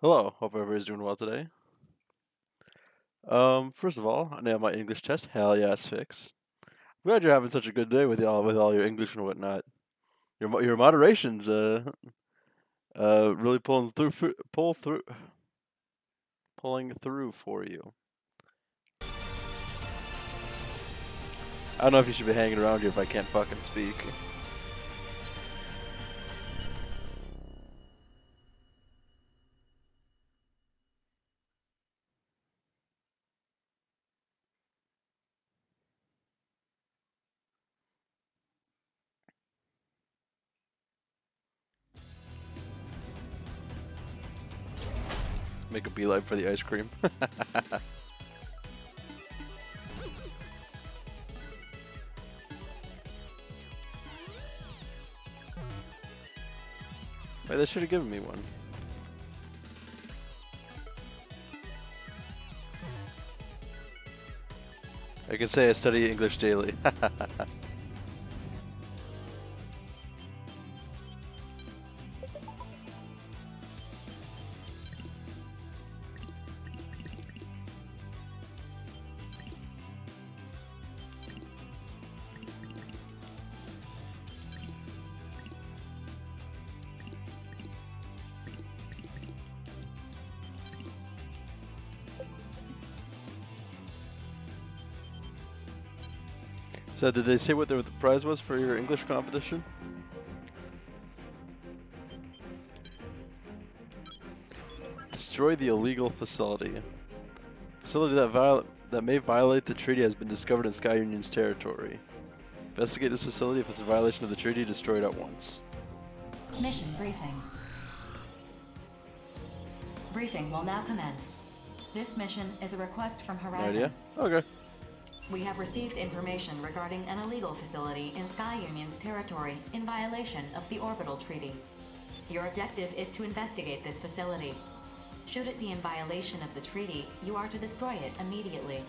Hello, hope everybody's doing well today. Um, first of all, I nailed my English test. Hell yes, fix. I'm glad you're having such a good day with all with all your English and whatnot. Your your moderation's uh uh really pulling through pull through pulling through for you. I don't know if you should be hanging around here if I can't fucking speak. Beeline for the ice cream. Wait, they should have given me one. I can say I study English daily. so, did they say what the, prize was for your English competition? Destroy the illegal facility. Facility that viol- that may violate the treaty has been discovered in Sky Union's territory. Investigate this facility. If it's a violation of the treaty, destroy it at once. Mission briefing. Briefing will now commence. This mission is a request from Horizon. idea? Okay. We have received information regarding an illegal facility in Sky Union's territory in violation of the Orbital Treaty. Your objective is to investigate this facility. Should it be in violation of the treaty, you are to destroy it immediately.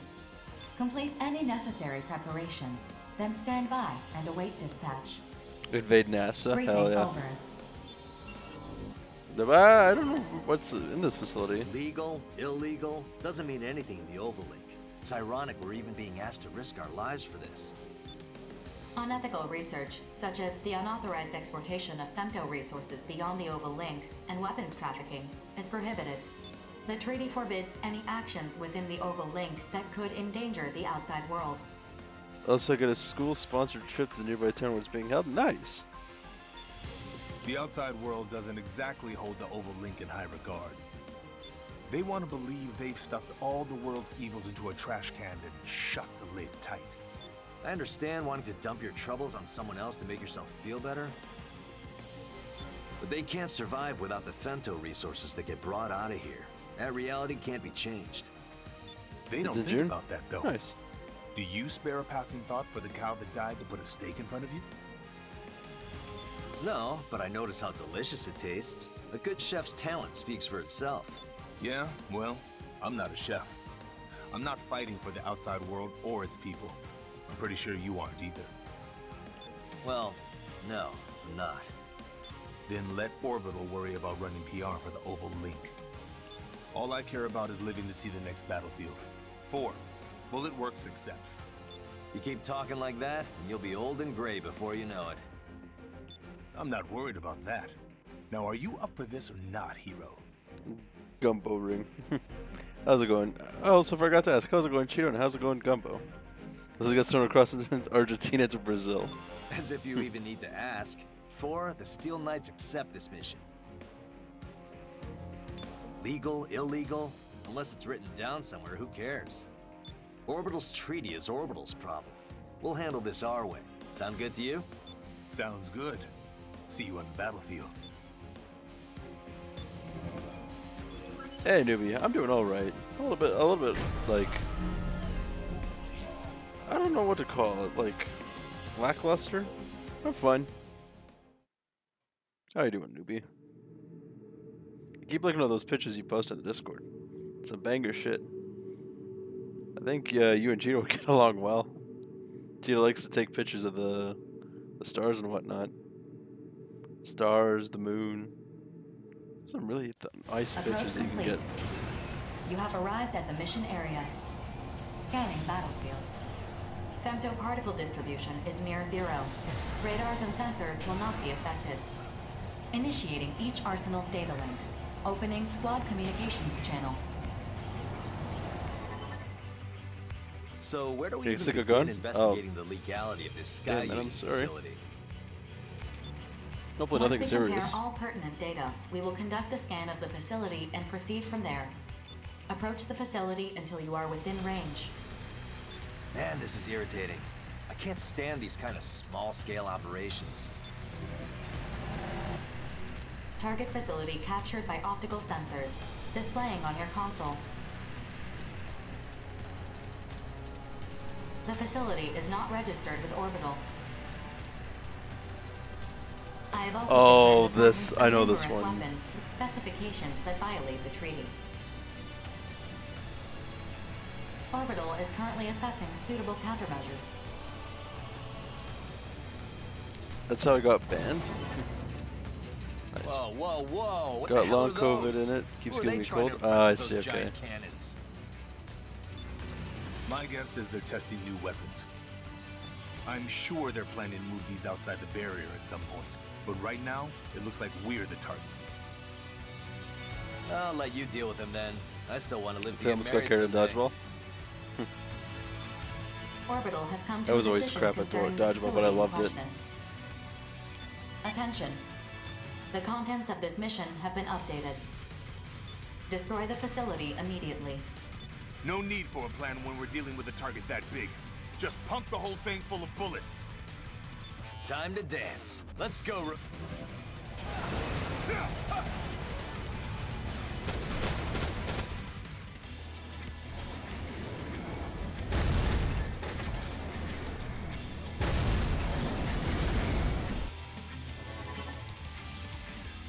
Complete any necessary preparations, then stand by and await dispatch. Invade NASA. Briefing Hell yeah. over. The- ah, I don't know what's in this facility. Legal, illegal, doesn't mean anything in the Oval Link. It's ironic we're even being asked to risk our lives for this. Unethical research, such as the unauthorized exportation of femto resources beyond the Oval Link and weapons trafficking, is prohibited. The treaty forbids any actions within the Oval Link that could endanger the outside world. Also, get a school-sponsored trip to the nearby town where it's being held. Nice. The outside world doesn't exactly hold the Oval Link in high regard. They want to believe they've stuffed all the world's evils into a trash can and shut the lid tight. I understand wanting to dump your troubles on someone else to make yourself feel better. But they can't survive without the femto resources that get brought out of here. That reality can't be changed. They don't think about that, though. Nice. Do you spare a passing thought for the cow that died to put a steak in front of you? No, but I notice how delicious it tastes. A good chef's talent speaks for itself. Yeah, well, I'm not a chef. I'm not fighting for the outside world or its people. I'm pretty sure you aren't either. Well, no, I'm not. Then let Orbital worry about running PR for the Oval Link. All I care about is living to see the next battlefield. Four, Bullet Works accepts. You keep talking like that, and you'll be old and gray before you know it. I'm not worried about that. Now, are you up for this or not, hero? Gumbo ring. how's it going? I also forgot to ask. How's it going, Cheeto? And how's it going, Gumbo? This gets thrown across Argentina to Brazil. As if you even need to ask. Four, the Steel Knights accept this mission. Legal, illegal, unless it's written down somewhere, who cares? Orbital's treaty is Orbital's problem. We'll handle this our way. Sound good to you? Sounds good. See you on the battlefield. Hey, newbie. I'm doing all right. A little bit, a little bit like I don't know what to call it. Like lackluster. I'm fine. How you doing, newbie? Keep looking at those pictures you post on the Discord. Some banger shit. I think uh, you and Cheeto get along well. Cheeto likes to take pictures of the the stars and whatnot. Stars, the moon, Some really th- nice Approach bitches you can complete. get. You have arrived at the mission area. Scanning battlefield. Femtoparticle distribution is near zero. Radars and sensors will not be affected. Initiating each arsenal's data link. Opening squad communications channel. So where do we Hey, even begin gun? Oh. investigating the legality of this Sky Damn it, I'm sorry. facility? Hopefully Once nothing we serious. compare all pertinent data, we will conduct a scan of the facility and proceed from there. Approach the facility until you are within range. Man, this is irritating. I can't stand these kind of small-scale operations. Target facility captured by optical sensors, displaying on your console. The facility is not registered with Orbital. I have also Oh, this- I know this numerous one. weapons with specifications that violate the treaty. Orbital is currently assessing suitable countermeasures. That's how I got banned. nice. Whoa, whoa, whoa! What Got the long COVID in it, keeps getting me cold. to Ah, I see, okay. Cannons? My guess is they're testing new weapons. I'm sure they're planning to move these outside the barrier at some point. But right now, it looks like we're the targets. I'll let you deal with them then. I still want to live to See, I get got married carried in someday. dodgeball. Orbital has come to That was always crap at concerning dodgeball, but I facility in loved it. Attention. The contents of this mission have been updated. Destroy the facility immediately. No need for a plan when we're dealing with a target that big. Just pump the whole thing full of bullets. Time to dance. Let's go.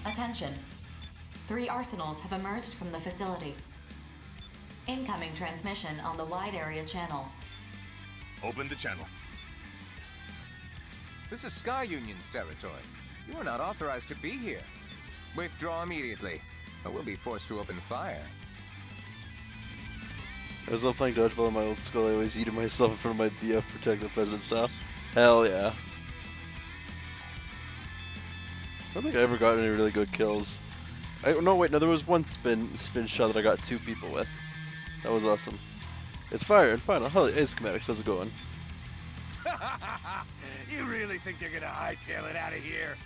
Attention. Three arsenals have emerged from the facility. Incoming transmission on the wide area channel. Open the channel. This is Sky Union's territory. You are not authorized to be here. Withdraw immediately, or we'll be forced to open fire. I was not playing dodgeball in my old school. I always yeeted myself in front of my BF protect the president style. Hell yeah. I don't think I ever got any really good kills. I, no, wait, no, there was one spin spin shot that I got two people with. That was awesome. It's fire and final. Hell, it's schematics. How's it going? you really think they're gonna hightail it out of here?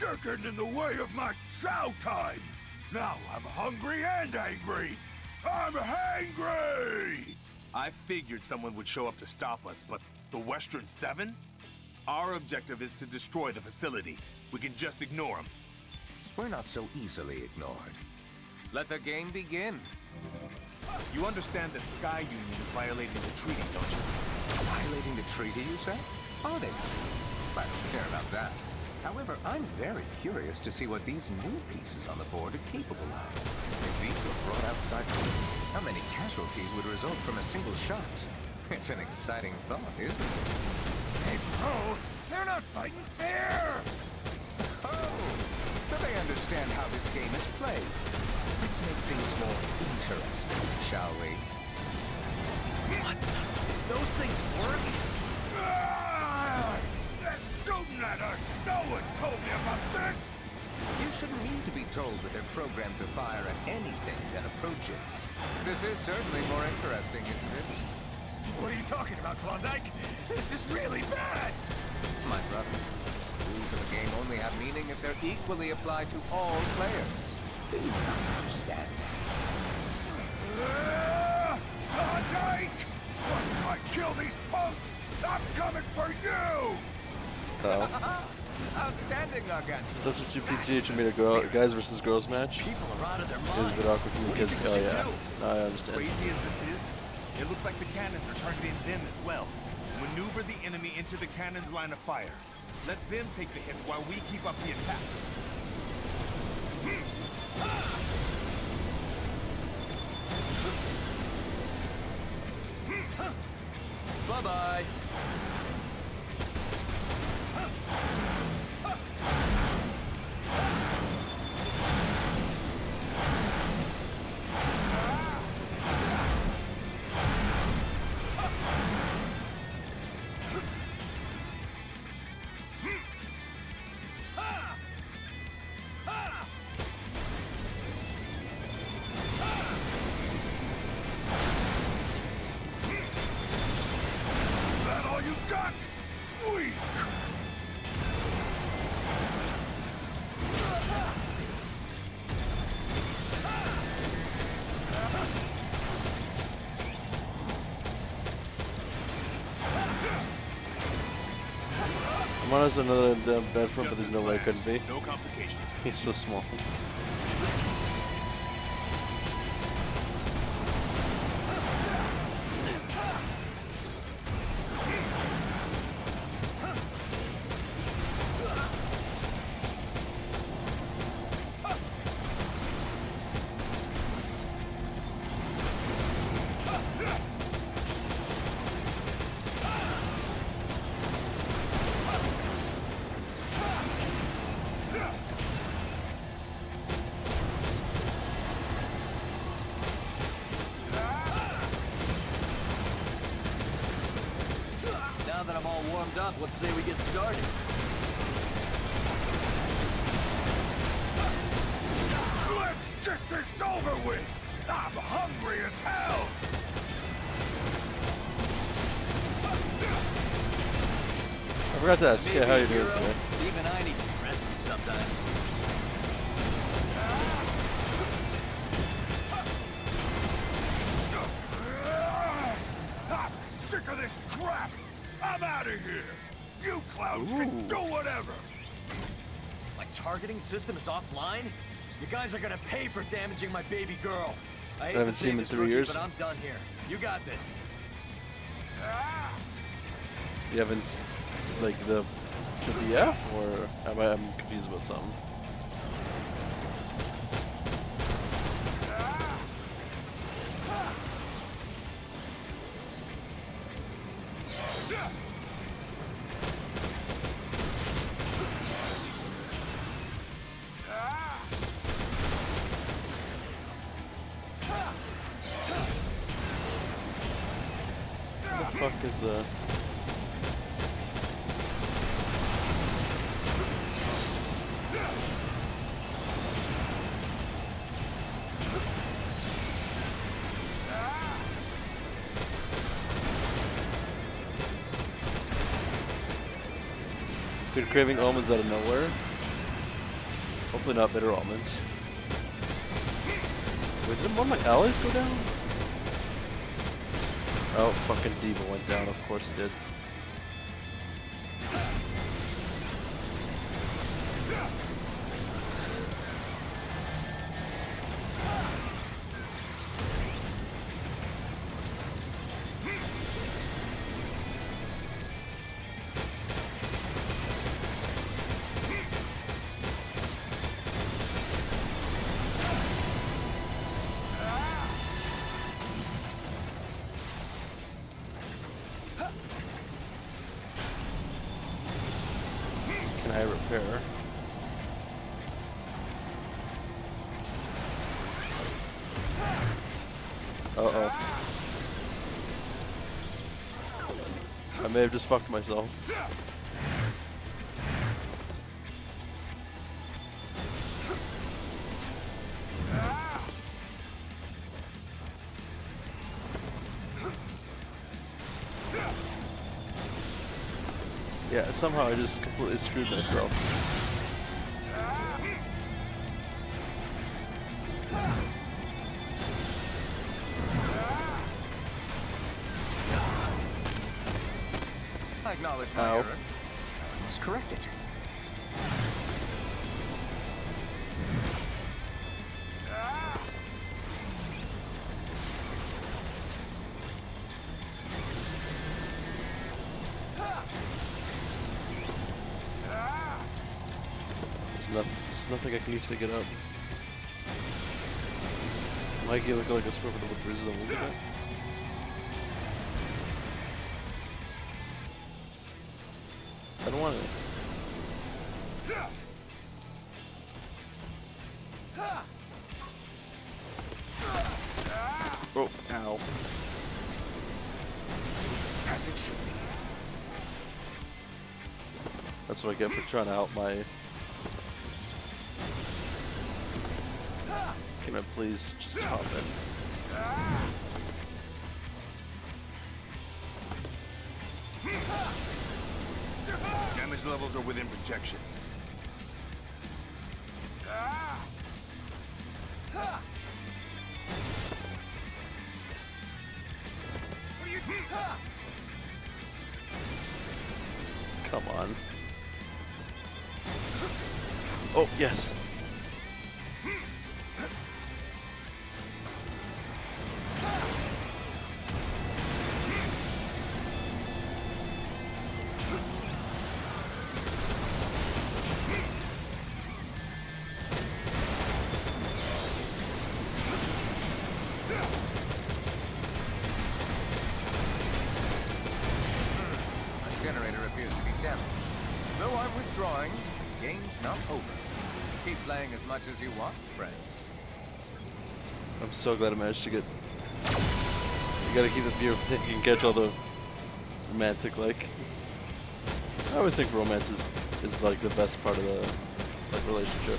You're getting in the way of my chow time! Now I'm hungry and angry! I'm hangry! I figured someone would show up to stop us, but the Western Seven? Our objective is to destroy the facility. We can just ignore them. We're not so easily ignored. Let the game begin. You understand that Sky Union is violating the treaty, don't you? Violating the treaty, you say? Are they? I don't care about that. However, I'm very curious to see what these new pieces on the board are capable of. If these were brought outside, how many casualties would result from a single shot? It's an exciting thought, isn't it? Hey, bro, they're not fighting fair! Oh, so they understand how this game is played. Let's make things more interesting, shall we? What? Those things work? Ah! They're shooting at us! No one told me about this! You shouldn't need to be told that they're programmed to fire at anything that approaches. This is certainly more interesting, isn't it? What are you talking about, Klondike? This is really bad! My brother, rules of the game only have meaning if they're equally applied to all players. Do you not understand that? Ah! Once I kill these punks, I'm coming for you! Oh. Outstanding, Gargant. Substitute PTH and made a girl, guys versus girls match. People are out of their It minds. was a bit awkward for me What do you because, oh yeah. do? No, I understand. Crazy as this is, it looks like the cannons are targeting them as well. Maneuver the enemy into the cannon's line of fire. Let them take the hits while we keep up the attack. Bye-bye. Mono's another bed front, but there's no way it couldn't be. No complications. He's so small. I forgot to ask Maybe how you a doing hero, today. Even I need to be rescued sometimes. I'm sick of this crap! I'm out of here! You clowns can do whatever! My targeting system is offline? You guys are gonna pay for damaging my baby girl. I, hate haven't seen him in three rookie, years. But I'm done here. You got this. Ah! You haven't like the the BF or am I I'm confused about something? Craving almonds out of nowhere. Hopefully not bitter almonds. Wait, did one of my allies go down? Oh, fucking Diva went down. Of course it did. May have just fucked myself. Yeah, somehow I just completely screwed myself. Nothing I can use to get up. Might get look like a swivel with bruises on wounds again. I don't want it. Oh, ow. As it should be. That's what I get for trying to help my. Please just hop in? Damage levels are within projections. So glad I managed to get. You gotta keep it. You you can catch all the romantic like. I always think romance is is like the best part of the like relationship.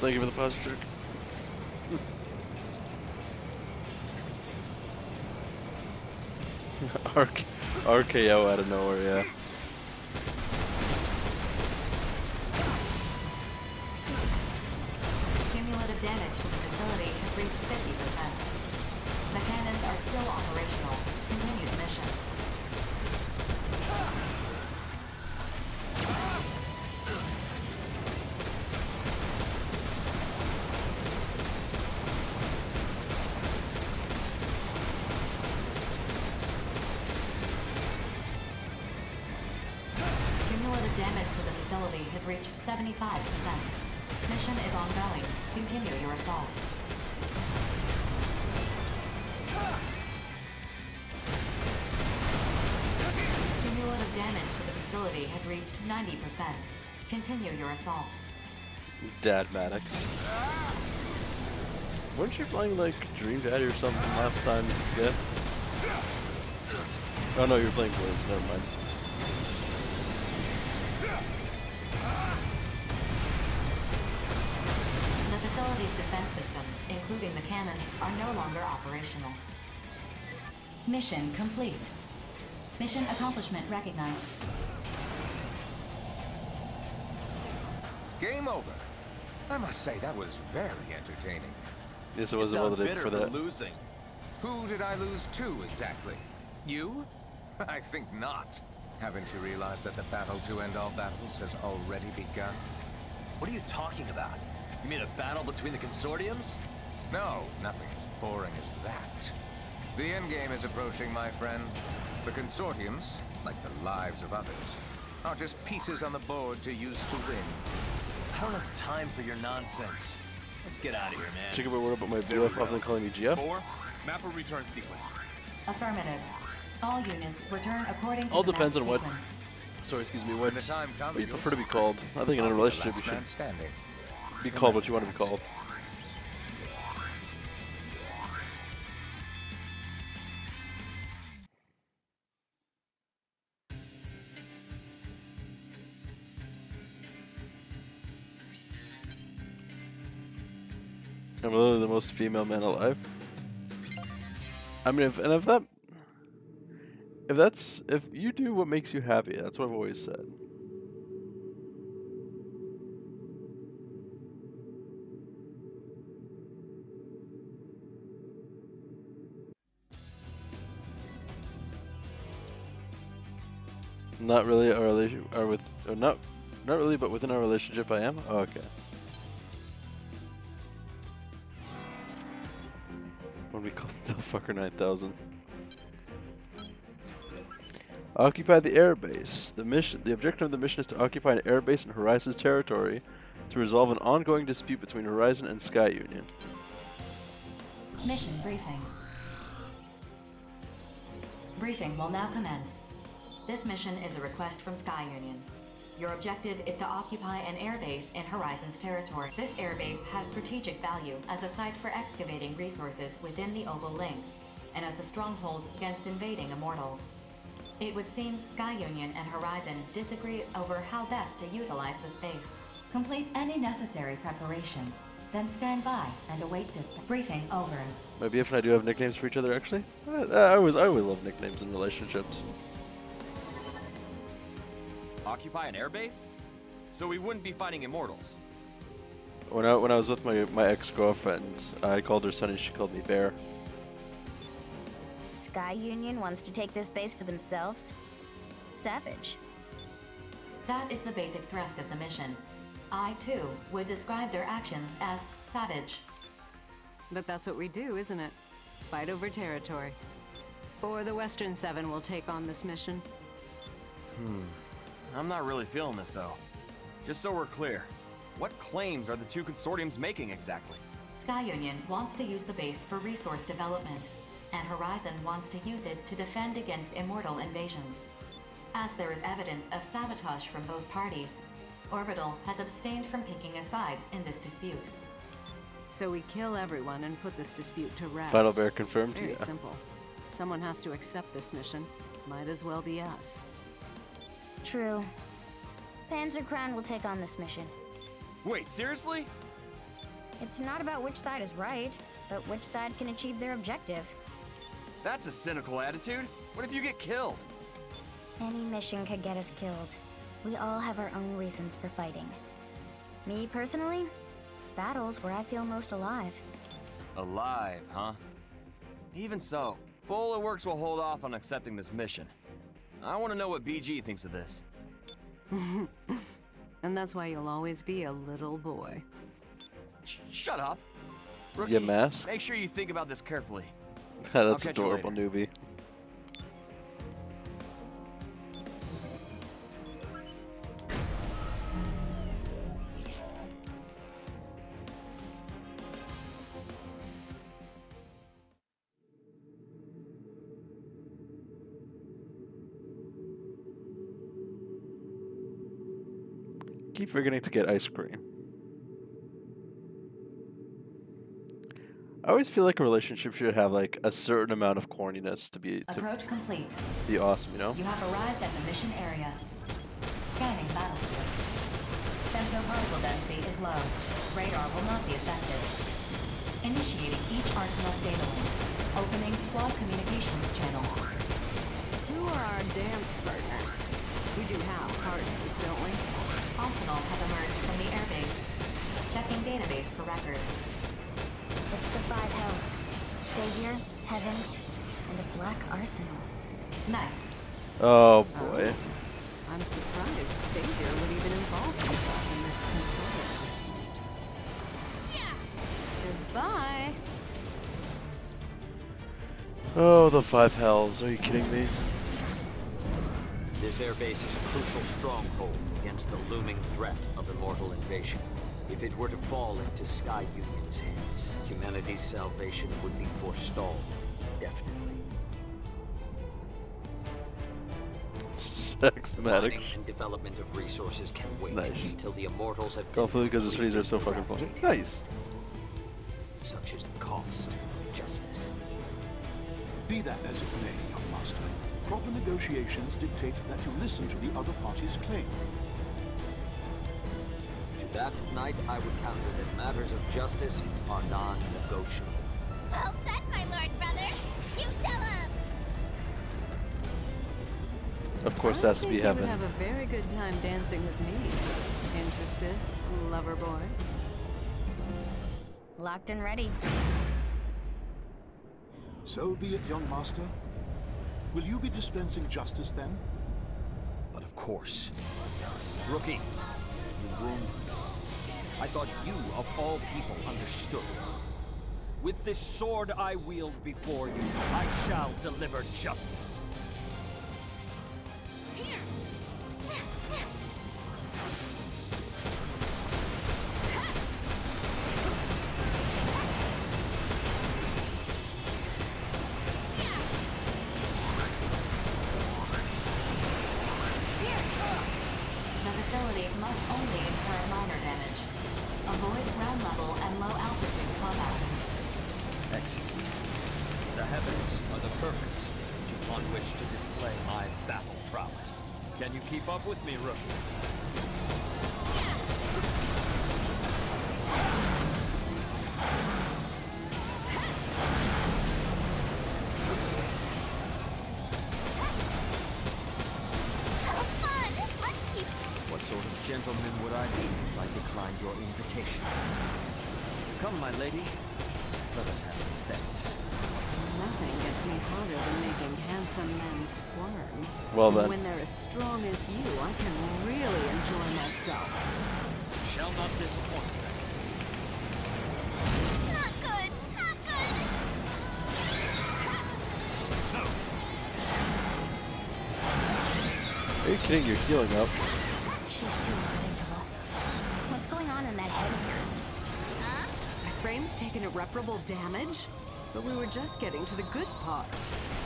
Thank you for the posture trick. RK, RKO out of nowhere, yeah. Continue your assault. Dad Maddox. Weren't you playing like Dream Daddy or something last time, Skip? Oh no, you're playing Blades, never mind. The facility's defense systems, including the cannons, are no longer operational. Mission complete. Mission accomplishment recognized. Game over. I must say, that was very entertaining. This was the one sound the day bitter before for that. losing. Who did I lose to, exactly? You? I think not. Haven't you realized that the battle to end all battles has already begun? What are you talking about? You mean a battle between the consortiums? No, nothing as boring as that. The endgame is approaching, my friend. The consortiums, like the lives of others, are just pieces on the board to use to win. I don't have time for your nonsense. Let's get out of here, man. Check out my word about my There we BF go. often calling me GF. Four, map a return sequence. Affirmative. All units return according to All the depends map on what- sequence. Sorry, excuse me. What time comes, what you prefer to be called? I think in I'll a relationship you should man standing. be called what you want to be called. I'm literally the most female man alive. I mean, if and if that, if that's if you do what makes you happy, that's what I've always said. Not really our relation, or with, or not, not really, but within our relationship, I am. Oh, okay. We fucker 9000. Occupy the airbase. The mission the objective of the mission is to occupy an airbase in Horizon's territory to resolve an ongoing dispute between Horizon and Sky Union. Mission briefing. Briefing will now commence. This mission is a request from Sky Union. Your objective is to occupy an airbase in Horizon's territory. This airbase has strategic value as a site for excavating resources within the Oval Link, and as a stronghold against invading immortals. It would seem Sky Union and Horizon disagree over how best to utilize the space. Complete any necessary preparations, then stand by and await dispatch. Briefing over. My BF and I do have nicknames for each other actually. I, always I always love nicknames in relationships. Occupy an airbase? So we wouldn't be fighting immortals. When I when I was with my my ex girlfriend, I called her Sunny. She called me Bear. Sky Union wants to take this base for themselves? Savage. That is the basic thrust of the mission. I, too, would describe their actions as savage. But that's what we do, isn't it? Fight over territory. For the Western Seven will take on this mission. Hmm. I'm not really feeling this though. Just so we're clear, what claims are the two consortiums making exactly? Sky Union wants to use the base for resource development, and Horizon wants to use it to defend against immortal invasions. As there is evidence of sabotage from both parties, Orbital has abstained from picking a side in this dispute. So we kill everyone and put this dispute to rest. Final Bear confirmed. Very Yeah. simple. Someone has to accept this mission. Might as well be us. True. Panzer Crown will take on this mission. Wait, seriously? It's not about which side is right, but which side can achieve their objective. That's a cynical attitude. What if you get killed? Any mission could get us killed. We all have our own reasons for fighting. Me personally, battle's where I feel most alive. Alive, huh? Even so, Bullet Works will hold off on accepting this mission. I want to know what BG thinks of this. And that's why you'll always be a little boy. Sh- shut up. Rookie, You mask? Make sure you think about this carefully. That's catch adorable, newbie. Keep forgetting to get ice cream. I always feel like a relationship should have like a certain amount of corniness to be to Approach complete. be awesome, you know? You have arrived at the mission area. Scanning battlefield. Femtoparticle density is low. Radar will not be affected. Initiating each Arsenal's data link. Opening squad communications channel. Who are our dance partners? We do have partners, don't we? Arsenals have emerged from the airbase. Checking database for records. It's the five hells Savior, Heaven, and a Black Arsenal. Night. Oh, oh boy. I'm surprised Savior would even involve himself in this consortium dispute. Goodbye. Oh, the five hells. Are you kidding me? This airbase is a crucial stronghold against the looming threat of immortal invasion. If it were to fall into Sky Union's hands, humanity's salvation would be forestalled indefinitely. Mining Schematics. and development of resources can wait Nice. until the immortals have Go been because the cities are so fucking fun. Nice. Such is the cost of justice. Be that as it may, young master, proper negotiations dictate that you listen to the other party's claim. To that night, I would counter that matters of justice are non-negotiable. Well said, my lord brother. You tell him. Of course, I it has to think be they would heaven. have a very good time dancing with me. Interested, lover boy? Locked and ready. So be it, young master. Will you be dispensing justice then? But of course. Rookie, you wound me. I thought you, of all people, understood. With this sword I wield before you, I shall deliver justice. Gentleman would I be if I declined your invitation? Come, my lady. Let us have this dance. Nothing gets me harder than making handsome men squirm. Well then. When they're as strong as you, I can really enjoy myself. Shall not disappoint. Not good. Not good. Are you kidding? You're healing up. Taken irreparable damage? But we were just getting to the good part.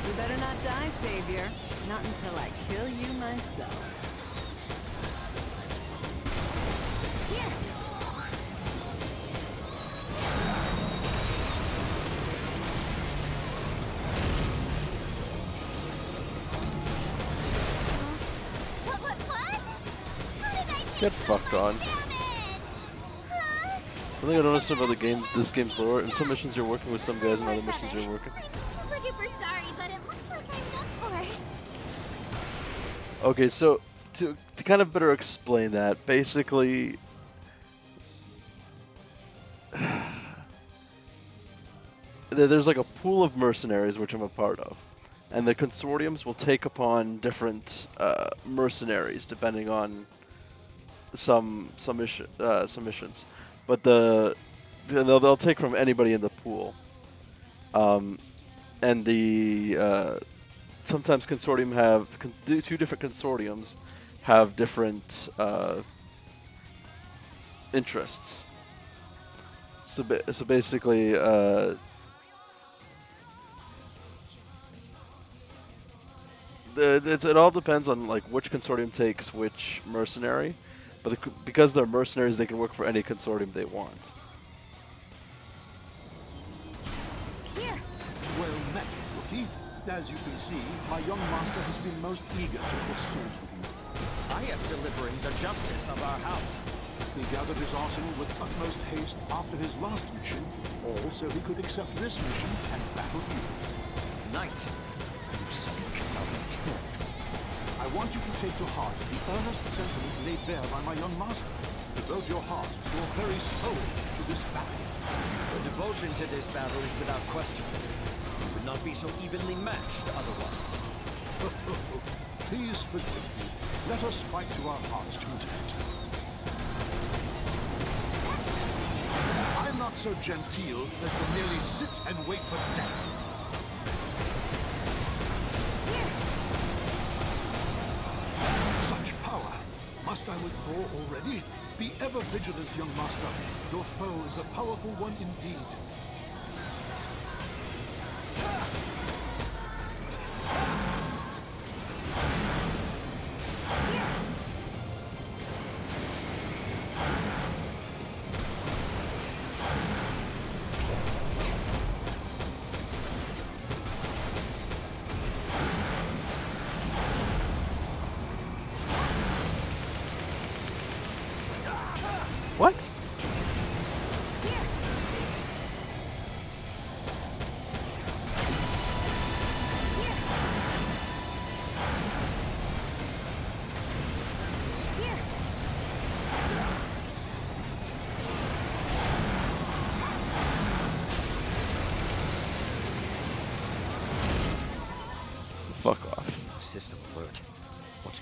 You better not die, Savior. Not until I kill you myself. What, what, what? How did I take Get fucked on. One thing I noticed about the game, this game's lore, in some missions you're working with some guys, and other missions you're working. super duper sorry, but it looks like I'm done for. Okay, so to to kind of better explain that, basically, there's like a pool of mercenaries which I'm a part of, and the consortiums will take upon different uh, mercenaries depending on some some mission, uh, some missions, but the they'll, they'll take from anybody in the pool, um, and the uh, sometimes consortium have two different consortiums have different uh, interests. So so basically, uh, it's, it all depends on like which consortium takes which mercenary, but the, because they're mercenaries, they can work for any consortium they want. Here. Well met, rookie. As you can see, my young master has been most eager to consult with you. I am delivering the justice of our house. He gathered his arsenal with utmost haste after his last mission, all so he could accept this mission and battle you. Knight, you speak out of turn. I want you to take to heart the earnest sentiment laid bare by my young master. Devote your heart, your very soul, to this battle. The devotion to this battle is without question. We would not be so evenly matched otherwise. Please forgive me. Let us fight to our heart's content. I'm not so genteel as to merely sit and wait for death. Must I withdraw already? Be ever vigilant, young master. Your foe is a powerful one indeed.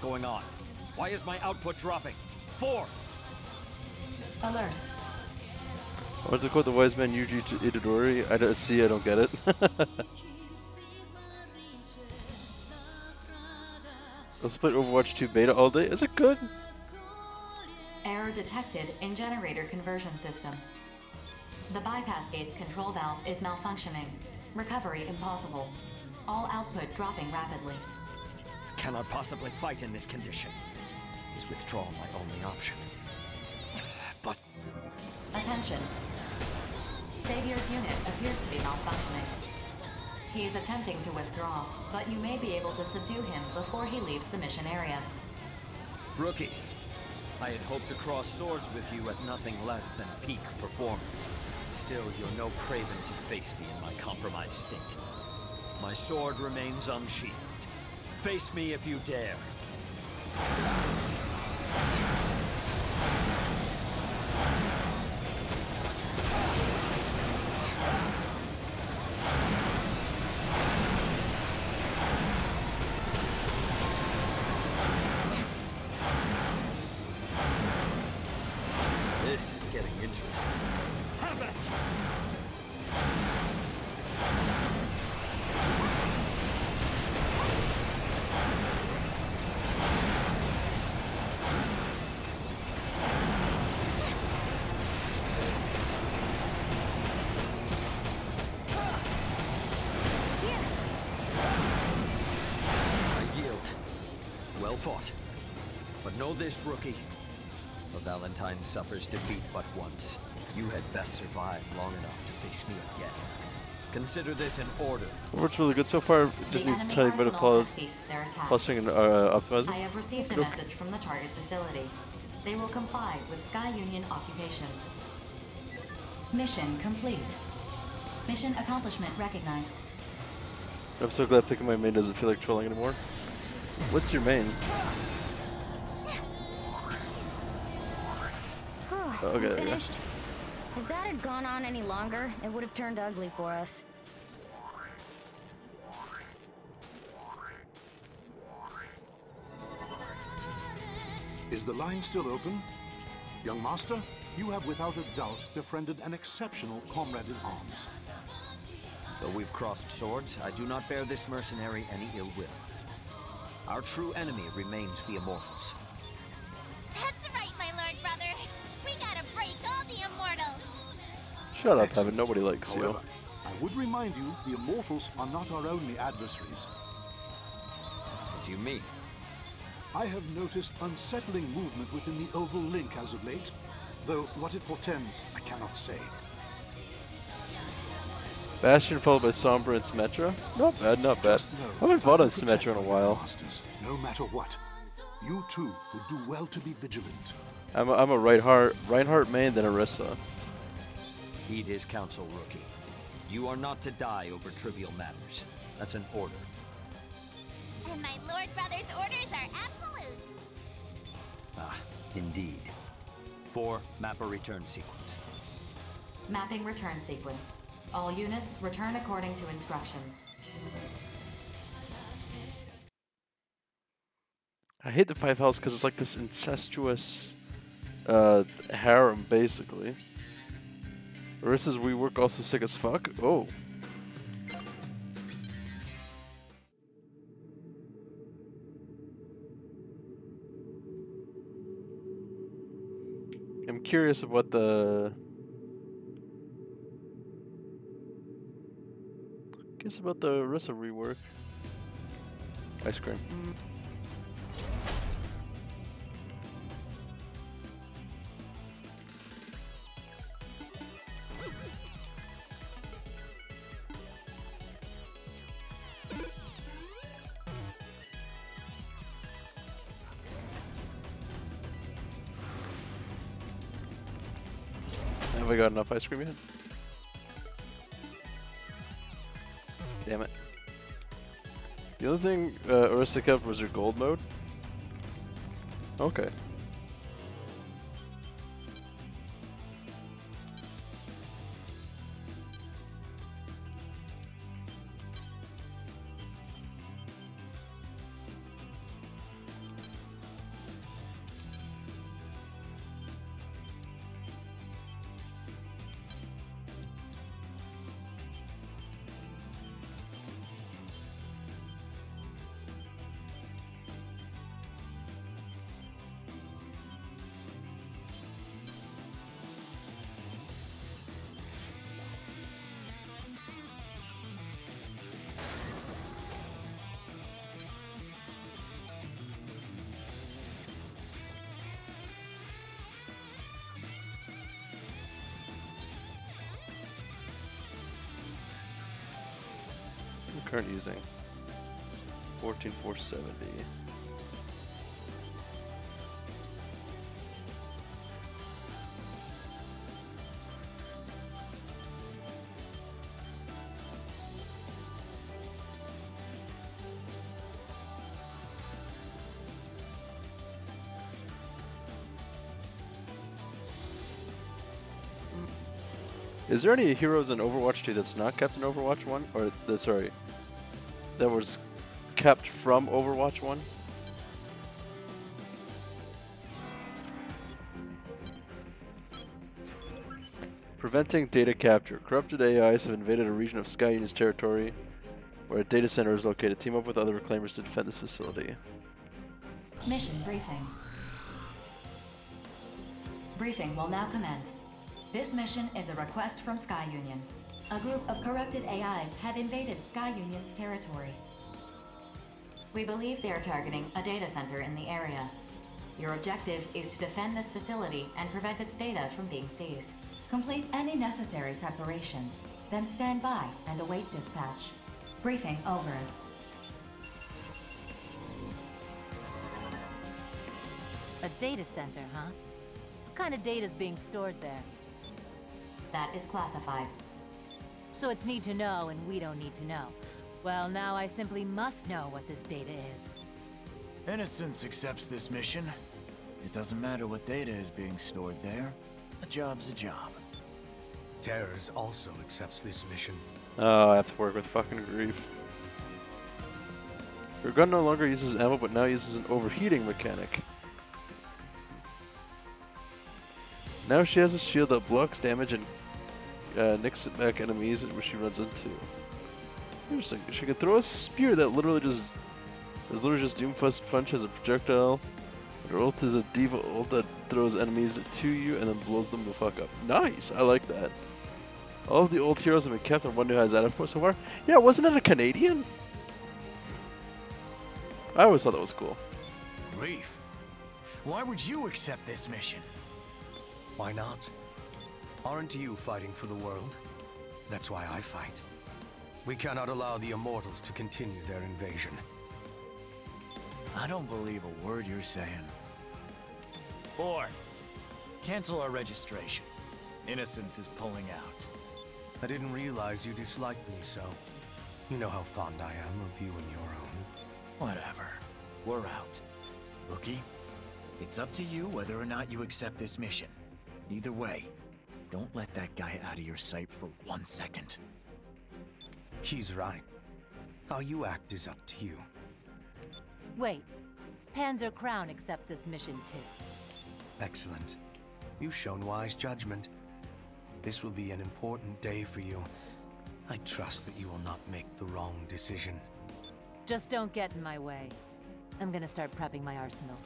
Going on? Why is my output dropping? Four! Alert. I want to quote the wise man Yuji T- Itadori. I don't see, I don't get it. Let's play Overwatch 2 beta all day. Is it good? Error detected in generator conversion system. The bypass gate's control valve is malfunctioning. Recovery impossible. All output dropping rapidly. Cannot possibly fight in this condition. Is withdrawal my only option? But Attention. Savior's unit appears to be malfunctioning. He's attempting to withdraw, but you may be able to subdue him before he leaves the mission area. Rookie, I had hoped to cross swords with you at nothing less than peak performance. Still, you're no craven to face me in my compromised state. My sword remains unsheathed. Face me if you dare. This, rookie. A Valentine suffers defeat but once. You had best survive long enough to face me again. Consider this an order. Overwatch really good so far. Just The needs a enemy tiny bit of arsenals pol- have ceased their polishing and uh, optimizing. I have received a Okay. message from the target facility. They will comply with Sky Union occupation. Mission complete. Mission accomplishment recognized. I'm so glad picking my main doesn't feel like trolling anymore. What's your main? Okay, finished. If that had gone on any longer, it would have turned ugly for us. Is the line still open? Young master, you have without a doubt befriended an exceptional comrade in arms. Though we've crossed swords, I do not bear this mercenary any ill will. Our true enemy remains the Immortals. That's right, my Shut up, Evan. Nobody likes you. However, I would remind you the immortals are not our only adversaries. What do you mean? I have noticed unsettling movement within the Oval Link as of late, though what it portends, I cannot say. Bastion followed by Sombra and Symmetra? Not bad, not bad. I haven't fought you on Symmetra in a your while. Masters, no matter what. You too would do well to be vigilant. I'm a, I'm a Reinhardt, Reinhardt main, then Orisa. Heed his counsel, rookie. You are not to die over trivial matters. That's an order. And my lord brother's orders are absolute. Ah, indeed. Four, map a return sequence. Mapping return sequence. All units return according to instructions. I hate the Five Hells because it's like this incestuous uh, harem, basically. Orisa's rework also sick as fuck? Oh. I'm curious of what the. Guess about the Orisa rework. Ice cream. Got enough ice cream yet? Damn it. The other thing uh, Orisa kept was her gold mode. Okay. Current using? 14470. Is there any heroes in Overwatch 2 that's not kept in Overwatch 1? Or, the, sorry, that was kept from Overwatch 1? Preventing data capture. Corrupted AIs have invaded a region of Sky Union's territory where a data center is located. Team up with other reclaimers to defend this facility. Mission briefing. Briefing will now commence. This mission is a request from Sky Union. A group of corrupted AIs have invaded Sky Union's territory. We believe they are targeting a data center in the area. Your objective is to defend this facility and prevent its data from being seized. Complete any necessary preparations, then stand by and await dispatch. Briefing over. A data center, huh? What kind of data is being stored there? That is classified. So it's need to know, and we don't need to know. Well, now I simply must know what this data is. Innocence accepts this mission. It doesn't matter what data is being stored there. A job's a job. Terrors also accepts this mission. Oh, I have to work with fucking grief. Your gun no longer uses ammo, but now uses an overheating mechanic. Now she has a shield that blocks damage and uh, nicks back enemies where she runs into. Interesting. She can throw a spear that literally just is literally just Doomfist punch as a projectile. Her ult is a D.Va ult that throws enemies to you and then blows them the fuck up. Nice, I like that. All of the old heroes have been kept and one new has that for so far. Yeah, wasn't it a Canadian? I always thought that was cool. Grief. Why would you accept this mission? Why not? Aren't you fighting for the world? That's why I fight. We cannot allow the Immortals to continue their invasion. I don't believe a word you're saying. Four. Cancel our registration. Innocence is pulling out. I didn't realize you disliked me so. You know how fond I am of you and your own. Whatever. We're out. Rookie, it's up to you whether or not you accept this mission. Either way, don't let that guy out of your sight for one second. He's right. How you act is up to you. Wait. Panzer Crown accepts this mission too. Excellent. You've shown wise judgment. This will be an important day for you. I trust that you will not make the wrong decision. Just don't get in my way. I'm gonna start prepping my arsenal.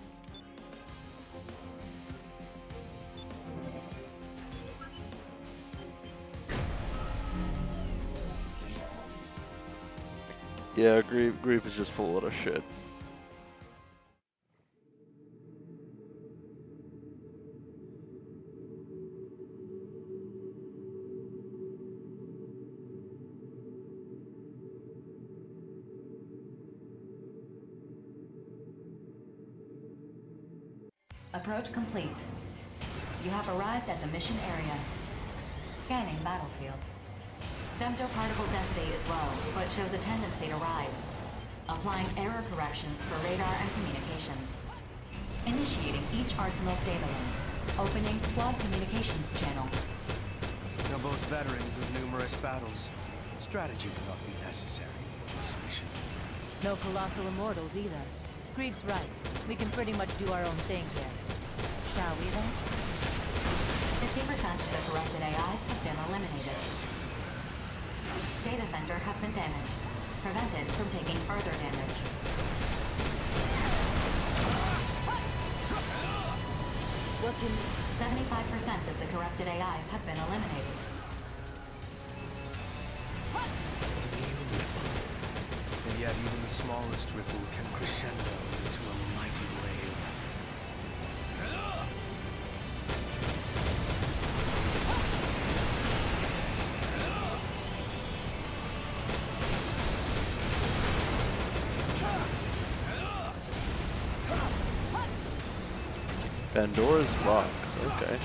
Yeah, grief, grief is just full of shit. Approach complete. You have arrived at the mission area. Scanning battlefield. Femtoparticle density is low, but shows a tendency to rise. Applying error corrections for radar and communications. Initiating each arsenal's data link. Opening squad communications channel. You're both veterans of numerous battles. Strategy will not be necessary for this mission. No colossal immortals either. Grief's right. We can pretty much do our own thing here. Shall we then? 50% of the corrupted AIs have been eliminated. Data center has been damaged. Prevented from taking further damage. Can... 75% of the corrupted AIs have been eliminated. And yet even the smallest ripple can crescendo into a Pandora's box. Okay.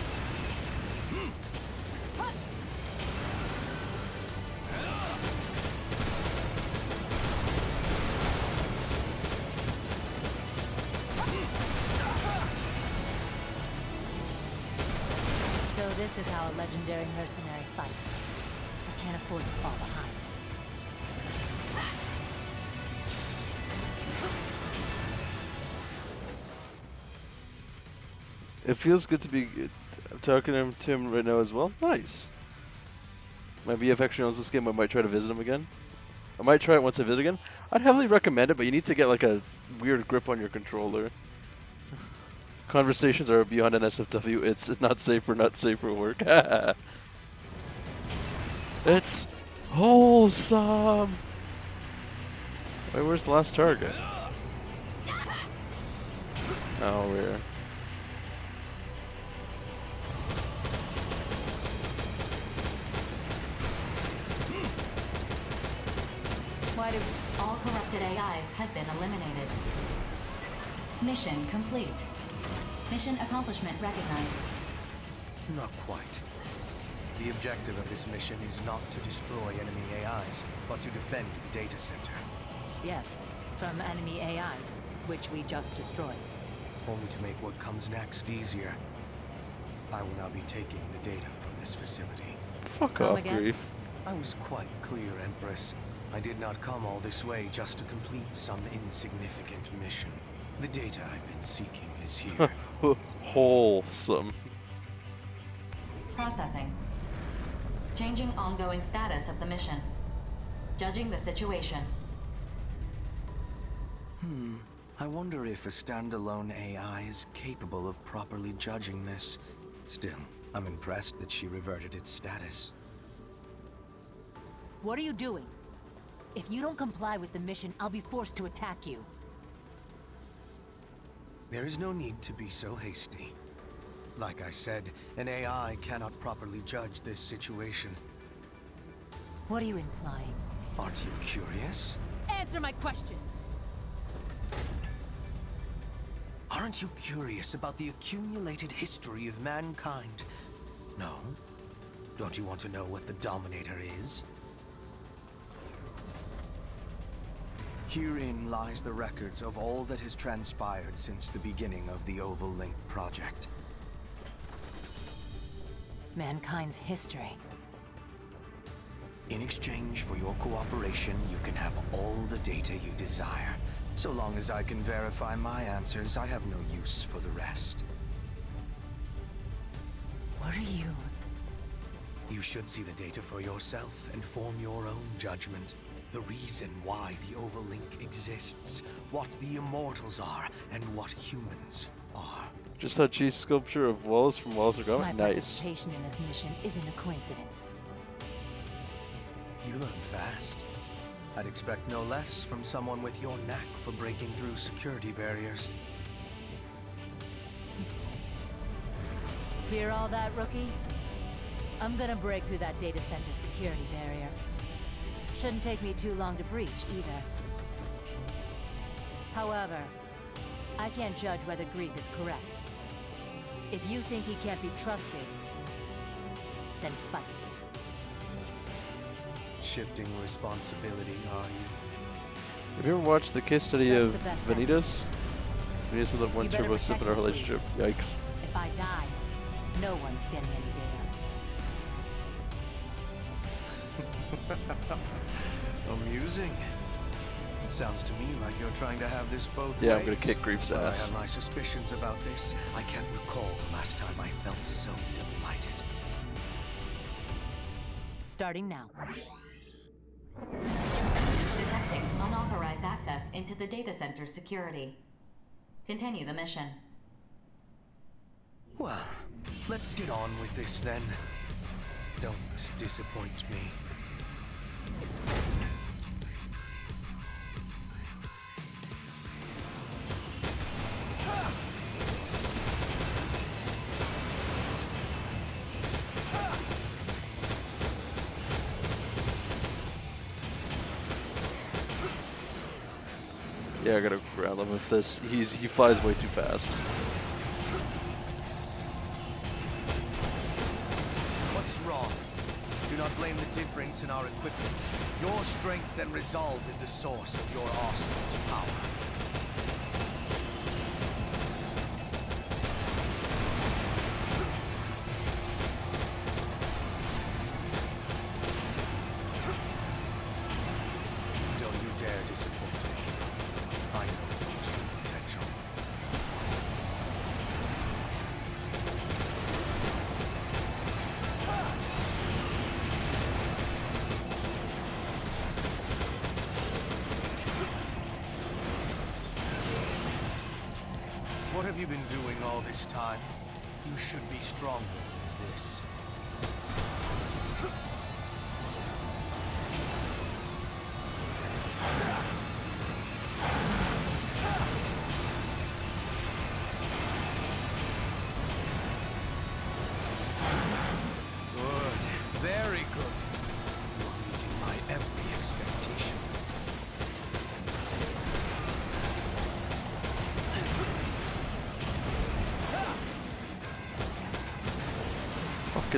So this is how a legendary mercenary fights. I can't afford to fall It feels good to be. I'm talking to him, right now as well. Nice. My BF actually owns this game. I might try to visit him again. I might try it once I visit again. I'd heavily recommend it, but you need to get like a weird grip on your controller. Conversations are beyond an SFW. It's not safe for not safe for work. it's wholesome. Wait, where's the last target? Oh, we're. Why do all corrupted AIs have been eliminated? Mission complete. Mission accomplishment recognized. Not quite. The objective of this mission is not to destroy enemy AIs, but to defend the data center. Yes, from enemy AIs, which we just destroyed. Only to make what comes next easier. I will now be taking the data from this facility. Fuck Come off, again? Grief. I was quite clear, Empress. I did not come all this way just to complete some insignificant mission. The data I've been seeking is here. Wholesome. Processing. Changing ongoing status of the mission. Judging the situation. Hmm. I wonder if a standalone AI is capable of properly judging this. Still, I'm impressed that she reverted its status. What are you doing? If you don't comply with the mission, I'll be forced to attack you. There is no need to be so hasty. Like I said, an AI cannot properly judge this situation. What are you implying? Aren't you curious? Answer my question! Aren't you curious about the accumulated history of mankind? No? Don't you want to know what the Dominator is? Herein lies the records of all that has transpired since the beginning of the Oval Link project. Mankind's history. In exchange for your cooperation, you can have all the data you desire. So long as I can verify my answers, I have no use for the rest. What are you? You should see the data for yourself and form your own judgment. The reason why the Oval Link exists, what the Immortals are, and what humans are. Just saw cheese sculpture of Wallace from Wallace My Origami. Nice. participation in this mission isn't a coincidence. You learn fast. I'd expect no less from someone with your knack for breaking through security barriers. Hear all that, rookie? I'm gonna break through that data center security barrier. Shouldn't take me too long to breach, either. However, I can't judge whether Grief is correct. If you think he can't be trusted, then fight. Shifting responsibility, are you? Have you ever watched the case study That's of the best Vanitas? Vanitas and the one You better turbo sip in our relationship. Yikes. If I die, no one's getting any Amusing. It sounds to me like you're trying to have this both Yeah, I'm gonna kick Grief's While ass. I have my suspicions about this. I can't recall the last time I felt so delighted. Starting now. Detecting unauthorized access into the data center security. Continue the mission. Well, let's get on with this then. Don't disappoint me. Yeah, I gotta ground him with this. He's he flies way too fast. Difference in our equipment. Your strength and resolve is the source of your arsenal's power.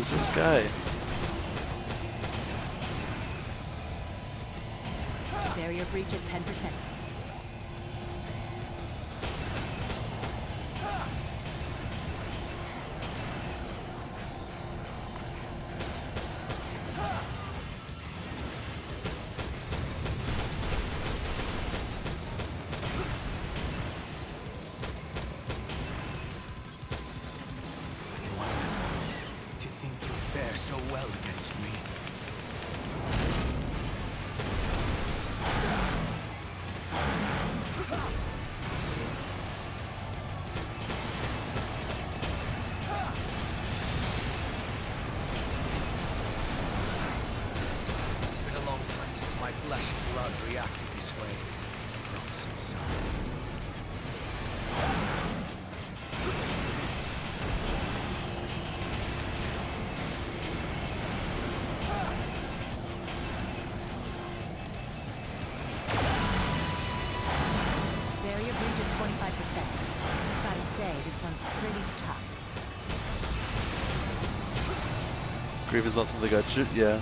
Is this guy? Barrier breach at 10%. Grief is not something I'd shoot. Yeah.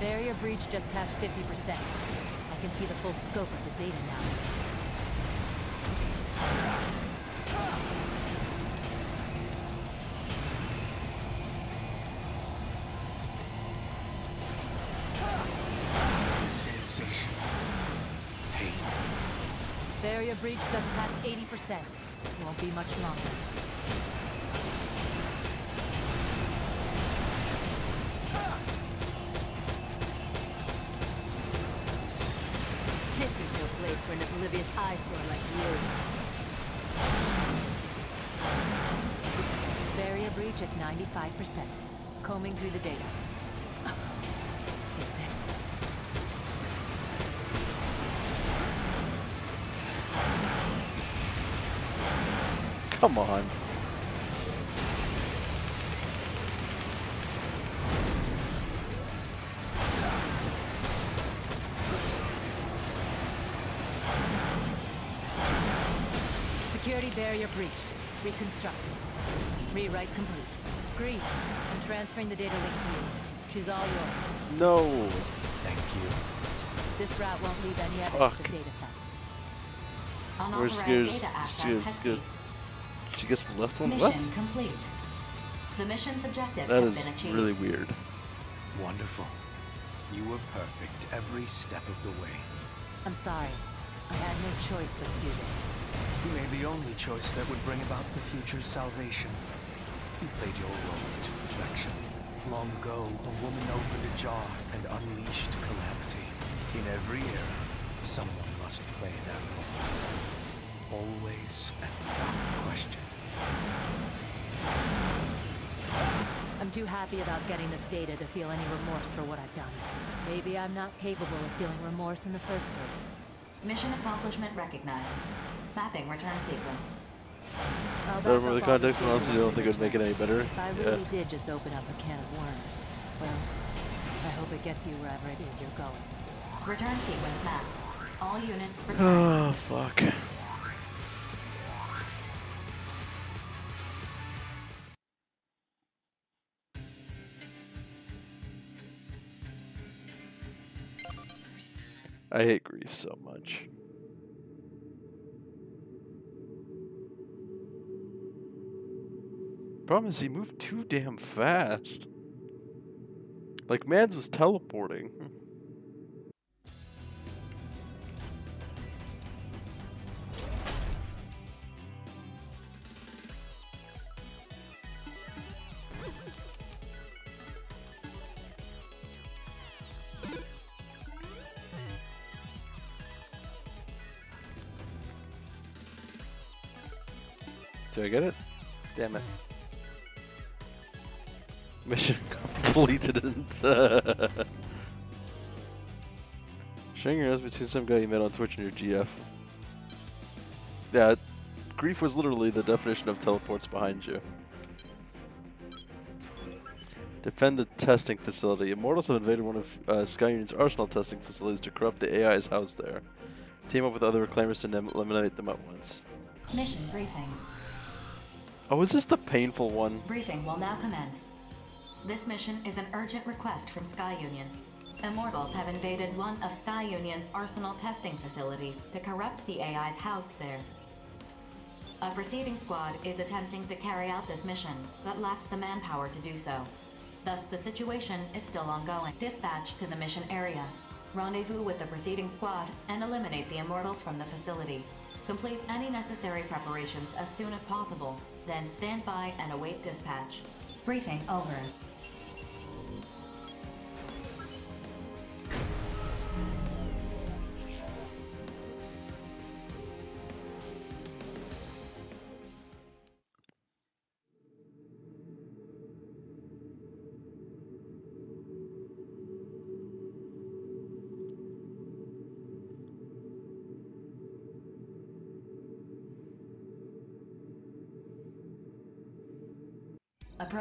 Barrier breach just past 50%. I can see the full scope of the data now. Barrier breach just past 80%. Won't be much longer. This is no place for an oblivious like you. Barrier breach at 95%. Combing through the data. Is this... Come on. Security barrier breached. Reconstructed. Rewrite complete. Grief. I'm transferring the data link to you. She's all yours. No. Thank you. This route won't leave any evidence Fuck. of data theft. Unauthorized Gears? data access has ceased. She gets the left one? Mission What? complete. The mission's objectives That have is been achieved. really weird. Wonderful. You were perfect every step of the way. I'm sorry. I had no choice but to do this. You made the only choice that would bring about the future's salvation. You played your role to perfection. Long ago, a woman opened a jar and unleashed calamity. In every era, someone must play that role. Always and without question. I'm too happy about getting this data to feel any remorse for what I've done. Maybe I'm not capable of feeling remorse in the first place. Mission accomplishment recognized. Mapping return sequence. I'll I back don't remember the context, these but honestly, I don't think it would make it any better. If I Yeah. really did just open up a can of worms, well, I hope it gets you wherever it is you're going. Return sequence map. All units ah, return. Oh, fuck. I hate grief so much. Problem is, he moved too damn fast. Like, Mans was teleporting. Did I get it? Damn it. Mission completed. Sharing your eyes between some guy you met on Twitch and your GF. Yeah, grief was literally the definition of teleports behind you. Defend the testing facility. Immortals have invaded one of uh, Sky Union's arsenal testing facilities to corrupt the AIs housed there. Team up with other reclaimers to nem- eliminate them at once. Mission briefing. Oh, is this the painful one? Briefing will now commence. This mission is an urgent request from Sky Union. Immortals have invaded one of Sky Union's arsenal testing facilities to corrupt the AIs housed there. A proceeding squad is attempting to carry out this mission, but lacks the manpower to do so. Thus, the situation is still ongoing. Dispatch to the mission area. Rendezvous with the proceeding squad and eliminate the Immortals from the facility. Complete any necessary preparations as soon as possible, then stand by and await dispatch. Briefing over.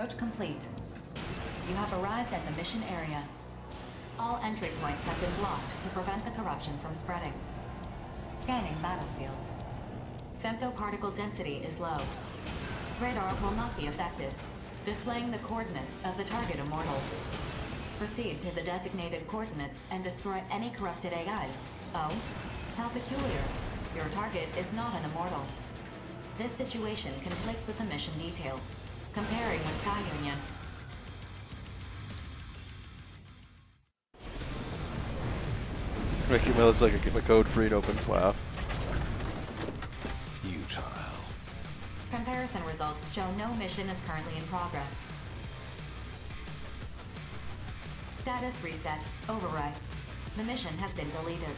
Approach complete. You have arrived at the mission area. All entry points have been blocked to prevent the corruption from spreading. Scanning battlefield. Femtoparticle density is low. Radar will not be affected, displaying the coordinates of the target immortal. Proceed to the designated coordinates and destroy any corrupted AIs. Oh, how peculiar. Your target is not an immortal. This situation conflicts with the mission details. Comparing with Sky Union. Making my looks like I get my code free and open. Wow. Futile. Comparison results show no mission is currently in progress. Status reset. Override. The mission has been deleted.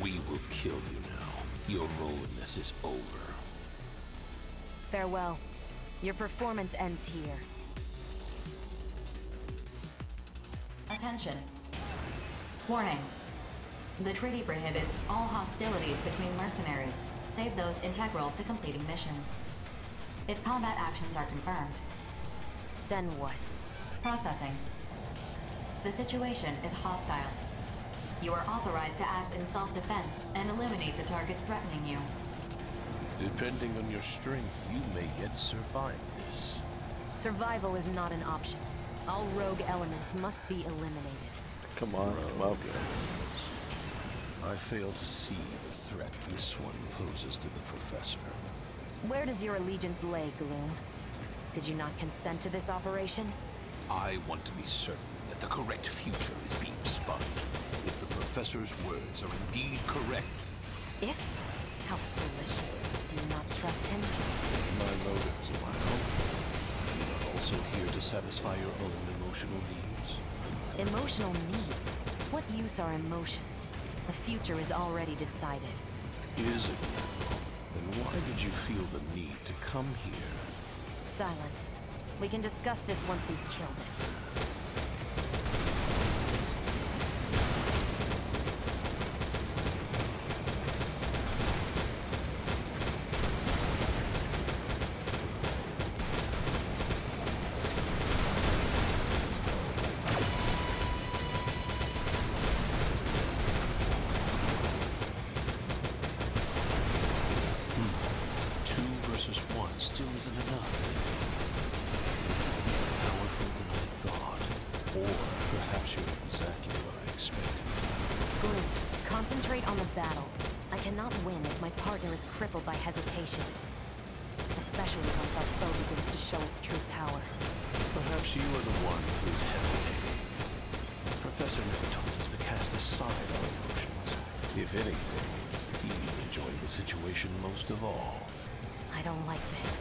We will kill you now. Your role in this is over. Farewell. Your performance ends here. Attention. Warning. The treaty prohibits all hostilities between mercenaries, save those integral to completing missions. If combat actions are confirmed. Then what? Processing. The situation is hostile. You are authorized to act in self-defense and eliminate the targets threatening you. Depending on your strength, you may yet survive this. Survival is not an option. All rogue elements must be eliminated. Come on, come up. I fail to see the threat this one poses to the Professor. Where does your allegiance lay, Gloom? Did you not consent to this operation? I want to be certain that the correct future is being spun. If the Professor's words are indeed correct, If? How foolish. Do not trust him? my motives, while you are also here to satisfy your own emotional needs. Emotional needs? What use are emotions? The future is already decided. Is it? Then why did you feel the need to come here? Silence. We can discuss this once we've killed it. Or perhaps you're exactly what I expected. Gloom, concentrate on the battle. I cannot win if my partner is crippled hesitation. Especially once our foe begins to show its true power. Perhaps you are the one who is hesitating. The Professor never told us to cast aside our emotions. If anything, he's enjoying the situation most of all. I don't like this.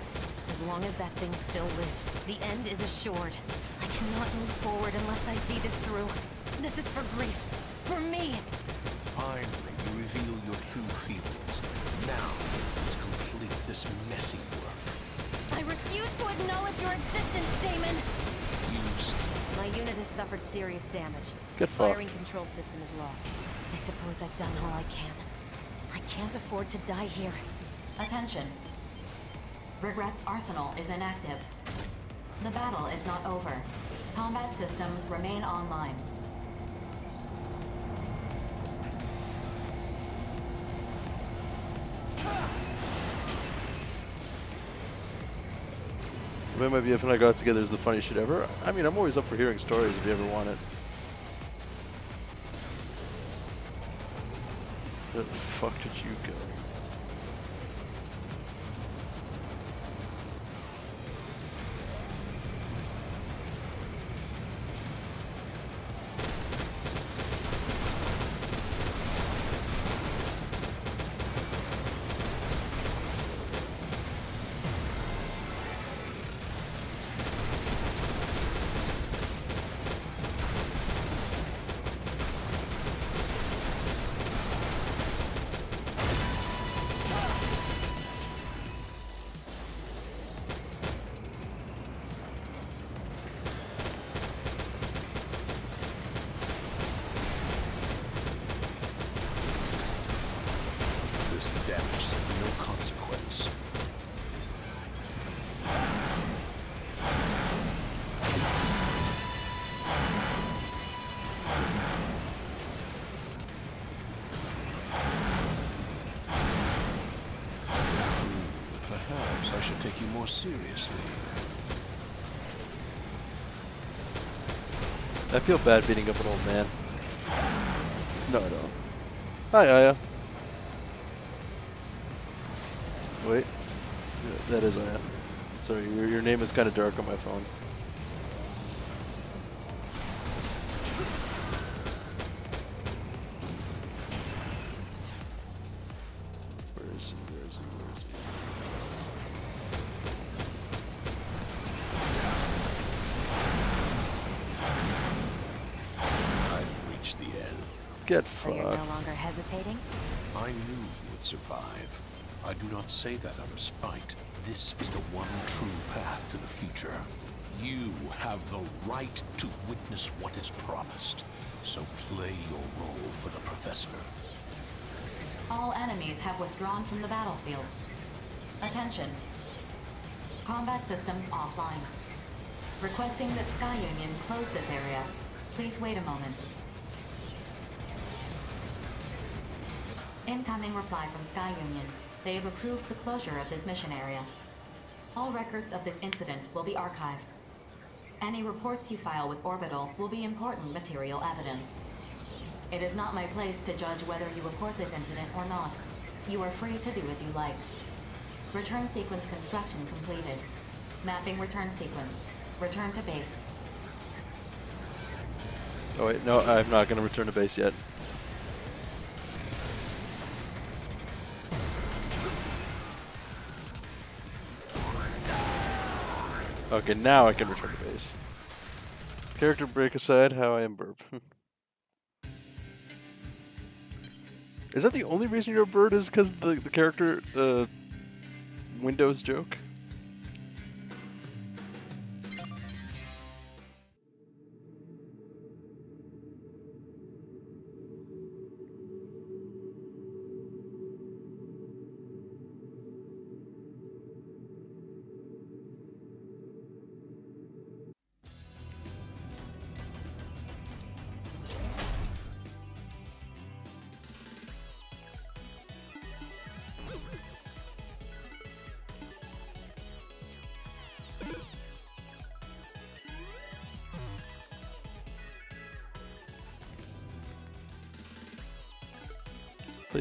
As long as that thing still lives, the end is assured. I cannot move forward unless I see this through. This is for grief. For me! Finally, you reveal your true feelings. Now, this messy work. I refuse to acknowledge your existence, Damon! Use My unit has suffered serious damage. Get its firing control system is lost. I suppose I've done all I can. I can't afford to die here. Attention. Regret's arsenal is inactive. The battle is not over. Combat systems remain online. Maybe my BF and I got together is the funniest shit ever. I mean, I'm always up for hearing stories if you ever want it. The fuck did you seriously. I feel bad beating up an old man. No, I don't. Hi, Aya. Wait. That is Aya. Sorry, your, your name is kind of dark on my phone. Hesitating? I knew you would survive. I do not say that out of spite. This is the one true path to the future. You have the right to witness what is promised. So play your role for the Professor. All enemies have withdrawn from the battlefield. Attention. Combat systems offline. Requesting that Sky Union close this area. Please wait a moment. Incoming reply from Sky Union. They have approved the closure of this mission area. All records of this incident will be archived. Any reports you file with Orbital will be important material evidence. It is not my place to judge whether you report this incident or not. You are free to do as you like. Return sequence construction completed. Mapping return sequence. Return to base. Oh wait, no, I'm not going to return to base yet. Okay, now I can return to base. Character break aside, how I am burp. is that the only reason you're a bird? Is because the the character uh, Windows joke?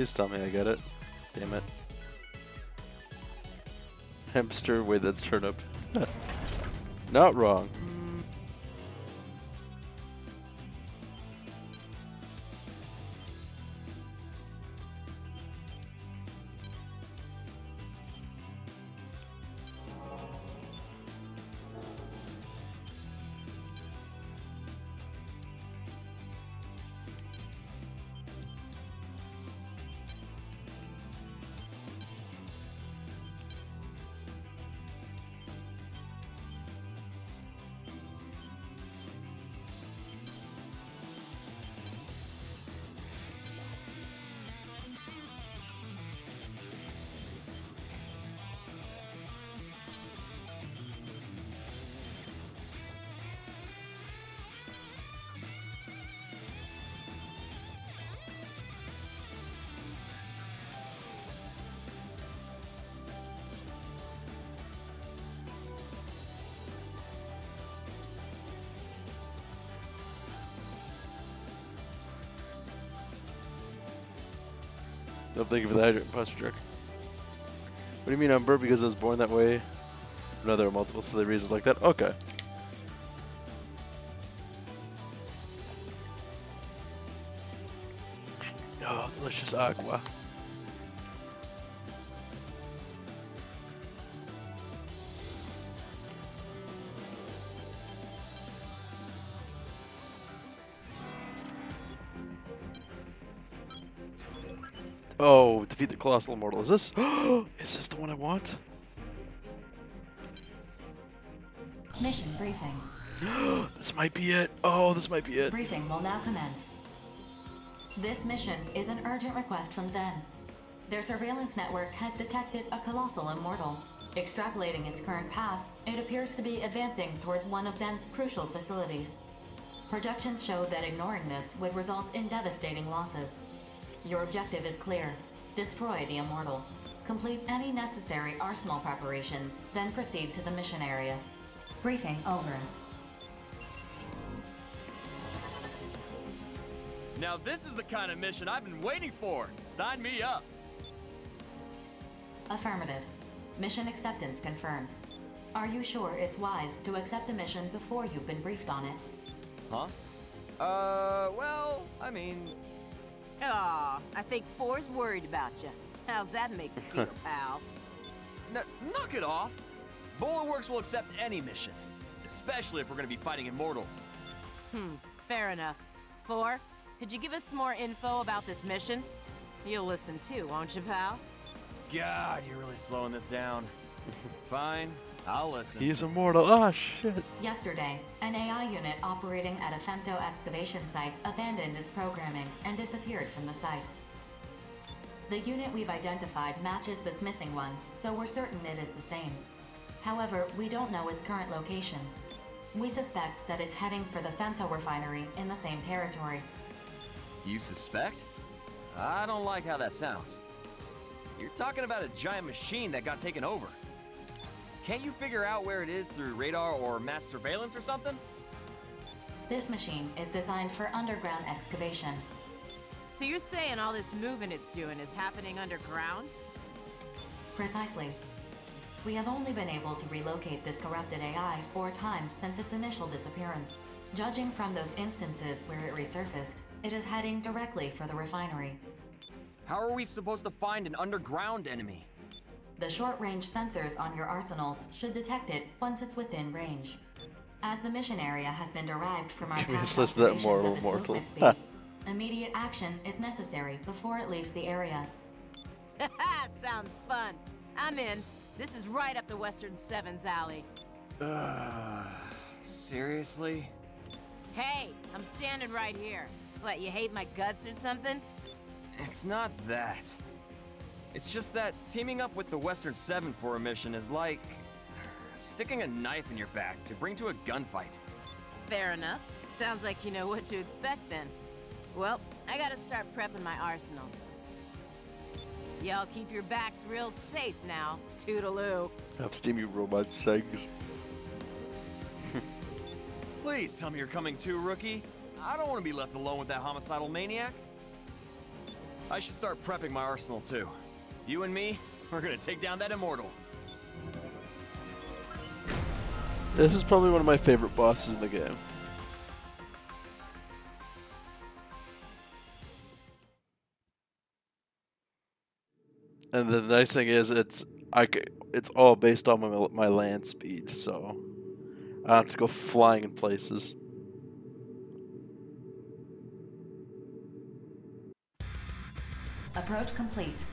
Please tell me I get it. Damn it. Hamster, wait, that's turnip. Not wrong. Thank you for the hydrant, posture jerk. What do you mean burnt because I was born that way? No, there are multiple silly reasons like that. Okay. Oh, delicious agua. Defeat the colossal immortal. Is this? is this the one I want? Mission briefing. this might be it. Oh, this might be it. Briefing will now commence. This mission is an urgent request from Zen. Their surveillance network has detected a colossal immortal. Extrapolating its current path, it appears to be advancing towards one of Zen's crucial facilities. Projections show that ignoring this would result in devastating losses. Your objective is clear. Destroy the immortal. Complete any necessary arsenal preparations, then proceed to the mission area. Briefing over. Now this is the kind of mission I've been waiting for. Sign me up. Affirmative. Mission acceptance confirmed. Are you sure it's wise to accept a mission before you've been briefed on it? Huh? Uh, well, I mean, Aw, I think Four's worried about you. How's that make you feel, pal? N knock it off. Bullet Works will accept any mission, especially if we're going to be fighting immortals. Hmm, fair enough. Four, could you give us some more info about this mission? You'll listen too, won't you, pal? God, you're really slowing this down. Fine, I'll listen. He is immortal. Oh, shit. Yesterday, an AI unit operating at a femto excavation site abandoned its programming and disappeared from the site. The unit we've identified matches this missing one, so we're certain it is the same. However, we don't know its current location. We suspect that it's heading for the femto refinery in the same territory. You suspect? I don't like how that sounds. You're talking about a giant machine that got taken over. Can't you figure out where it is through radar or mass surveillance or something? This machine is designed for underground excavation. So you're saying all this moving it's doing is happening underground? Precisely. We have only been able to relocate this corrupted AI four times since its initial disappearance. Judging from those instances where it resurfaced, it is heading directly for the refinery. How are we supposed to find an underground enemy? The short-range sensors on your arsenals should detect it once it's within range. As the mission area has been derived from our Give past list of that observations mortal of its mortal. movement speed, immediate action is necessary before it leaves the area. Sounds fun. I'm in. This is right up the Western Sevens alley. Uh, seriously? Hey, I'm standing right here. What, you hate my guts or something? It's not that. It's just that teaming up with the Western 7 for a mission is like sticking a knife in your back to bring to a gunfight. Fair enough. Sounds like you know what to expect then. Well, I gotta start prepping my arsenal. Y'all keep your backs real safe now. Toodaloo. Have steamy robot segs. Please tell me you're coming too, rookie. I don't want to be left alone with that homicidal maniac. I should start prepping my arsenal too. You and me, we're gonna take down that immortal. This is probably one of my favorite bosses in the game. And the nice thing is, it's I c- it's all based on my my land speed, so I don't have to go flying in places. Approach complete.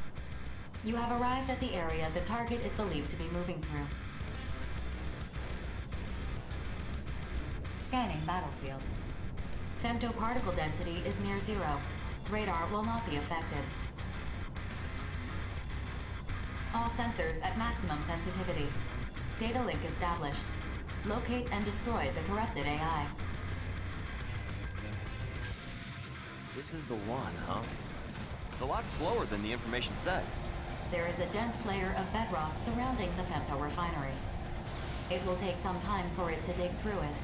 You have arrived at the area the target is believed to be moving through. Scanning battlefield. Femtoparticle density is near zero. Radar will not be affected. All sensors at maximum sensitivity. Data link established. Locate and destroy the corrupted AI. This is the one, huh? It's a lot slower than the information said. There is a dense layer of bedrock surrounding the femto refinery. It will take some time for it to dig through it.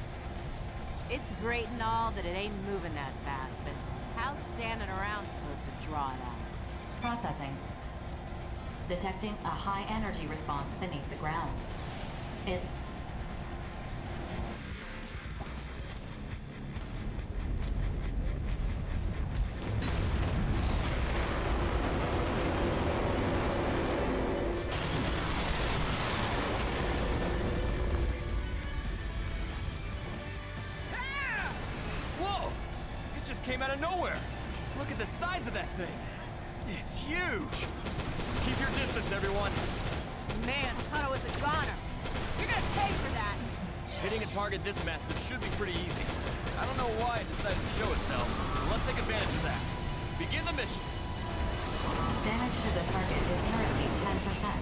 It's great and all that it ain't moving that fast, but how's standing around supposed to draw it out? Processing. Detecting a high energy response beneath the ground. It's of nowhere. Look at the size of that thing. It's huge. Keep your distance, everyone. Man, thought I was a goner. You're gonna pay for that. Hitting a target this massive should be pretty easy. I don't know why it decided to show itself, but let's take advantage of that. Begin the mission. damage to the target is currently 10%.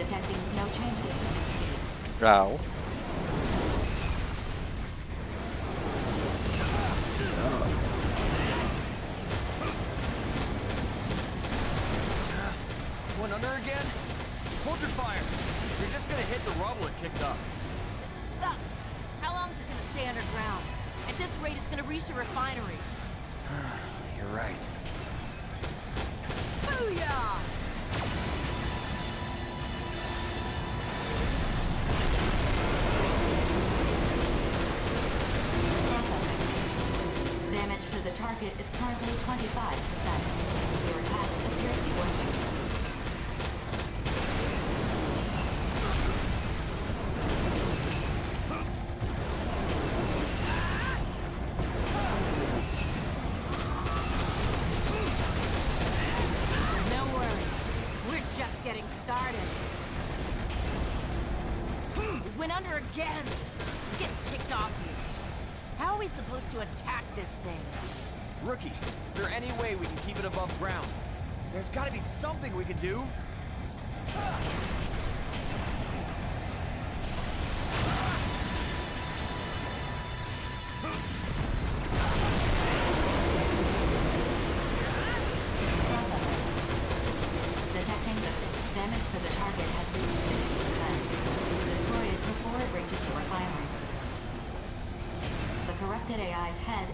Detecting no changes in its speed. Ow.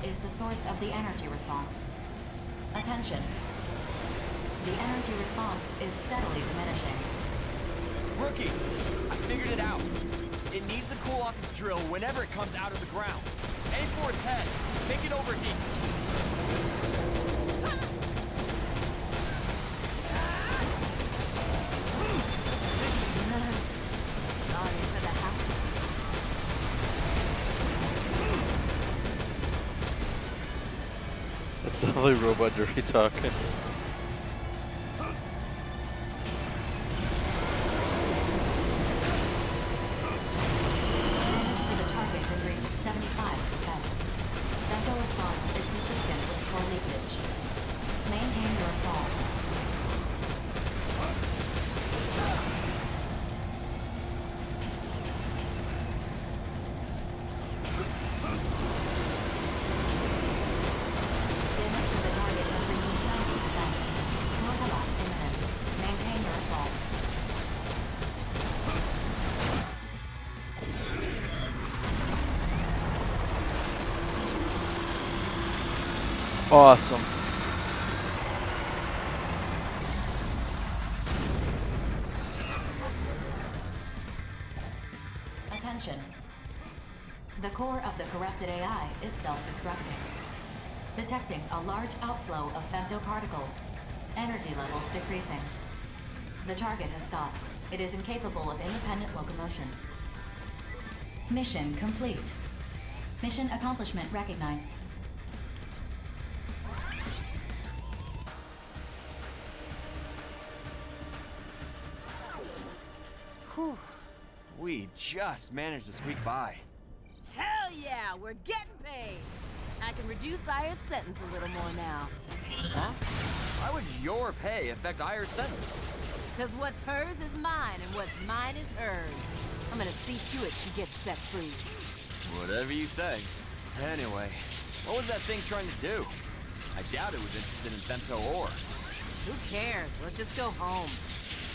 Is the source of the energy response. Attention. The energy response is steadily diminishing. Rookie, I figured it out. It needs to cool off its drill whenever it comes out of the ground. Aim for its head. Make it overheat. Definitely robot dirty talk. Awesome. Attention. The core of the corrupted AI is self-destructing. Detecting a large outflow of femtoparticles. Energy levels decreasing. The target has stopped. It is incapable of independent locomotion. Mission complete. Mission accomplishment recognized. Just managed to squeak by. Hell yeah, we're getting paid. I can reduce Aya's sentence a little more now. Huh? Why would your pay affect Aya's sentence? Because what's hers is mine, and what's mine is hers. I'm gonna see to it she gets set free. Whatever you say. Anyway, what was that thing trying to do? I doubt it was interested in femto ore. Who cares? Let's just go home.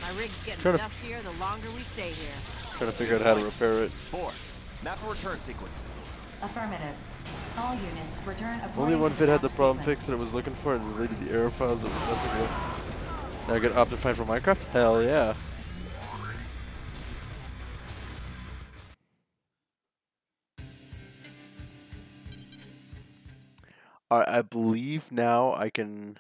My rig's getting Trying dustier the longer we stay here. Trying to figure out how to repair it. Four. Map a return sequence. Affirmative. All units return according Only one fit had the problem sequence. fixed that it was looking for and deleted the error files that were messing with. Now I get Optifine for Minecraft? Hell yeah. Alright, I believe now I can.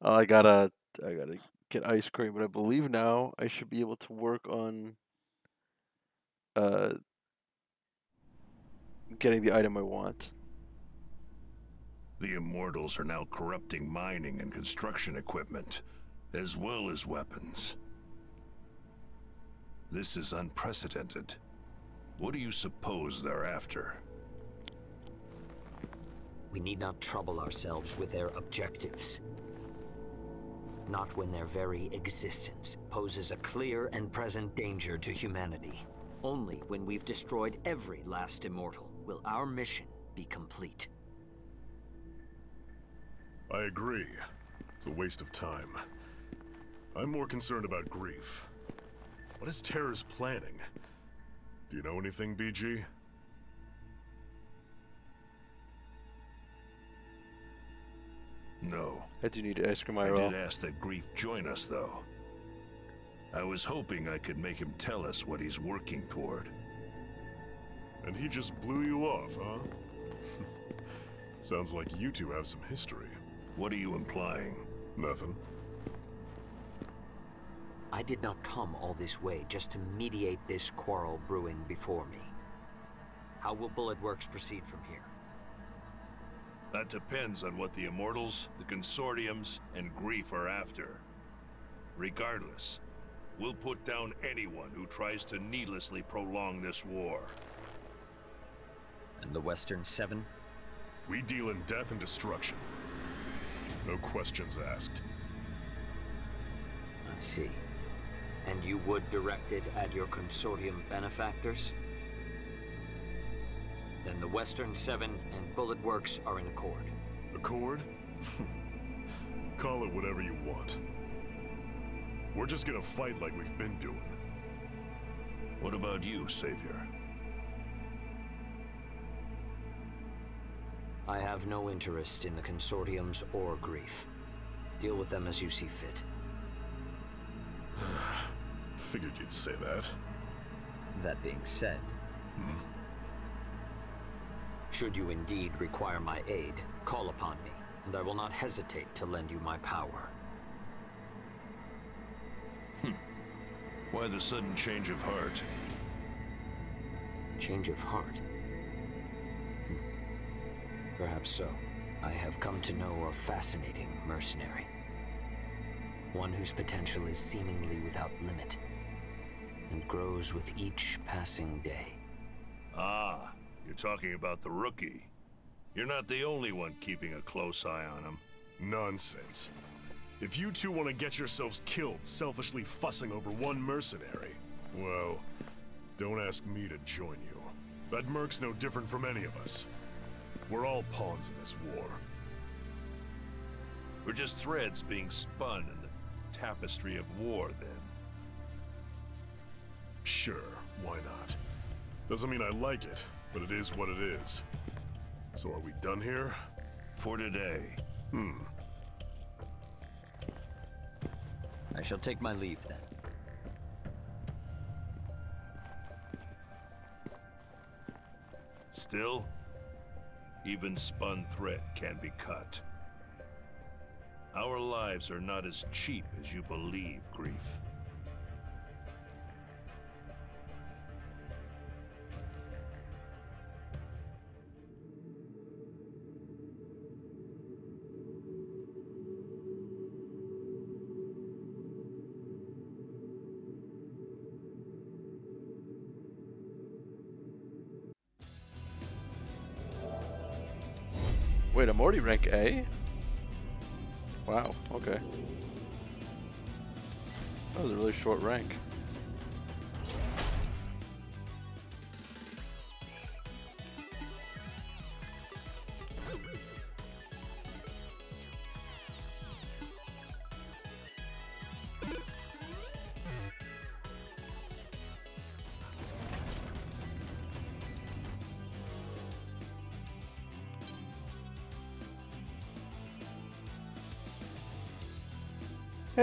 Oh, I gotta, I gotta get ice cream, but I believe now I should be able to work on, uh, getting the item I want. The Immortals are now corrupting mining and construction equipment, as well as weapons. This is unprecedented. What do you suppose they're after? We need not trouble ourselves with their objectives. Not when their very existence poses a clear and present danger to humanity. Only when we've destroyed every last immortal will our mission be complete. I agree. It's a waste of time. I'm more concerned about grief. What is Terra's planning? Do you know anything, BG? No. I do need to ask cream I did ask that Grief join us, though. I was hoping I could make him tell us what he's working toward. And he just blew you off, huh? Sounds like you two have some history. What are you implying? Nothing. I did not come all this way just to mediate this quarrel brewing before me. How will Bullet Works proceed from here? That depends on what the Immortals, the Consortiums, and Grief are after. Regardless, we'll put down anyone who tries to needlessly prolong this war. And the Western Seven? We deal in death and destruction. No questions asked. I see. And you would direct it at your consortium benefactors? Then the Western Seven and Bullet Works are in accord. Accord? Call it whatever you want. We're just gonna fight like we've been doing. What about you, Savior? I have no interest in the consortiums or grief. Deal with them as you see fit. Figured you'd say that. That being said, Hmm? should you indeed require my aid, call upon me, and I will not hesitate to lend you my power. Why the sudden change of heart? Change of heart? Hmm. Perhaps so. I have come to know a fascinating mercenary. One whose potential is seemingly without limit, and grows with each passing day. Ah, you're talking about the rookie. You're not the only one keeping a close eye on him. Nonsense. If you two want to get yourselves killed selfishly fussing over one mercenary, well, don't ask me to join you. That merc's no different from any of us. We're all pawns in this war. We're just threads being spun in the tapestry of war, then. Sure, why not? Doesn't mean I like it, but it is what it is. So are we done here? For today. Hmm. I shall take my leave then. Still, Even spun thread can be cut. Our lives are not as cheap as you believe, Grief. Wait, I'm already rank A? Wow, okay. That was a really short rank.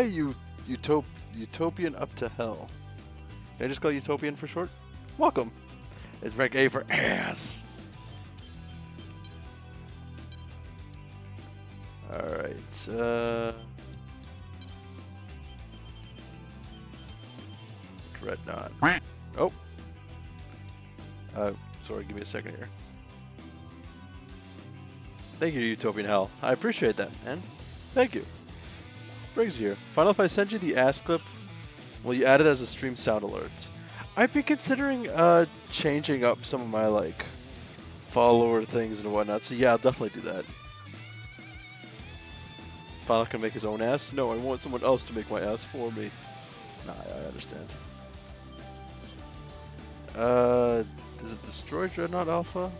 Hey, you utop utopian up to hell. Can I just call utopian for short? Welcome. It's rank A for ass. Alright, uh... Dreadnought. Oh! Uh, sorry, give me a second here. Thank you, Utopian Hell. I appreciate that, man. Thank you. Briggs here. Final if I send you the ass clip, will you add it as a stream sound alert? I've been considering uh changing up some of my like follower things and whatnot, so yeah, I'll definitely do that. Final can make his own ass? No, I want someone else to make my ass for me. Nah, I understand. Uh, does it destroy Dreadnought Alpha?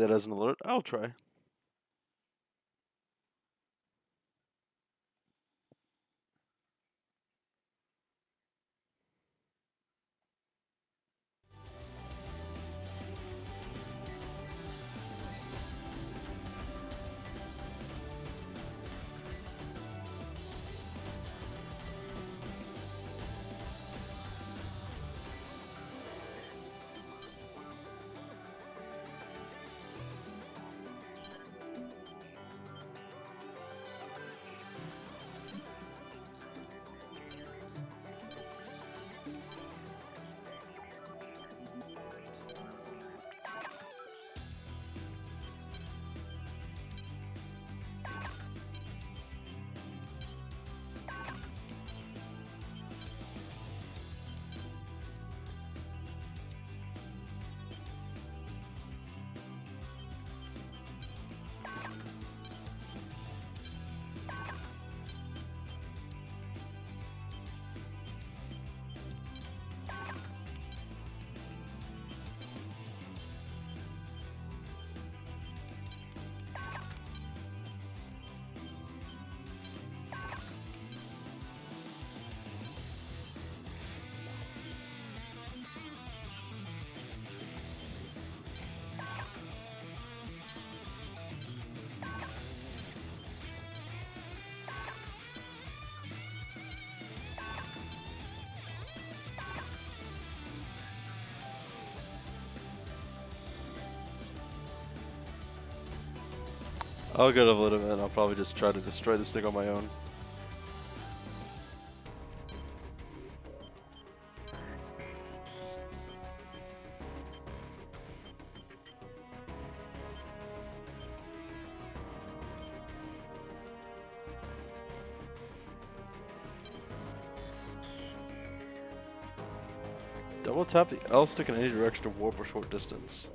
That as an alert? I'll try. I'll get a little bit and I'll probably just try to destroy this thing on my own. Double tap the L stick in any direction to warp or short distance.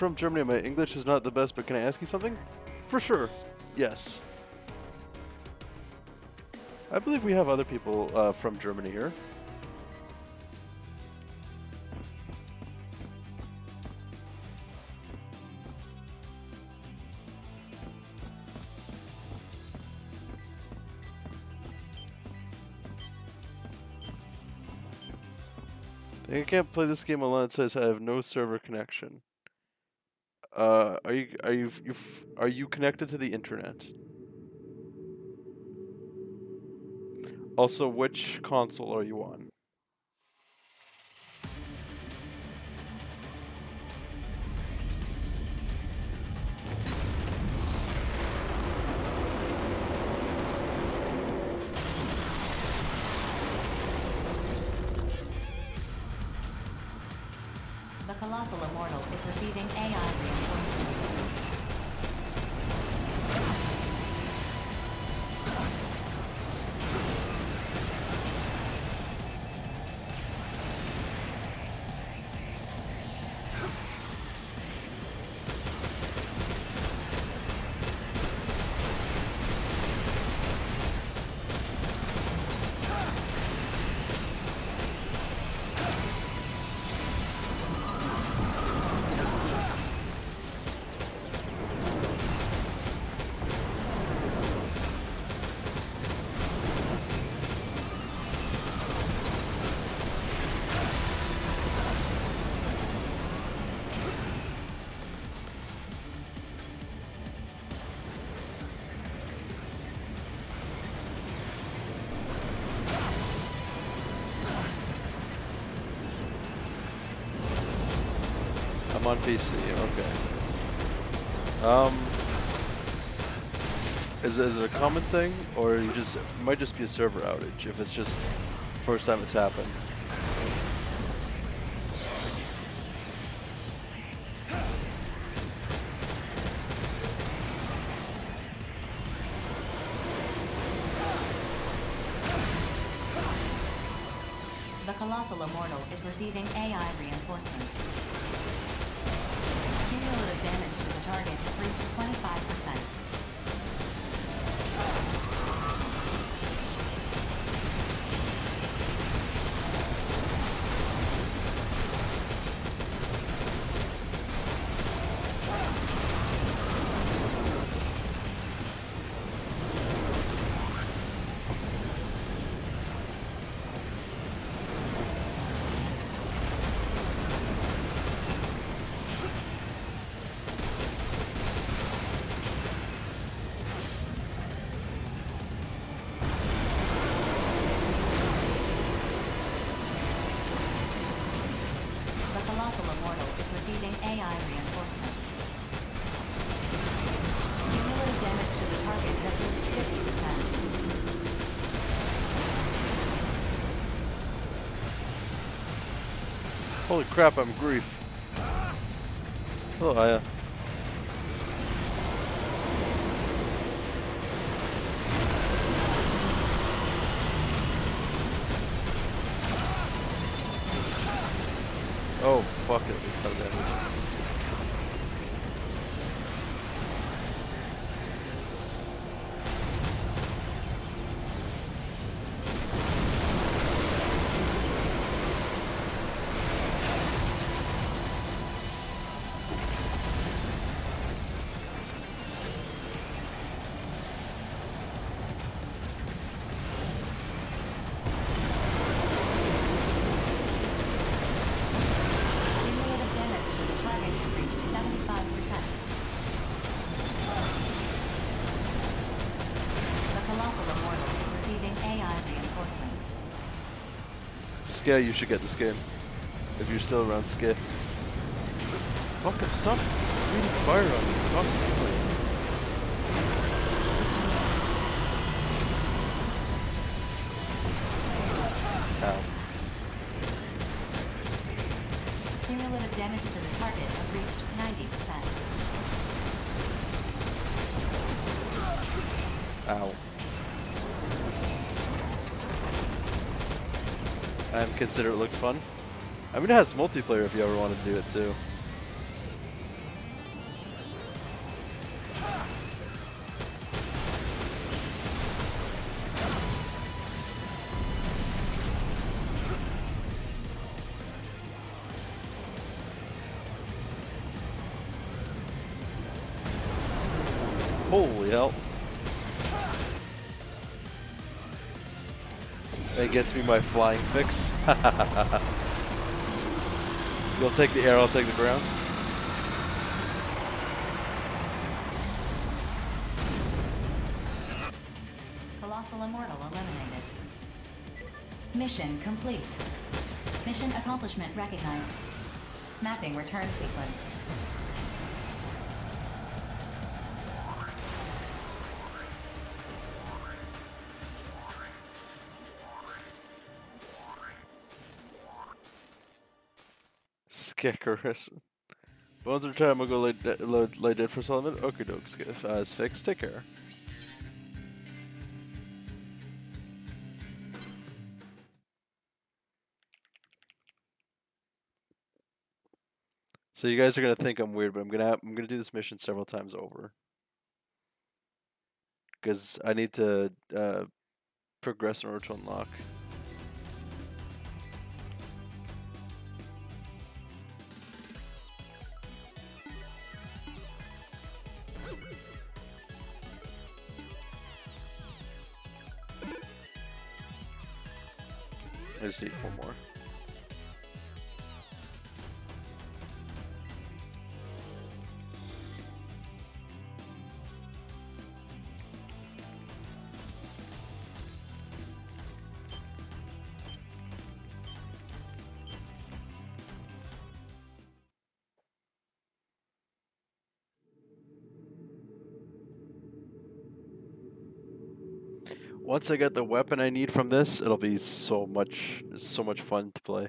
From Germany. My English is not the best, but can I ask you something? For sure. Yes. I believe we have other people uh, from Germany here. I can't play this game alone. It says I have no server connection. Uh, are you are you, are you connected to the internet? Also, which console are you on? On PC. Okay. Um, is is it a common thing, or you just it might just be a server outage if it's just first time it's happened? The Colossal Immortal is receiving AI Holy crap! I'm grief. Oh, Hello, Aya. Oh fuck it! It's ton damage. Scare, you should get this game. If you're still around, Scare. Fucking stop breathing fire on me. Consider it looks fun. I mean, it has multiplayer if you ever want to do it too. Gets me my flying fix. You'll take the air, I'll take the ground. Colossal Immortal eliminated. Mission complete. Mission accomplishment recognized. Mapping return sequence. Skickerous. Bones are time go lay, de- lay, lay dead for Solomon. Doke. Skiff. Uh, fixed. Take care. So you guys are gonna think I'm weird, but I'm gonna I'm gonna do this mission several times over because I need to uh, progress in order to unlock. I just need four more. Once I get the weapon I need from this, it'll be so much so much fun to play.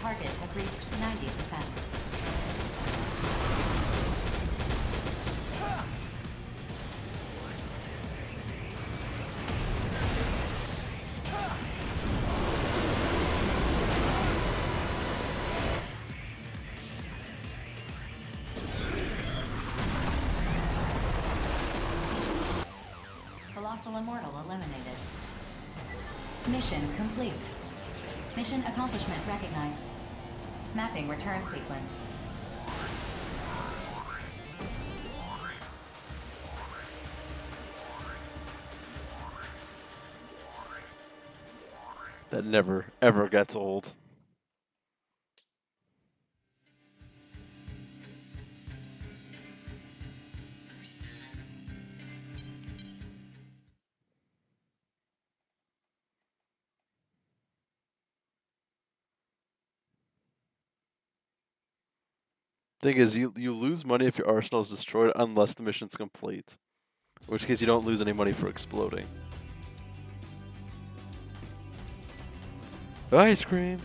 Target has reached 90%. Colossal Immortal eliminated. Mission complete. Mission accomplishment recognized. Mapping return sequence. That never, ever gets old. Thing is, you you lose money if your arsenal is destroyed unless the mission's complete. In which case, you don't lose any money for exploding. Ice cream.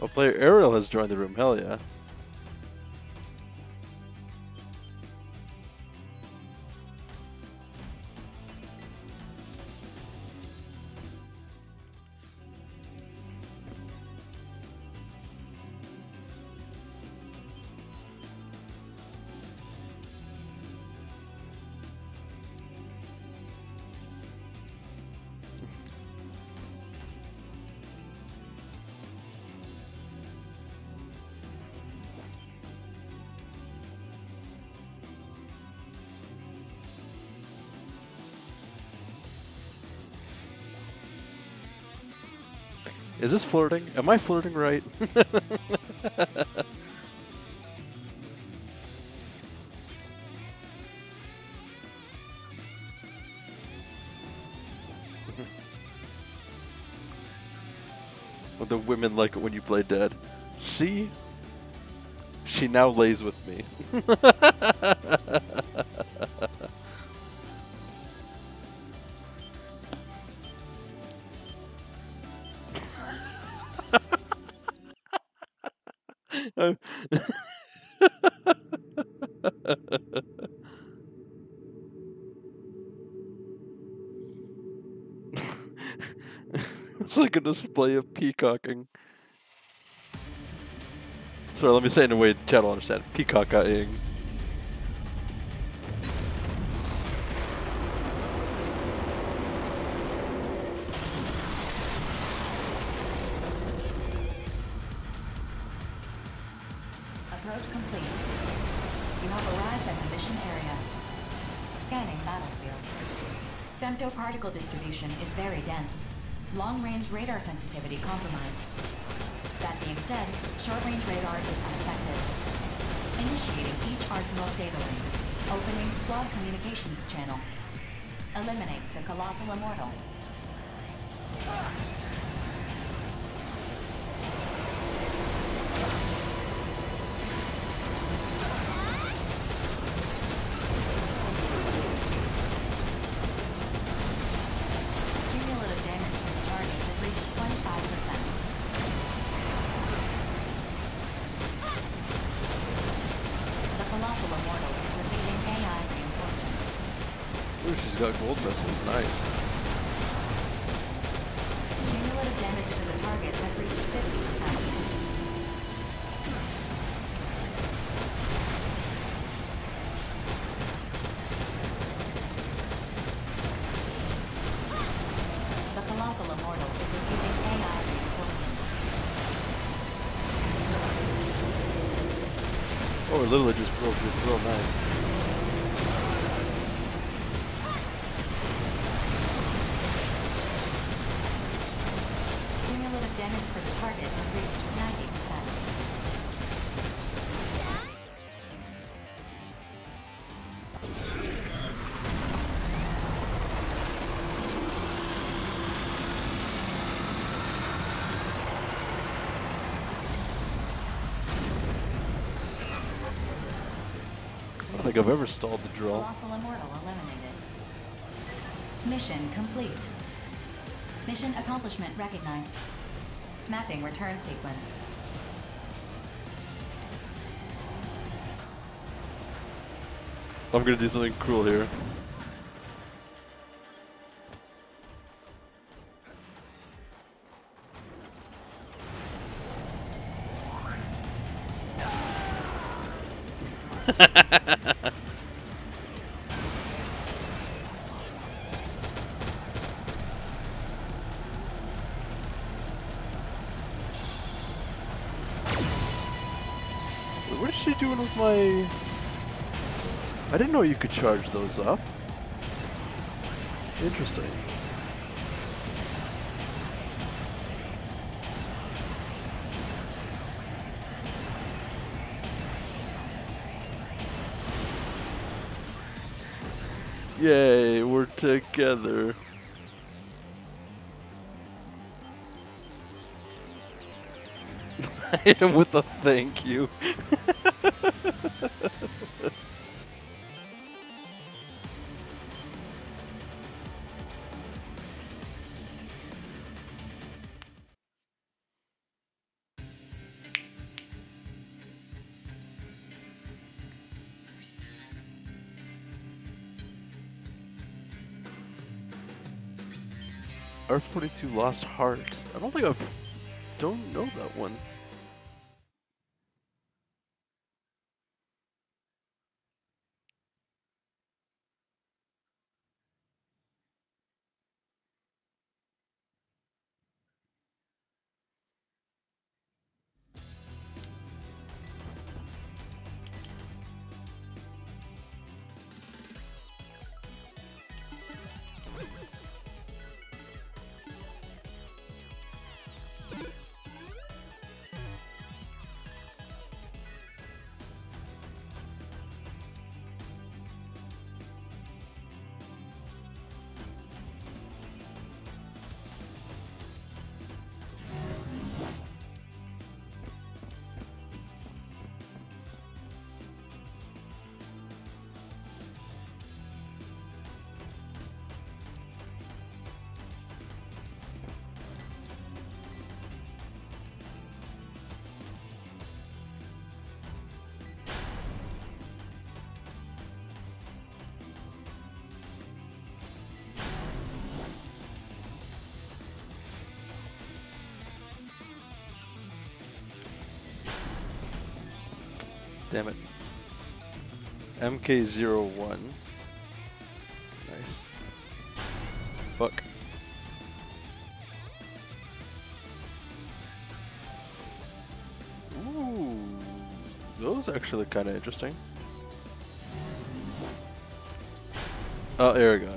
Oh, player Ariel has joined the room. Hell yeah. This flirting? Am I flirting right? The women like it when you play dead. See? She now lays with me. display of peacocking. Sorry, let me say it in a way the chat will understand. Peacocking. Gold missiles. Nice. Cumulative damage to the target has reached 50%. The Colossal Immortal is receiving AI reinforcements. Oh, it literally just broke it. Real nice. Think I've ever stalled the drill. Colossal Immortal eliminated. Mission complete. Mission accomplishment recognized. Mapping return sequence. I'm gonna do something cruel here. Know you could charge those up. Interesting. Yay, we're together. Hit him with a thank you. R42 Lost Hearts. I don't think I've don't know that one. Damn it. MK01. Nice. Fuck. Ooh. Those actually kind of interesting. Oh, there we go,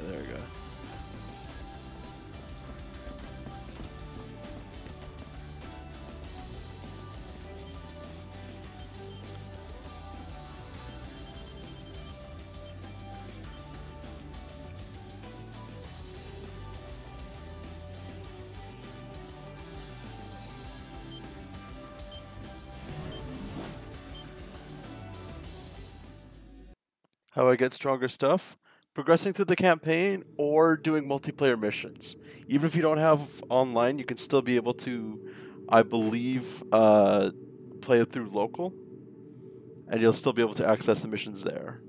How I get stronger stuff? Progressing through the campaign or doing multiplayer missions. Even if you don't have online, you can still be able to, I believe, uh, play it through local. And you'll still be able to access the missions there.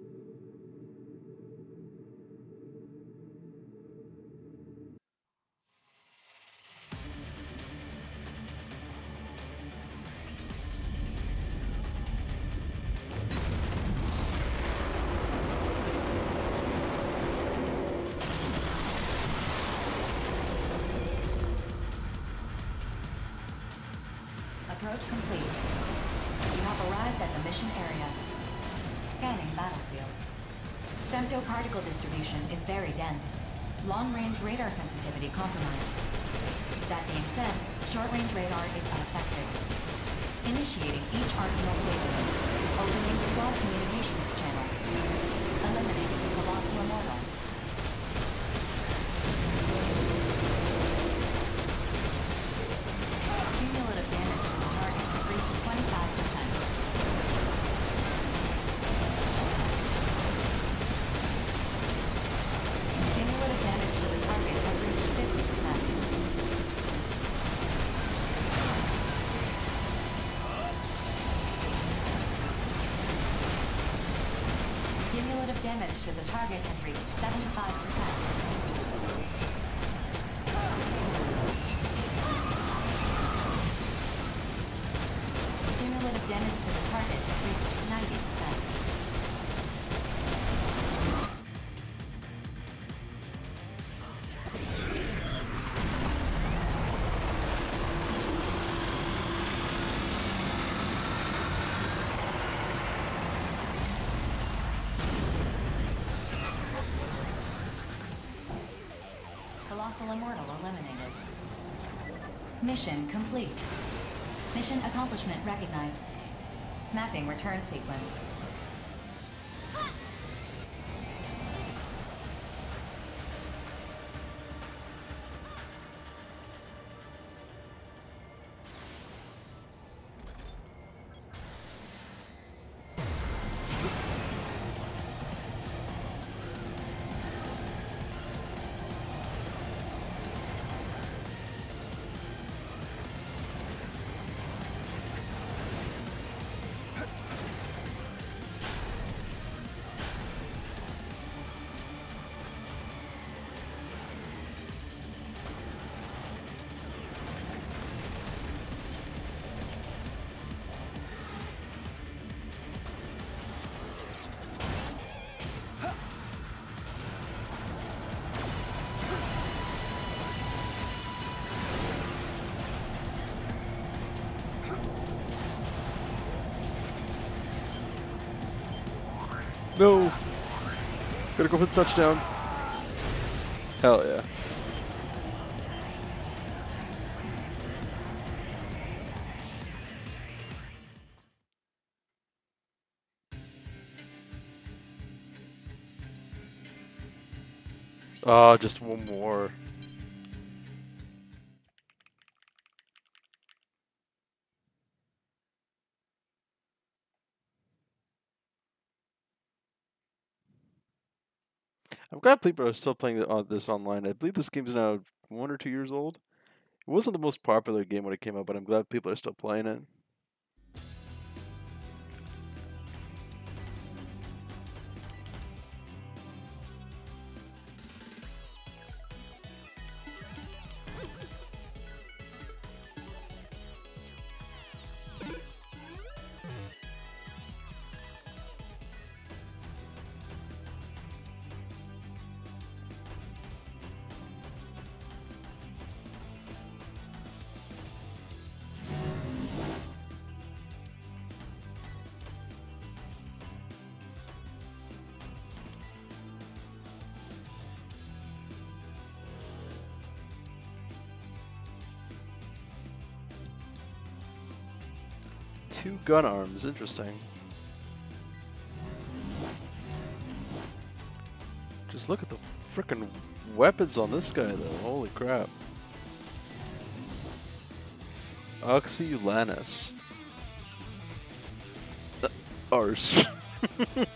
Damage to the target has reached Mission complete. Mission accomplishment recognized. Mapping return sequence. No. Gotta go for the touchdown. Hell yeah. Ah, just one more. I'm glad people are still playing uh, this online. I believe this game's now one or two years old. It wasn't the most popular game when it came out, but I'm glad people are still playing it. Gun arms, interesting. Just look at the frickin' weapons on this guy, though. Holy crap. Oxyulanus. Arse.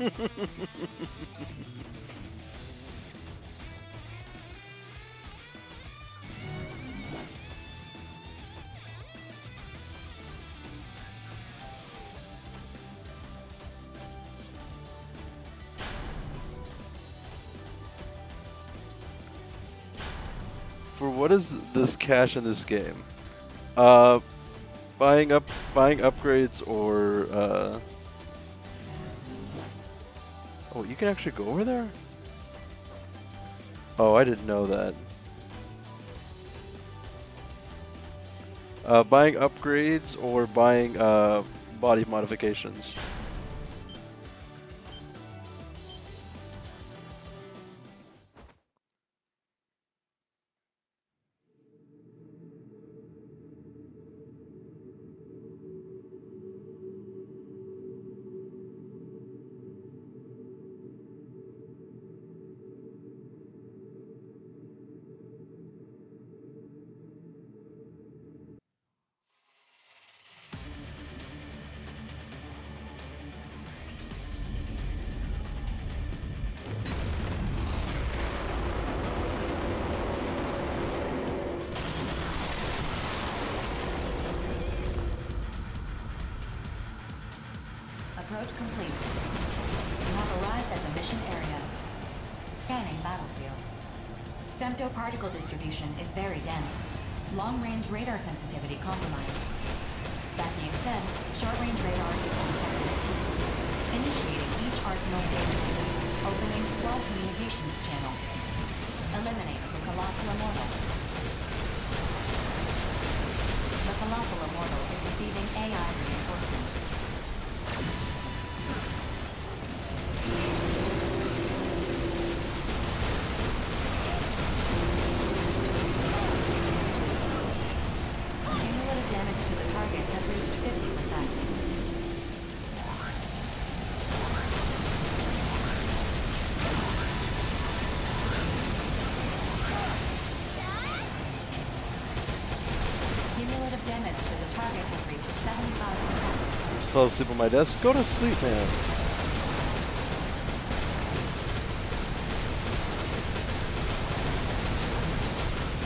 for this cash in this game? Uh, buying up, buying upgrades, or uh. Oh, you can actually go over there. Oh, I didn't know that. Uh, buying upgrades or buying uh, body modifications. Long-range radar sensitivity compromised. That being said, short-range radar is unaffected. Initiating each arsenal station. Opening squad communications channel. Eliminate the Colossal Immortal. The Colossal Immortal is receiving AI reinforcements. Fell asleep on my desk. Go to sleep, man.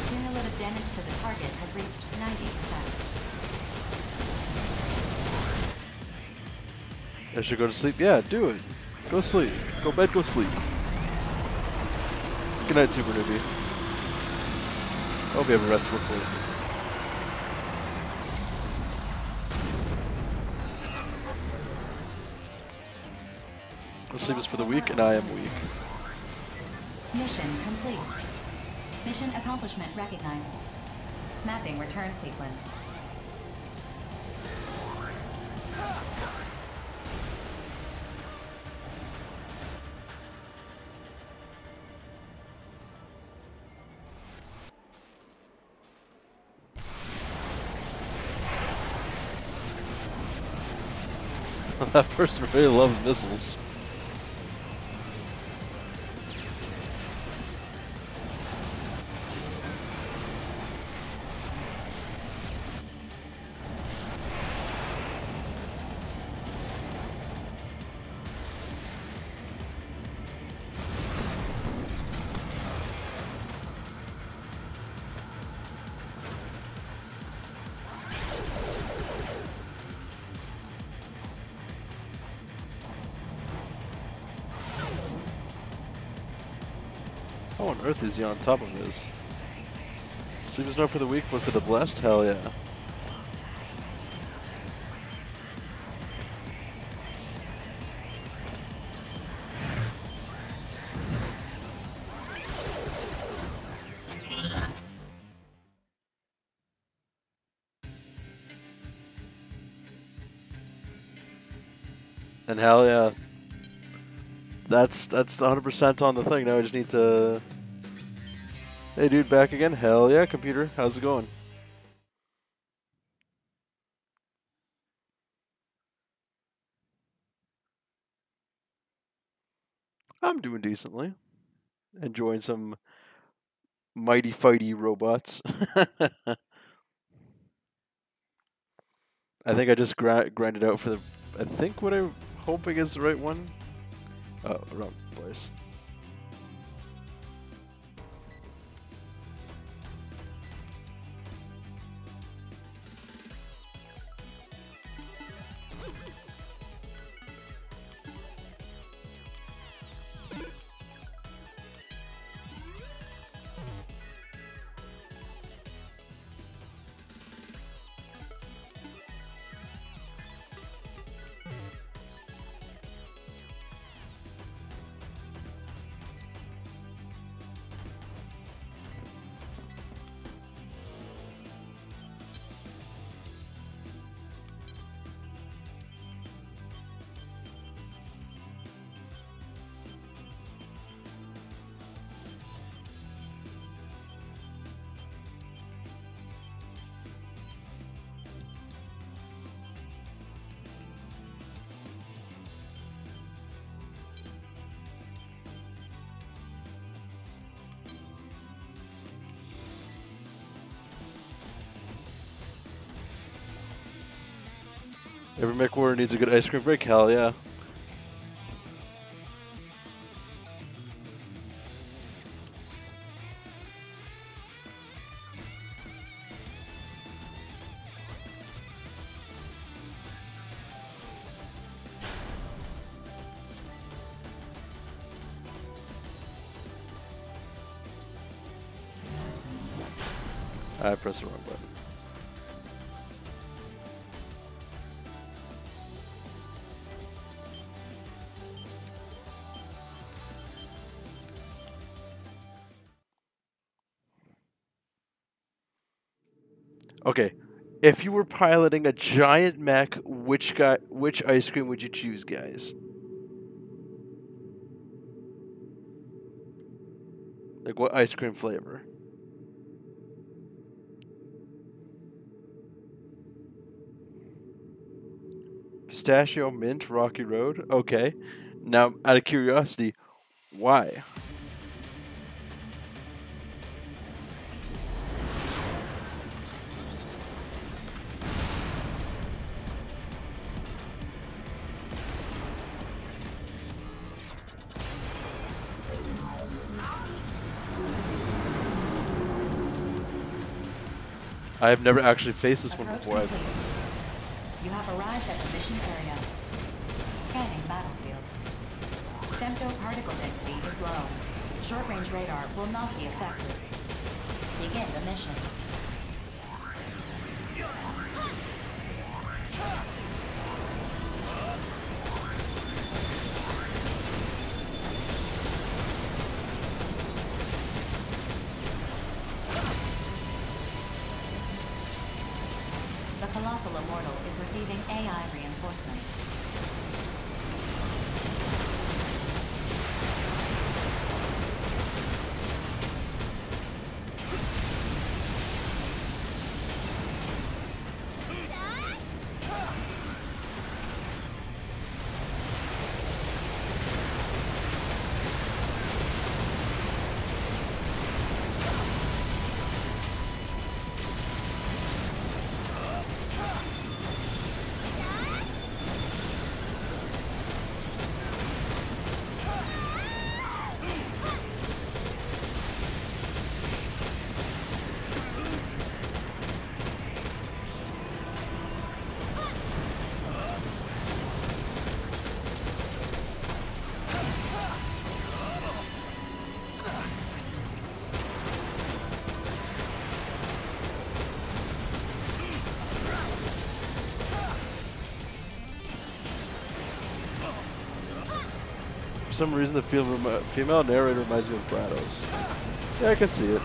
Cumulative damage to the target has reached 90%. I should go to sleep. Yeah, do it. Go sleep. Go bed. Go sleep. Good night, Super Newbie. Hope you have a restful sleep. Sleep is for the weak, and I am weak. Mission complete. Mission accomplishment recognized. Mapping return sequence. that person really loves missiles. How on is he on top of this? Sleep is not for the weak, but for the blessed? Hell yeah. And hell yeah. That's that's 100% on the thing. Now I just need to. Hey, dude, back again? Hell yeah, computer. How's it going? I'm doing decently. Enjoying some mighty fighty robots. I think I just gra- grinded out for the. I think what I'm hoping is the right one. Oh, wrong place. Needs a good ice cream break. Hell yeah. If you were piloting a giant mech, which guy, which ice cream would you choose, guys? Like what ice cream flavor? Pistachio Mint Rocky Road. Okay. Now, out of curiosity, why? I have never actually faced this one Approach before. I've- complete. You have arrived at the mission area. Scanning battlefield. Femto particle density is low. Short-range radar will not be affected. Begin the mission. Some reason, the female narrator reminds me of GLaDOS. Yeah, I can see it.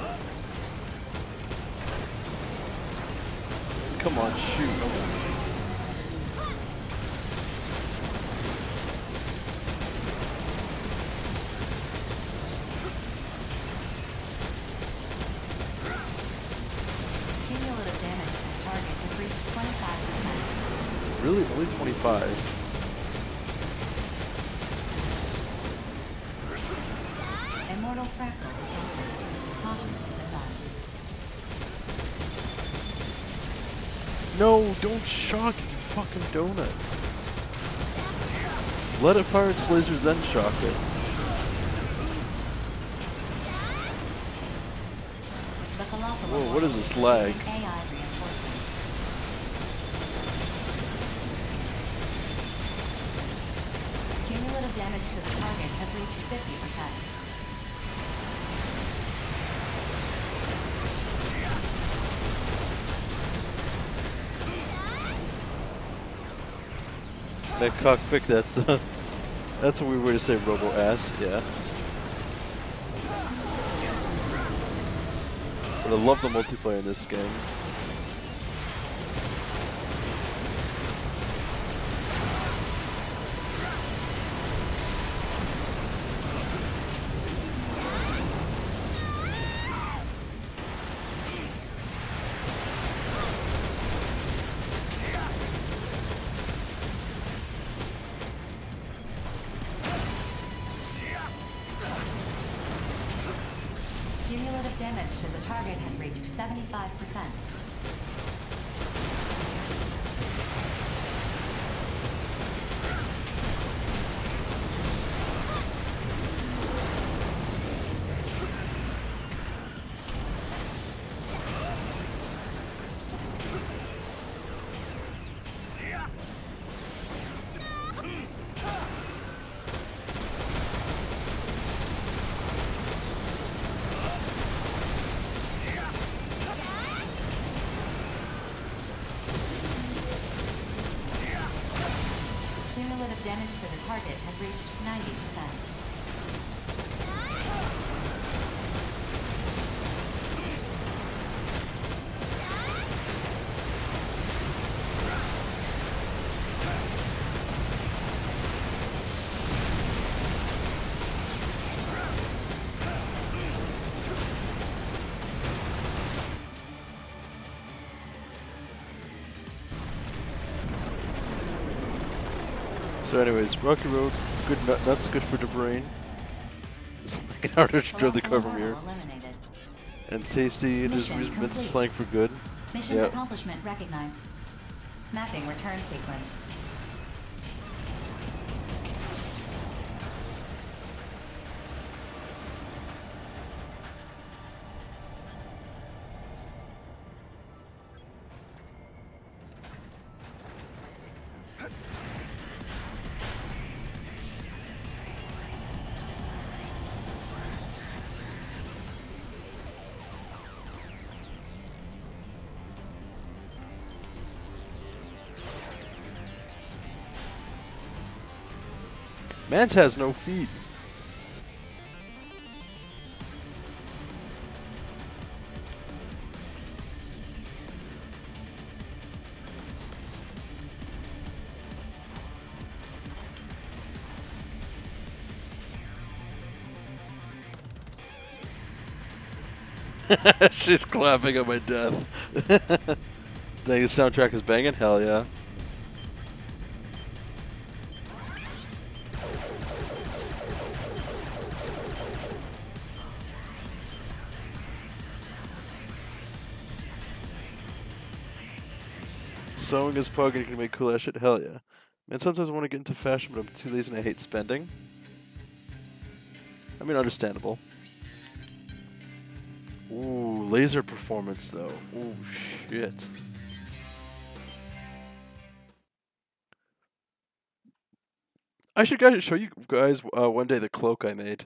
No, don't shock it, you fucking donut. Let it fire its lasers, then shock it. Whoa, what is this lag? That cockpit, that's the. That's a weird way to say robo ass, yeah. But I love the multiplayer in this game. So, anyways, Rocky Road, good nut nuts, good for the brain. It's an harder to drill the car from here. And tasty, there's Mission meant slang for good. Mission Yep. accomplishment recognized. Mapping return sequence. Mance has no feet. She's clapping at my death. Dang, the soundtrack is banging? Hell yeah. Sewing is and you can make cool ass shit? Hell yeah. Man, sometimes I want to get into fashion, but I'm too lazy and I hate spending. I mean, understandable. Ooh, laser performance though. Ooh, shit. I should show you guys uh, one day the cloak I made.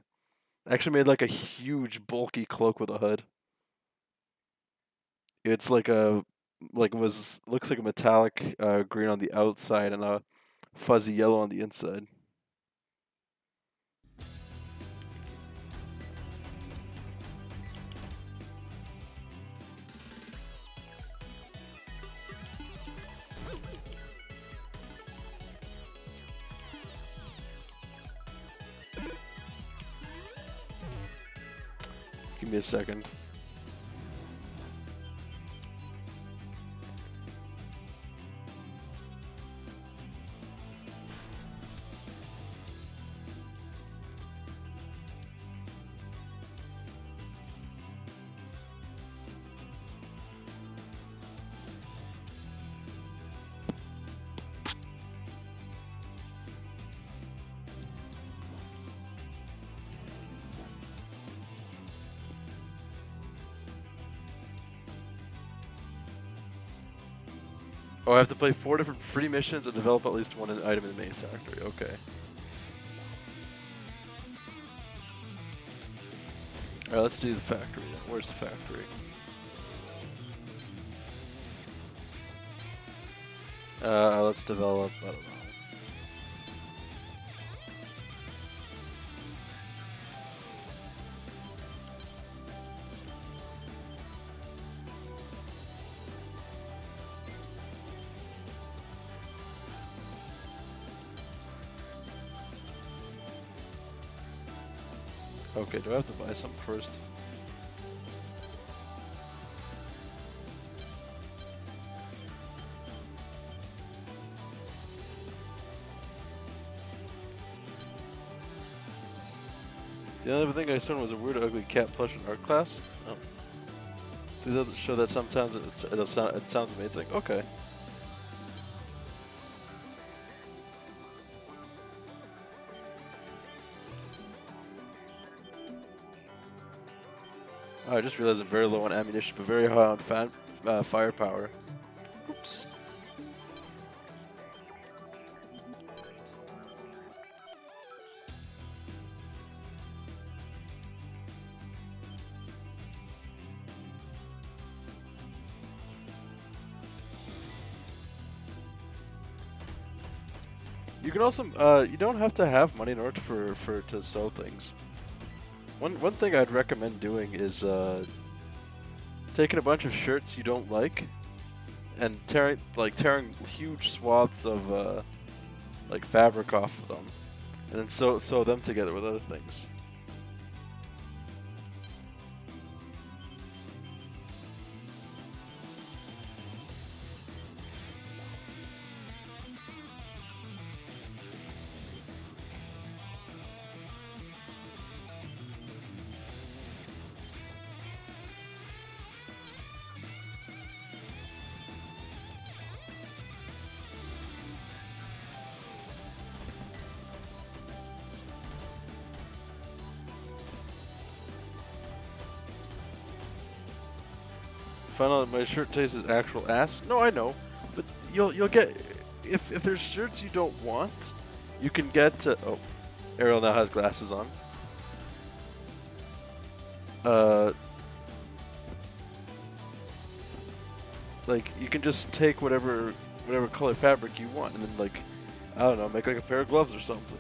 I actually made like a huge bulky cloak with a hood. It's like a like it was looks like a metallic uh, green on the outside and a fuzzy yellow on the inside. Give me a second. I have to play four different free missions and develop at least one item in the main factory. Okay. Alright, let's do the factory then. Where's the factory? Uh, let's develop, I don't know. Okay, do I have to buy something first? The only thing I saw was a weird, ugly cat plush in art class. Oh. That show that sometimes sound, it sounds amazing? Okay. I just realized I'm very low on ammunition, but very high on fan, uh, firepower. Oops. You can also, uh, you don't have to have money in order for, for to sell things. One one thing I'd recommend doing is uh, taking a bunch of shirts you don't like and tearing like tearing huge swaths of uh, like fabric off of them, and then sew sew them together with other things. My shirt tastes his actual ass. No, I know, but you'll you'll get if if there's shirts you don't want, you can get. Uh, oh, Ariel now has glasses on. Uh, like you can just take whatever whatever color fabric you want, and then like I don't know, make like a pair of gloves or something.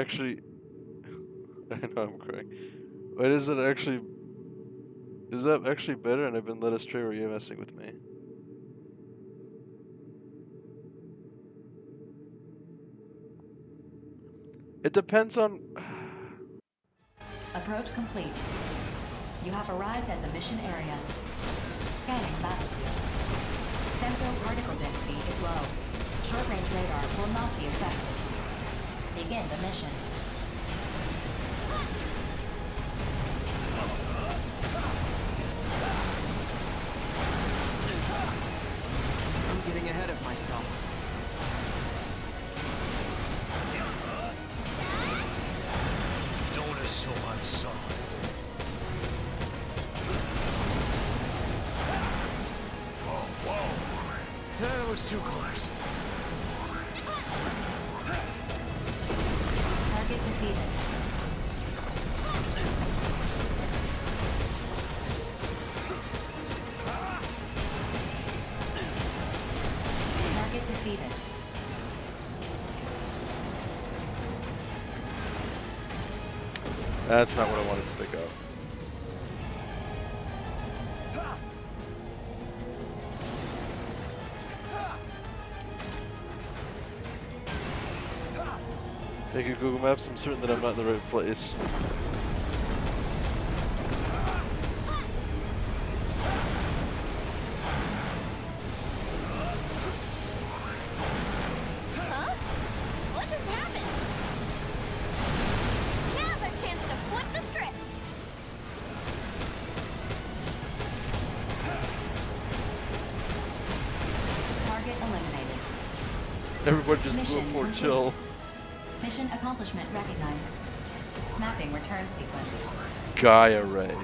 Actually. I know I'm crying. Wait, is it actually. Is that actually better? And I've been led astray or are you messing with me? It depends on. Approach complete. You have arrived at the mission area. Scanning battlefield. Temporal particle density is low. Short-range radar will not be affected. Begin the mission. I'm getting ahead of myself. That's not what I wanted to pick up. Thank you, Google Maps. I'm certain that I'm not in the right place. Gaia Ray.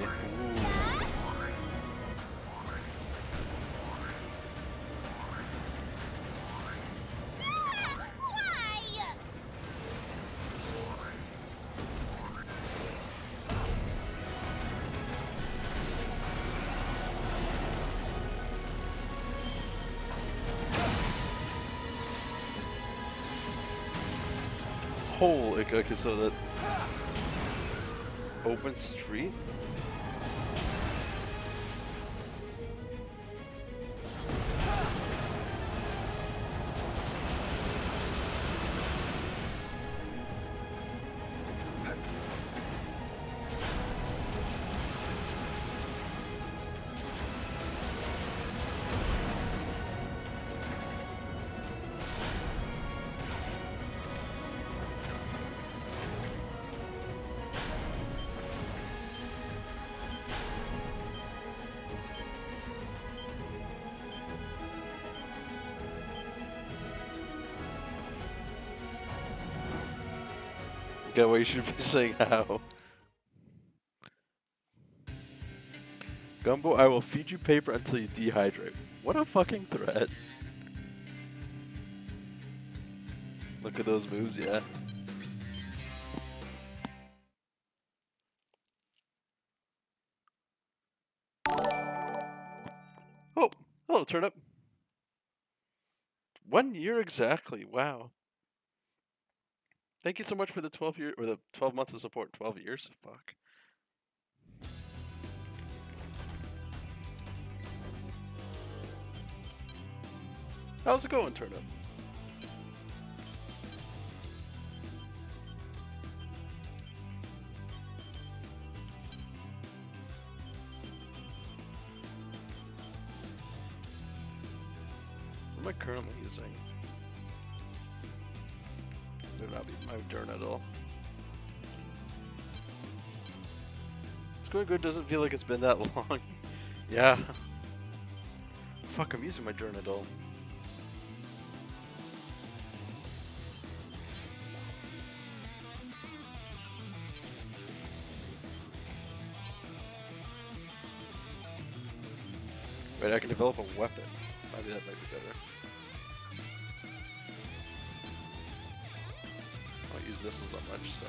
Holy, okay, so that open street? What you should be saying how. Gumbo, I will feed you paper until you dehydrate. What a fucking threat. Look at those moves, yeah. Oh, hello, turnip. One year exactly. Wow. Thank you so much for the 12 year or the 12 months of support. 12 years? Fuck. How's it going, Turnip? What am I currently using? Be my turn at all. It's going good. Doesn't feel like it's been that long. yeah. Fuck, I'm using my Journadol. Wait, I can develop a weapon. Maybe that might be better. Don't missiles that much, so...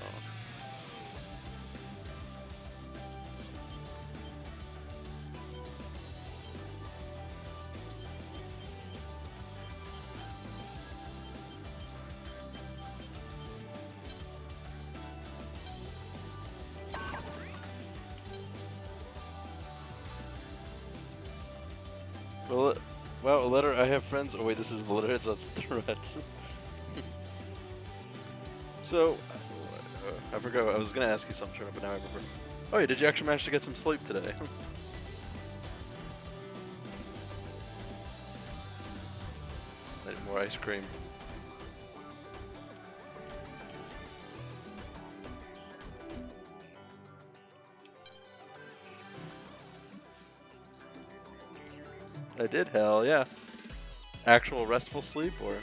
Well, wow, a letter. I have friends. Oh wait, this is the letter. It's that's threats. so, uh, I forgot. I was gonna ask you something, but now I remember. Oh yeah, did you actually manage to get some sleep today? Need more ice cream. I did, hell yeah. Actual restful sleep or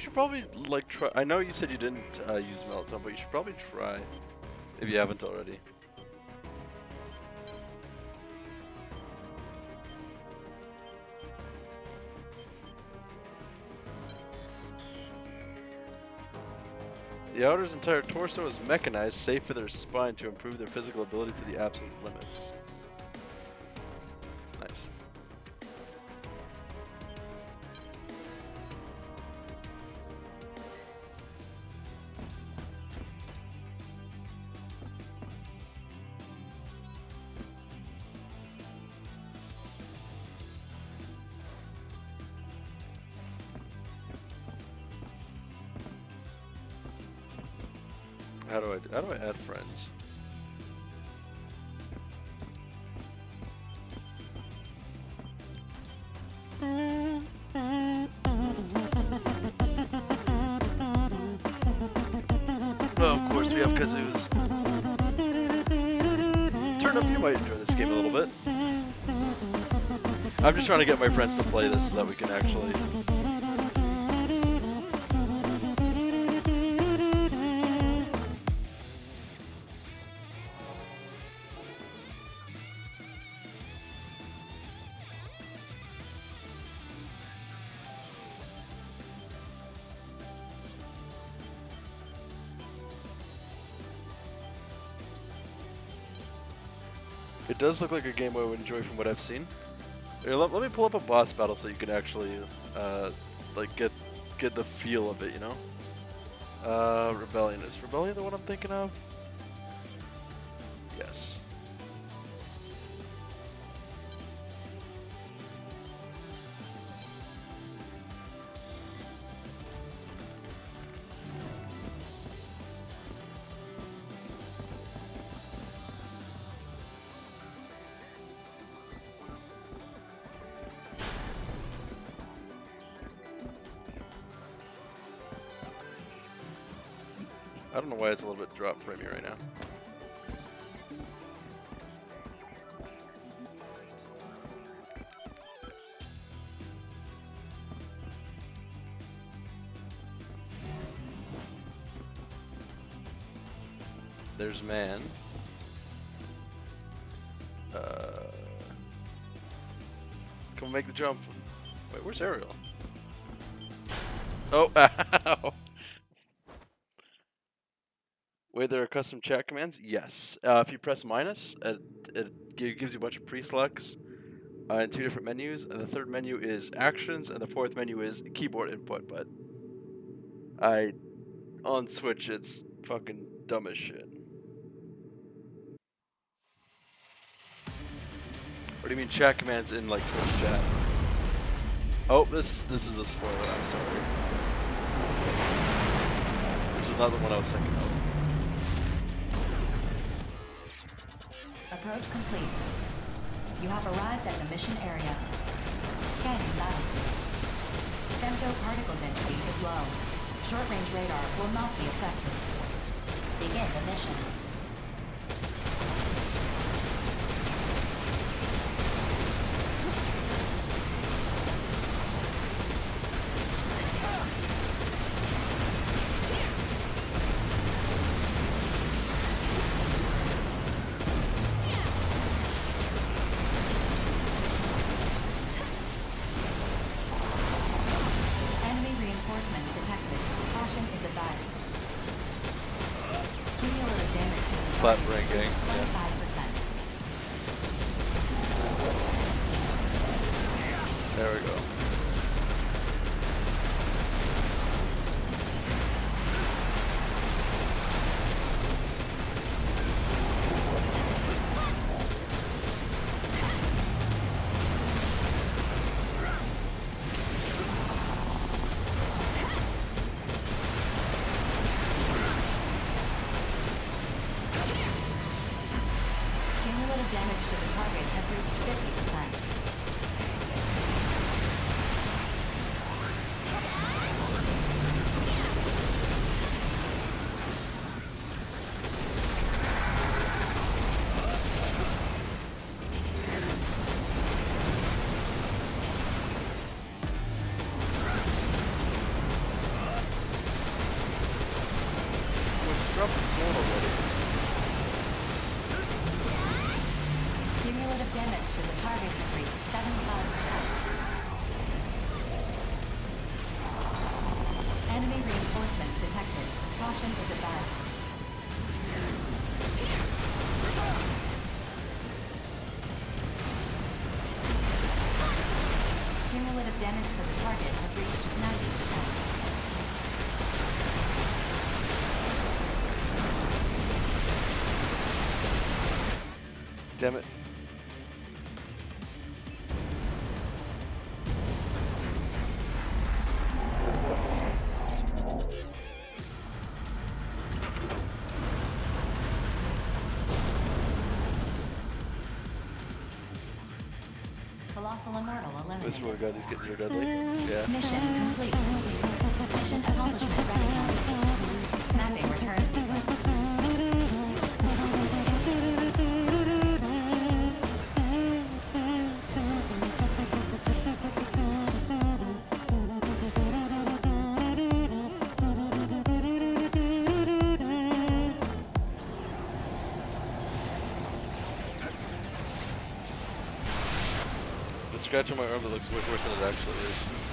You should probably like try. I know you said you didn't uh, use melatonin, but you should probably try if you haven't already. The outer's entire torso is mechanized, save for their spine to improve their physical ability to the absolute limit. Turn up, you might enjoy this game a little bit. I'm just trying to get my friends to play this so that we can actually does look like a game I would enjoy from what I've seen. Here, let, let me pull up a boss battle so you can actually, uh, like get get the feel of it, you know. Uh, Rebellion is Rebellion the one I'm thinking of? Yes. Why it's a little bit drop framey right now. There's man. Uh, come make the jump. Wait, where's Ariel? Oh, custom chat commands? Yes. Uh, if you press minus, it, it gives you a bunch of pre-selects. uh, in two different menus. And the third menu is actions, and the fourth menu is keyboard input. But I on Switch, it's fucking dumb as shit. What do you mean chat commands in like Twitch chat? Oh, this this is a spoiler. I'm sorry. This is not the one I was thinking of. Complete. You have arrived at the mission area. Scanning battle. Femto particle density is low. Short-range radar will not be effective. Begin the mission. Colossal Immortal eliminated. This is where. These kids are deadly. Mm. Yeah. Mission complete. Mission accomplishment scratch on my arm that looks way worse than it actually is.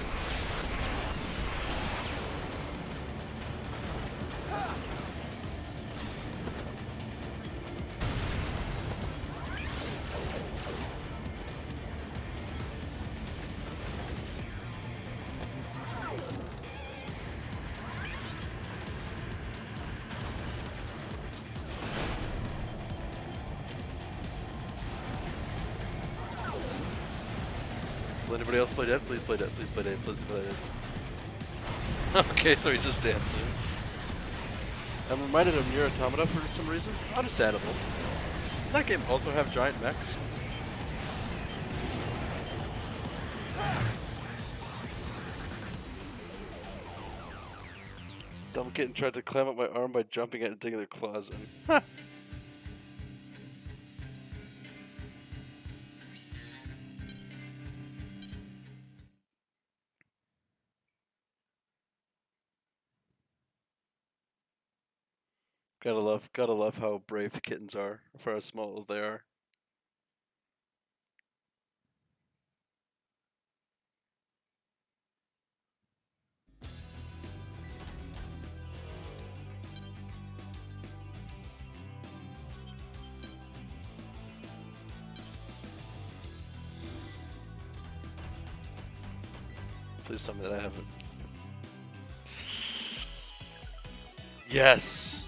Anybody else play dead? Please play dead. Please play dead. Please play dead. okay, so he's just dancing. I'm reminded of Nier Automata for some reason. Understandable. That game also have giant mechs? Dumb kitten tried to climb up my arm by jumping at and digging their claws in. love, gotta love how brave the kittens are for as small as they are. Please tell me that I haven't. Yes!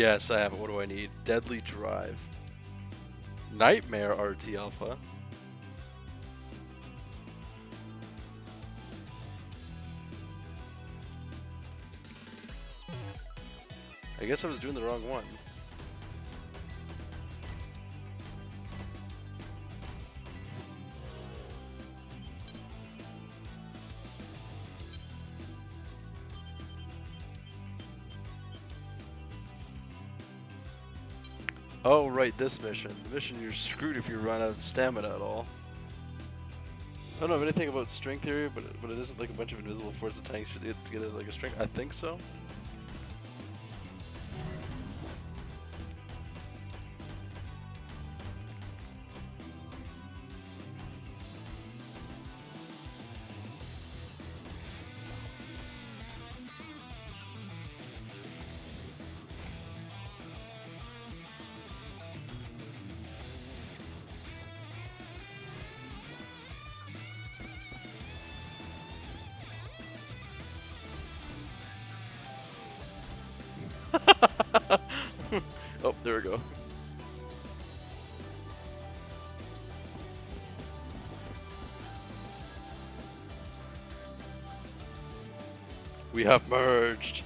Yes, I have it. What do I need? Deadly Drive. Nightmare RT Alpha. I guess I was doing the wrong one. This mission. The mission you're screwed if you run out of stamina at all. I don't know anything about string theory, but but it isn't like a bunch of invisible forces tanks should get together like a string. I think so. oh, there we go. We have merged.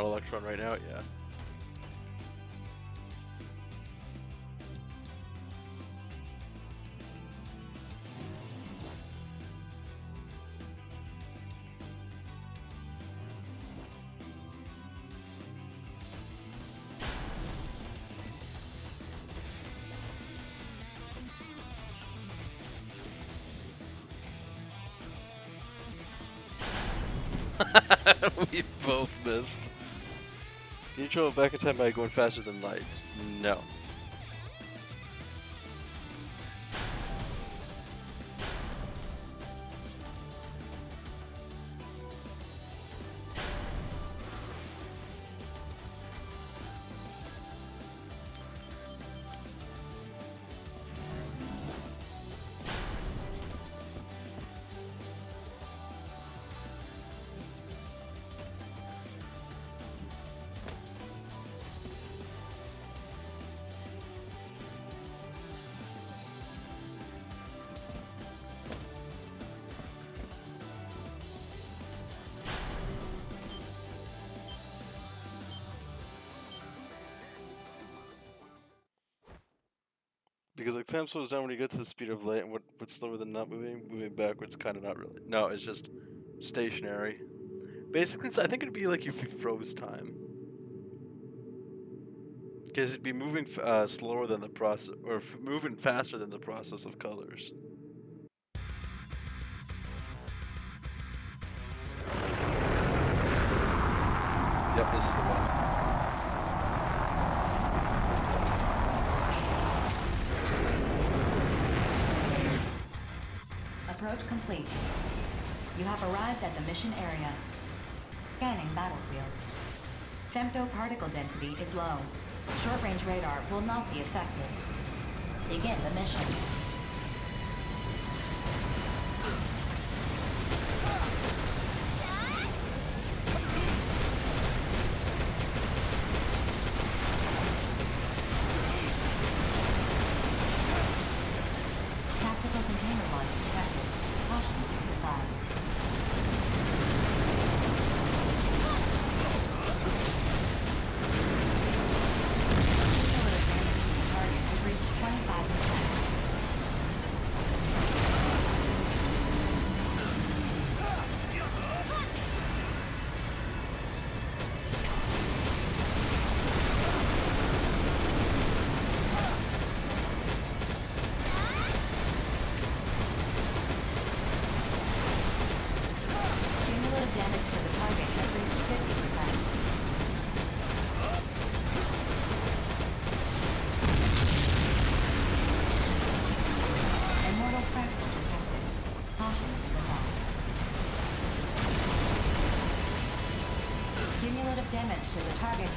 Don't Electron right now? Yeah. we both missed. Travel back in time by going faster than light? No. Time slows down when you get to the speed of light, and what what's slower than not moving? Moving backwards, kind of not really. No, it's just stationary. Basically, I think it'd be like if you froze time. Because it'd be moving uh, slower than the process, or moving faster than the process of colors. The mission area. Scanning battlefield. Femto particle density is low. Short-range radar will not be affected. Begin the mission. To the target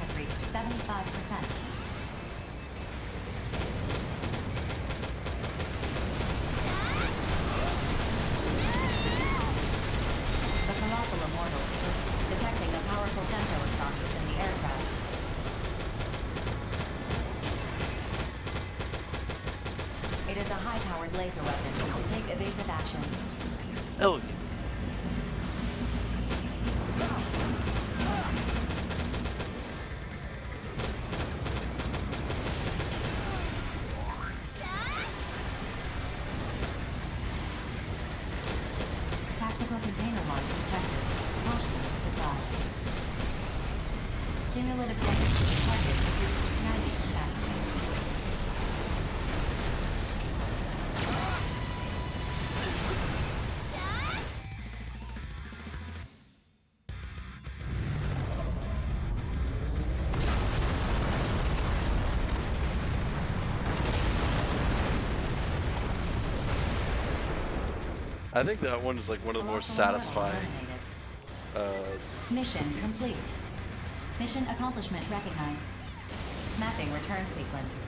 I think that one is like one of the more satisfying. Uh, Mission complete. Mission accomplishment recognized. Mapping return sequence.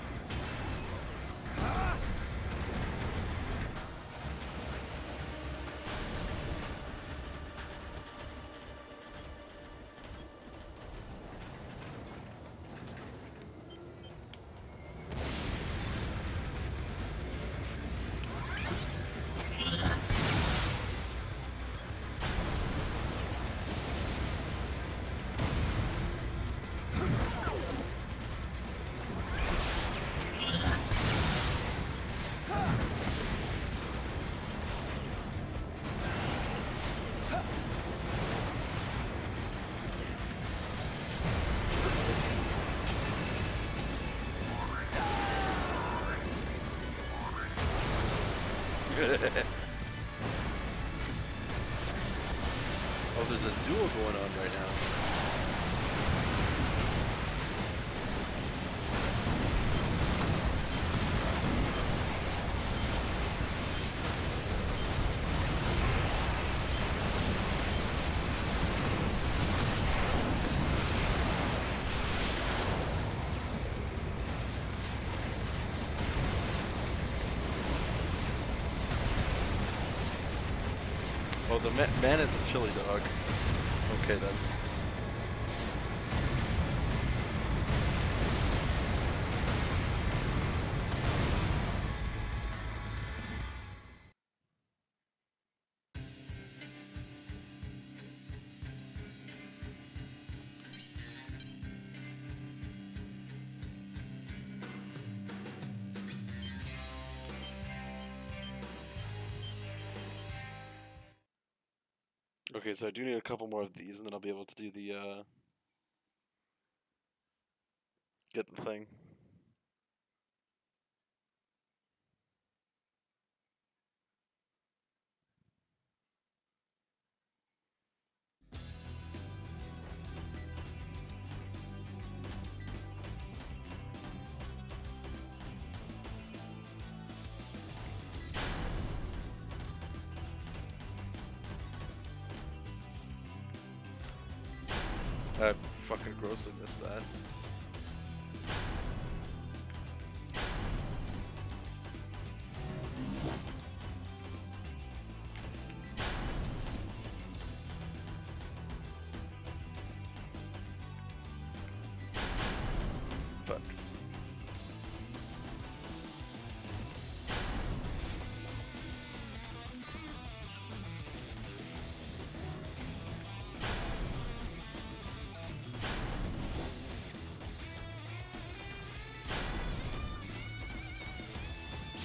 Man is a chili dog. Okay then. Okay, so I do need a couple more of these, and then I'll be able to do the, uh... Get the thing. Grossly missed that.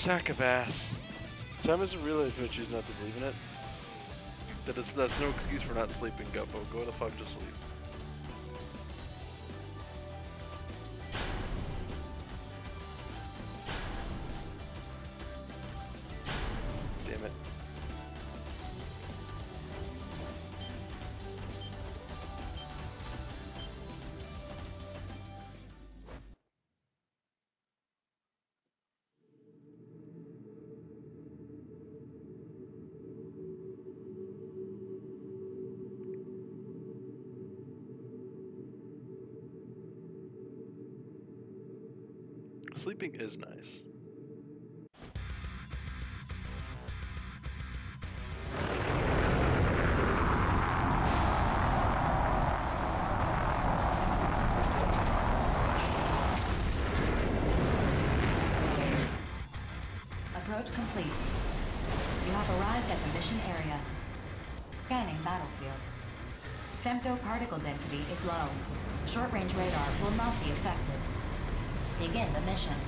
Sack of ass. Time isn't real if I choose not to believe in it. That is, that's no excuse for not sleeping, Guppo. Go the fuck to sleep. Sleeping is nice. Approach complete. You have arrived at the mission area. Scanning battlefield. Femto particle density is low. Short-range radar will not be affected. Begin the mission.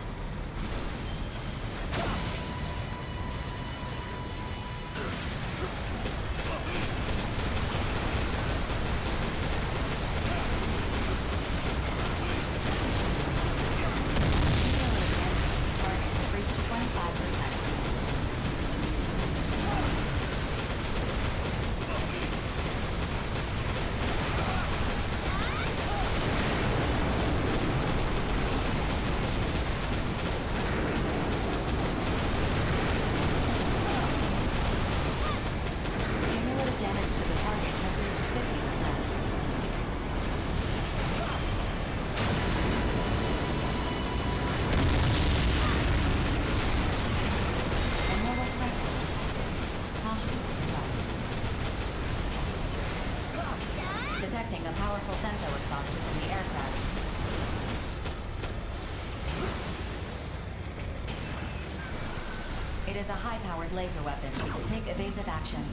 Laser weapon. Take evasive action.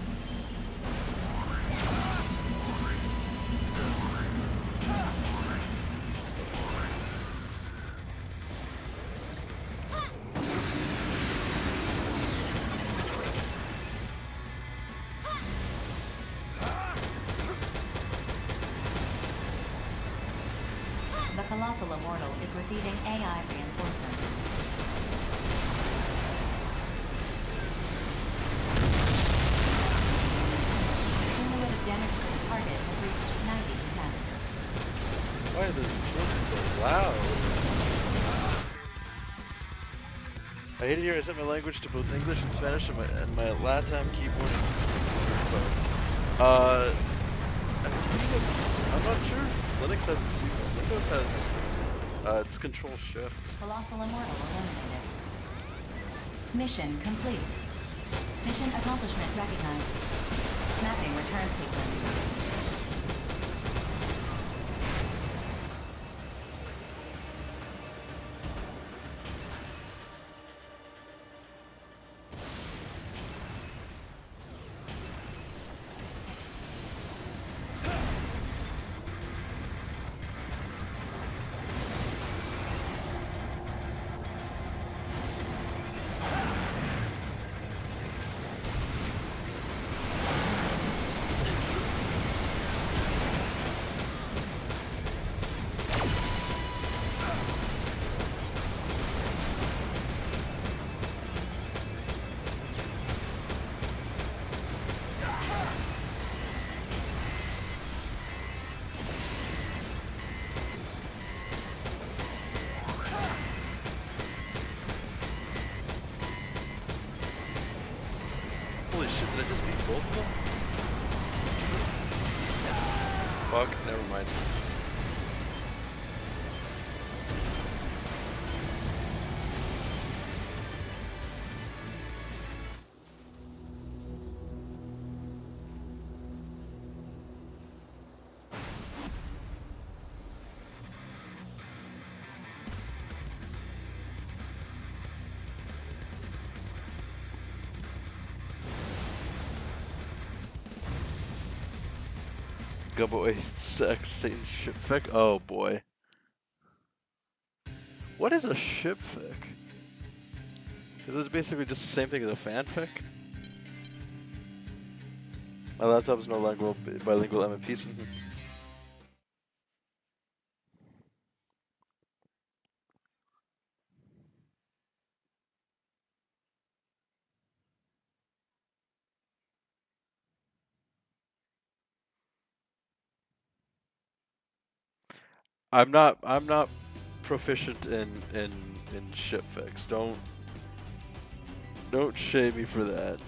The Colossal Immortal is receiving AI reinforcements. Cumulative damage to the target has reached 90%. Why is this loud? I hate it here. I set my language to both English and Spanish and my, and my LATAM keyboard. Uh, I think it's. I'm not sure if Linux has it too. Windows has. Uh, it's Control Shift. Colossal Immortal eliminated. Mission complete. Mission accomplishment recognized. Mapping return sequence. Gumbo 8 sex Satan's ship fic. Oh boy. What is a ship fic? Is this basically just the same thing as a fanfic? My laptop is no longer bilingual MMP. I'm not. I'm not proficient in in in fix. Don't don't shame me for that.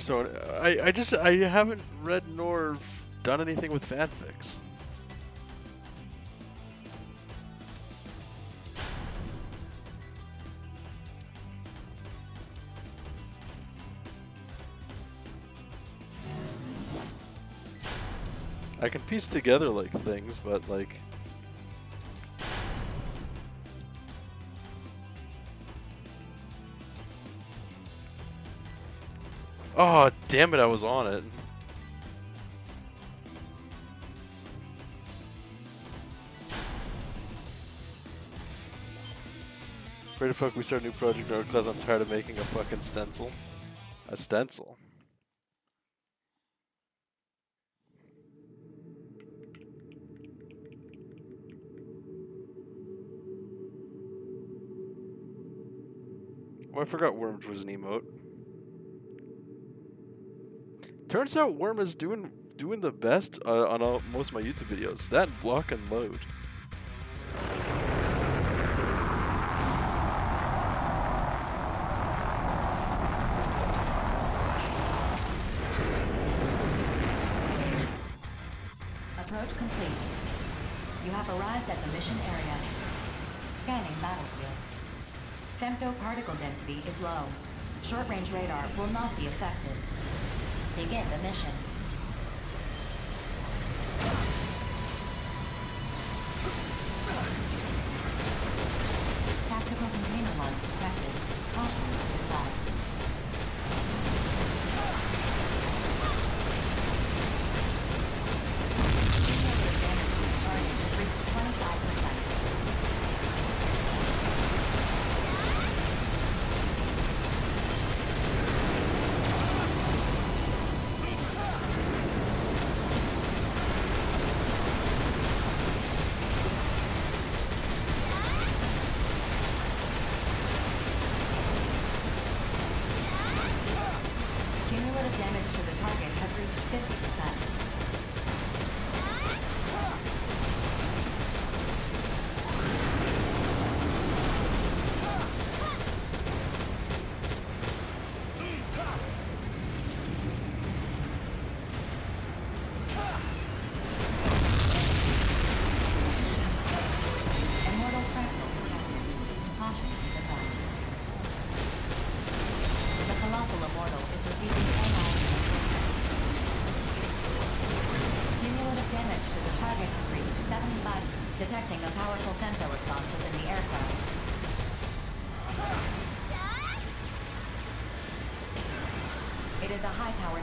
So. I, I just. I haven't read nor done anything with fanfics. I can piece together like things, but like. Oh, damn it, I was on it. Where the fuck we start a new project or because I'm tired of making a fucking stencil. A stencil. Oh, I forgot Worms was an emote. Turns out Worm is doing doing the best uh, on all, most of my YouTube videos. That block and load. Approach complete. You have arrived at the mission area. Scanning battlefield. Femto particle density is low. Short-range radar will not be affected. Begin the mission.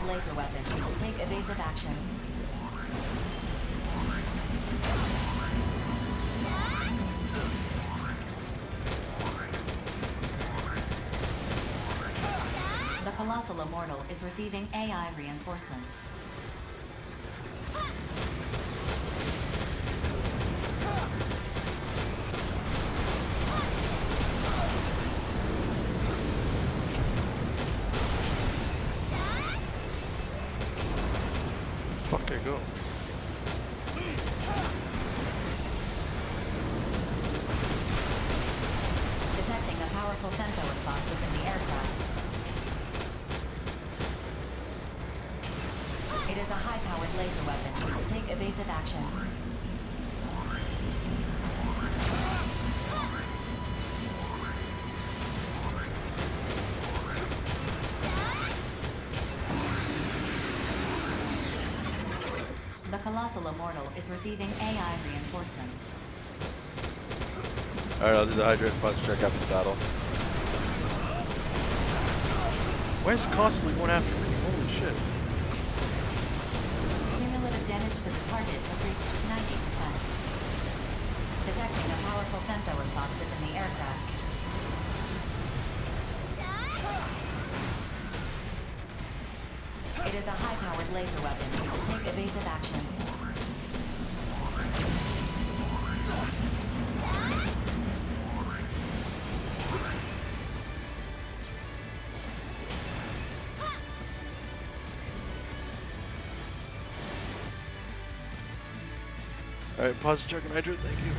Laser weapon. Take evasive action. The Colossal Immortal is receiving AI reinforcements. Colossal Immortal is receiving AI reinforcements. Alright, I'll do the hydrate posture check after the battle. Why is it constantly going after me? Holy shit. Cumulative damage to the target has reached 90%. Detecting a powerful femto response within the aircraft. It is a high-powered laser weapon. Take evasive action. Alright, pause the chugging hydrant, thank you.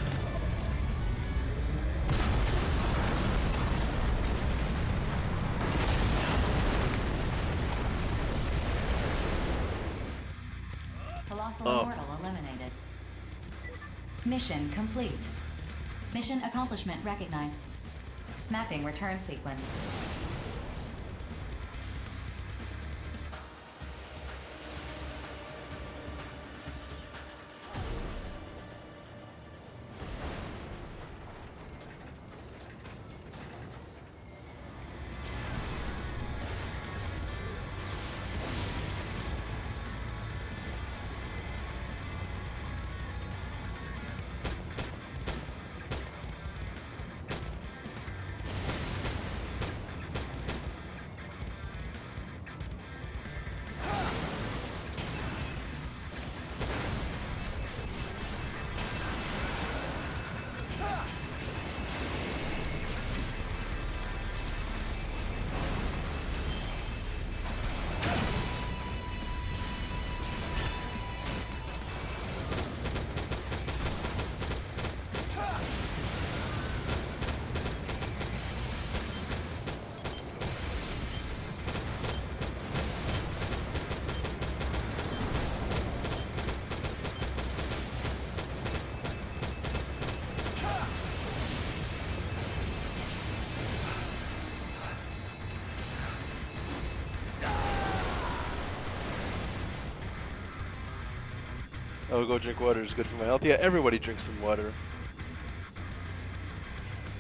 Colossal oh. Immortal eliminated. Mission complete. Mission accomplishment recognized. Mapping return sequence. Oh, go drink water is good for my health. Yeah, everybody drinks some water.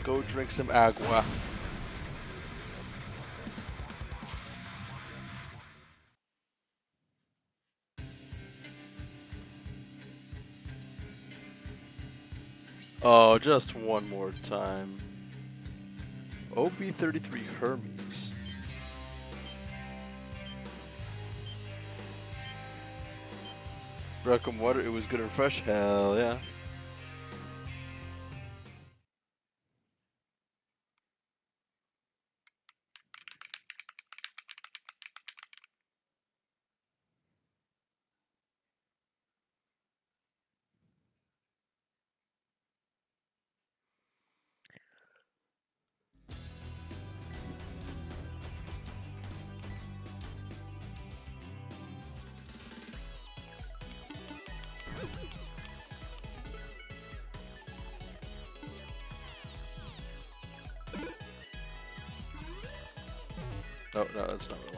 Go drink some agua. Oh, just one more time. OB33 Hermes. Breckham water, it was good and fresh. Hell yeah. No, that's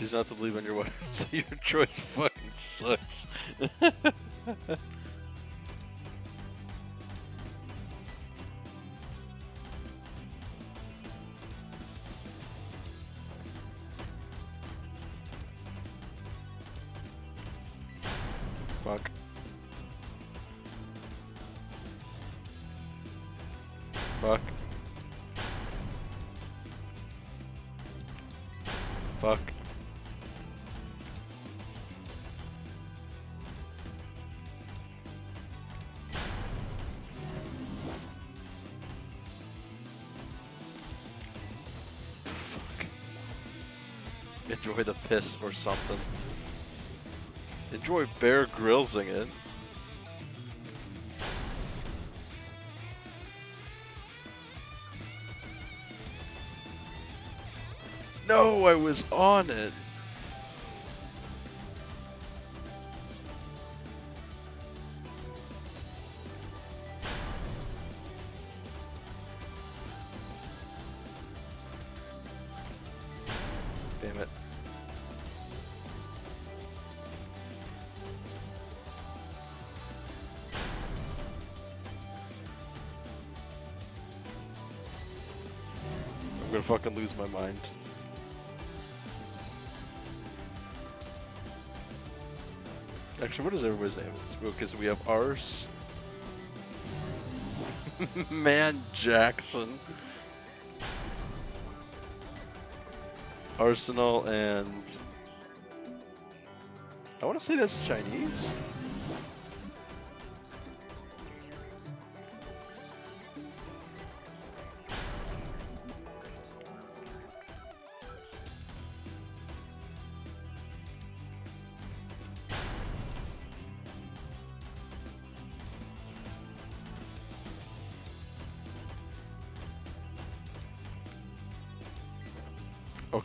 Choose not to believe in your wife, so your choice fucking sucks. piss or something. Enjoy Bear Gryllsing it. No, I was on it. Fucking lose my mind. Actually, what is everybody's name? It's because we have Ars. Man Jackson. Arsenal and I want to say that's Chinese.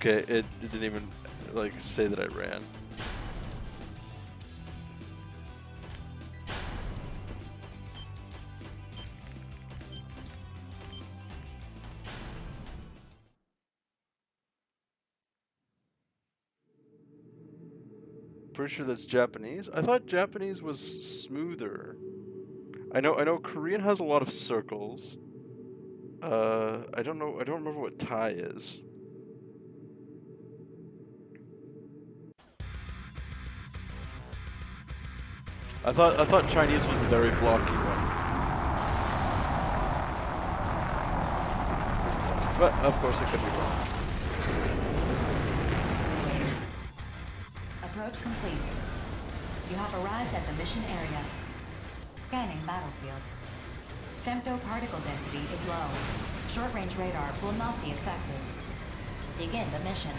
Okay, it, it didn't even like say that I ran. Pretty sure that's Japanese. I thought Japanese was smoother. I know I know Korean has a lot of circles. Uh, I don't know. I don't remember what Thai is. I thought I thought Chinese was a very blocky one. But of course it could be wrong. Approach complete. You have arrived at the mission area. Scanning battlefield. Femto particle density is low. Short-range radar will not be affected. Begin the mission.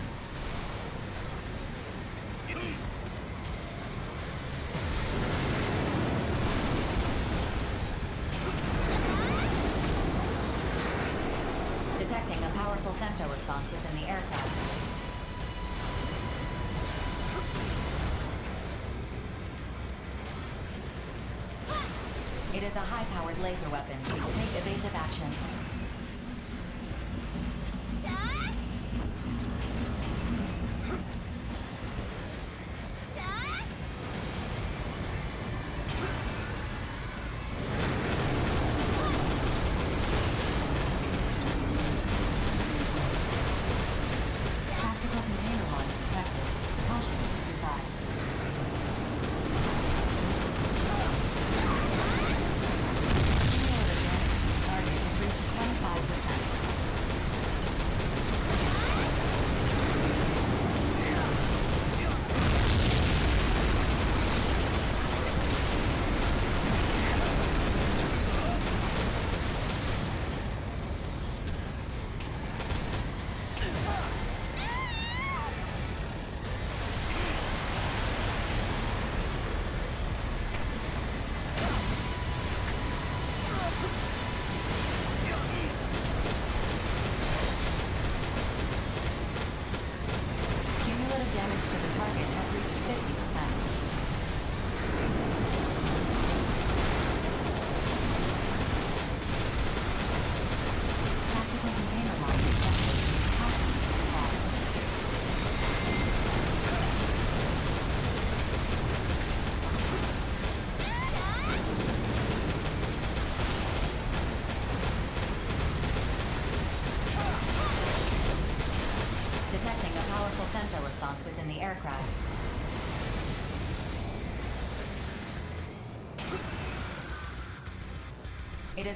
Is a high-powered laser weapon. Take evasive action.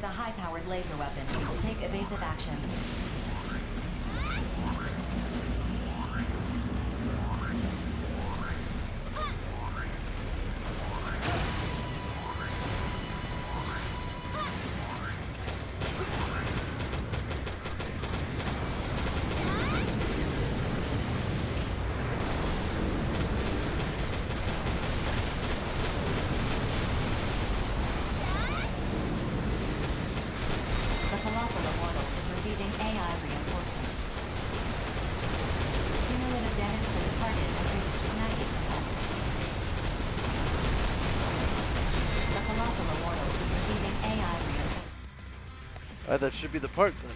A high-powered laser weapon. That should be the part then.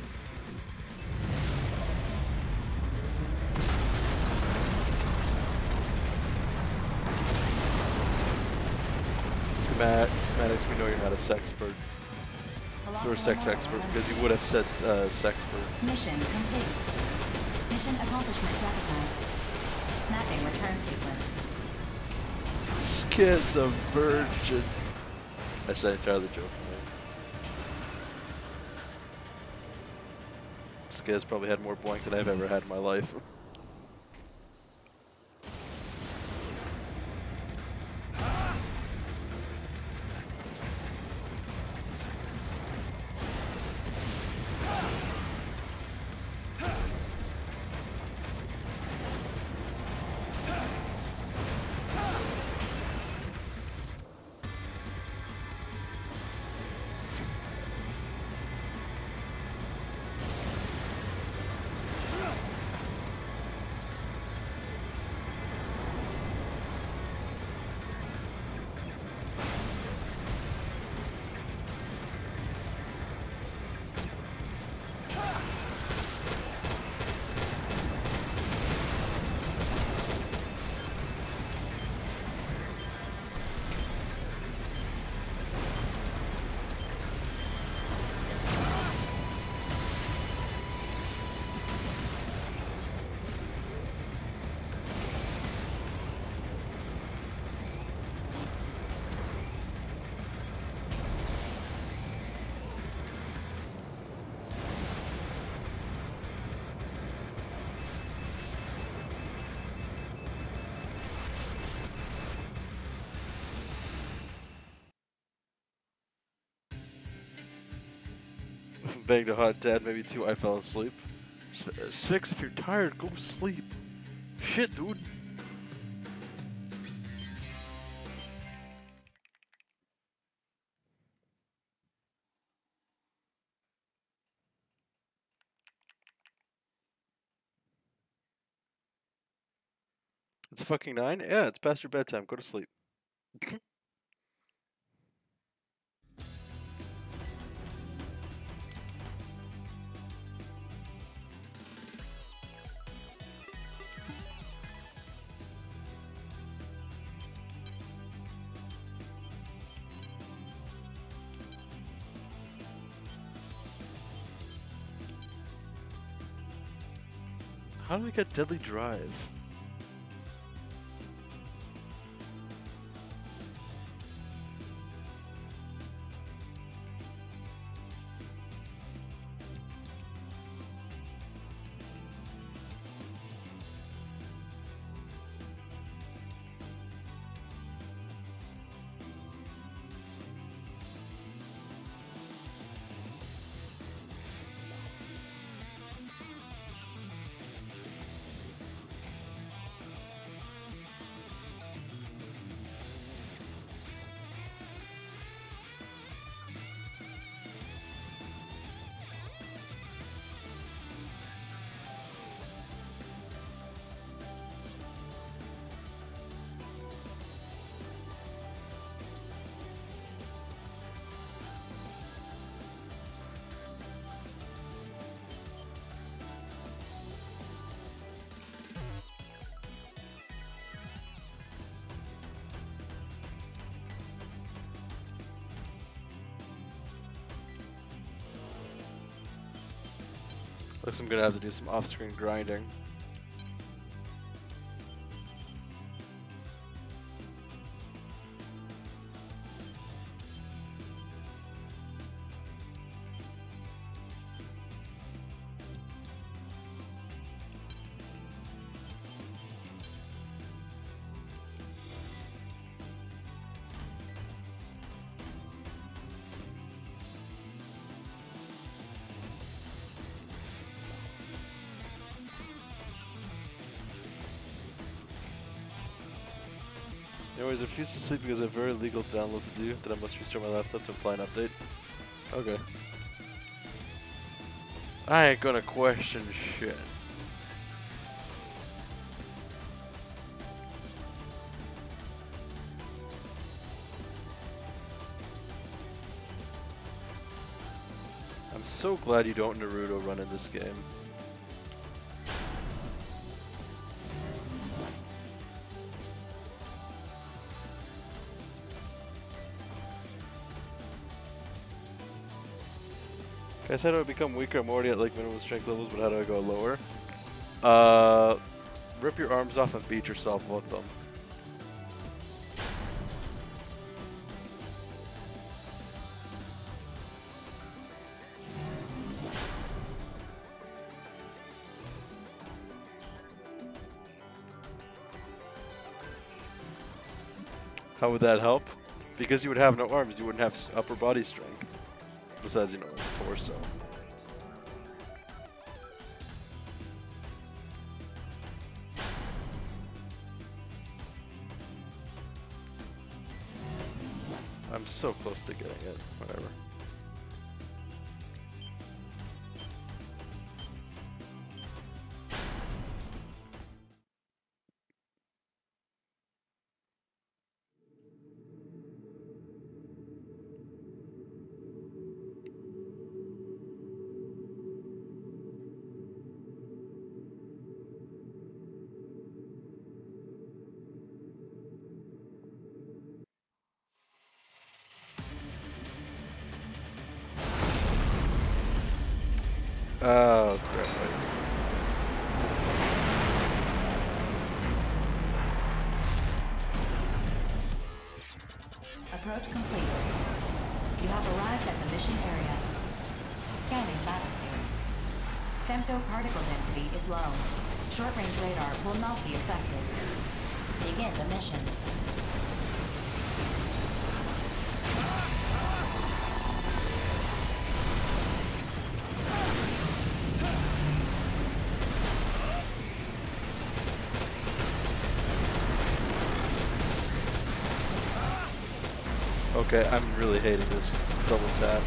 Schemat schematics, we know you're not a sexpert. So we're sex expert because you would have said uh, sexpert. Mission complete. Mission accomplishment recognized. Mapping return sequence. kiss a virgin. I said entirely joking. Guy's probably had more boink than I've ever had in my life. Banged a hot dad, maybe two. I fell asleep. Sph- Sphinx, if you're tired, go sleep. Shit, dude. It's fucking nine? Yeah, it's past your bedtime. Go to sleep. How do we get Deadly Drive? Looks I'm gonna have to do some off-screen grinding. Anyways, I refuse to sleep because I have very legal download to do that I must restart my laptop to apply an update. Okay. I ain't gonna question shit. I'm so glad you don't Naruto run in this game. I said I would become weaker. I'm already at like minimum strength levels, but how do I go lower? Uh, rip your arms off and beat yourself with them. How would that help? Because you would have no arms, you wouldn't have upper body strength. Besides, you know, torso. I'm so close to getting it, whatever. Okay, I'm really hating this double tap.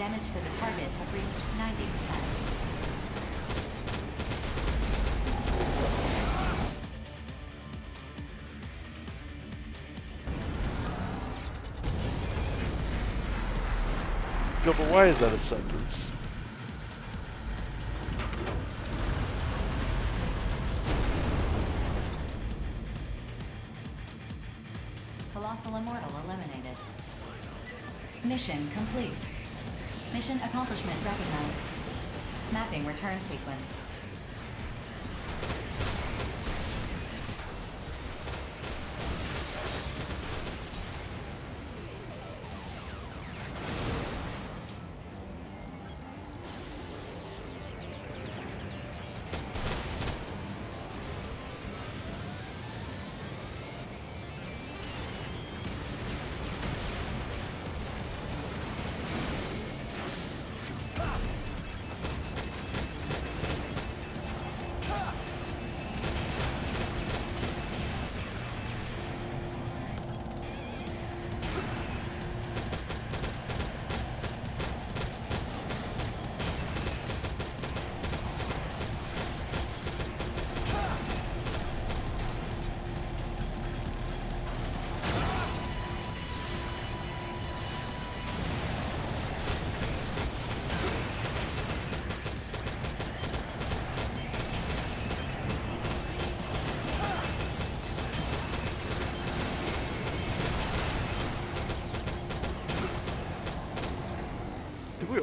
damage to the target has reached 90%. Double why is that a sentence? Colossal Immortal eliminated. Mission Mission accomplishment recognized. Mapping return sequence.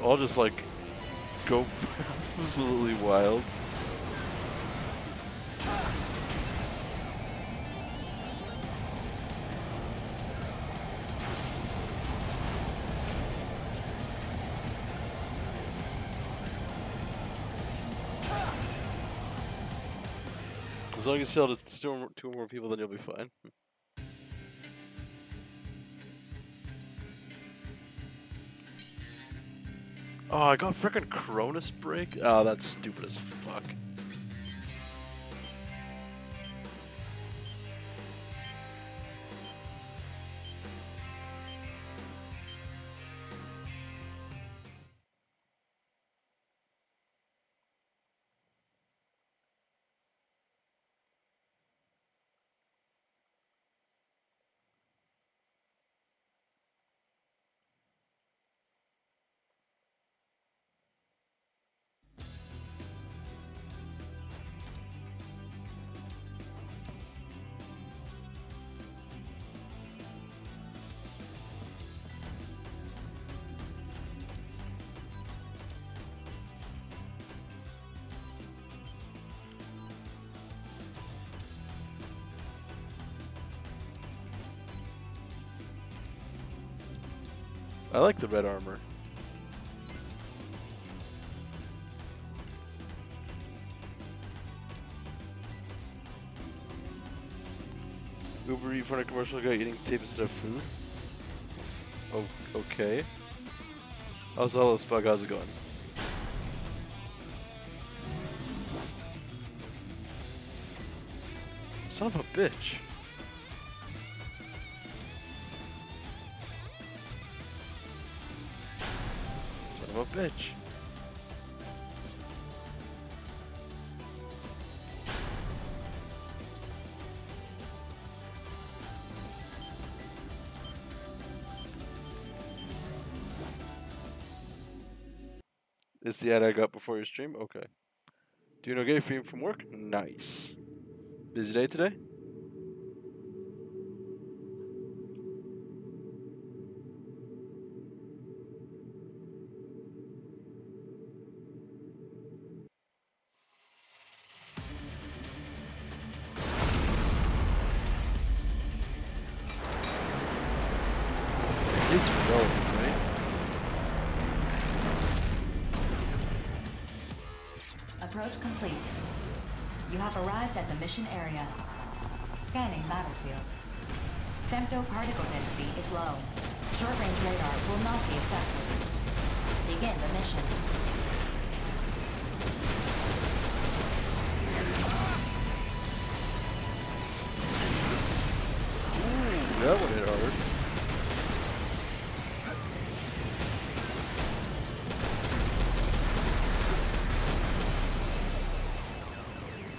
I'll just like go absolutely wild. As long as you sell to two more people, then you'll be fine. Oh, I got frickin' Cronus break? Oh, that's stupid as. Like the red armor. Uber Eats for a commercial guy eating tape instead of food. Oh, okay. How's hello Spug? How's it going? Son of a bitch. Bitch. It's the ad I got before your stream? Okay. Doing okay free from work? Nice. Busy day today?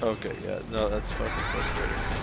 Okay, yeah, no, that's fucking frustrating.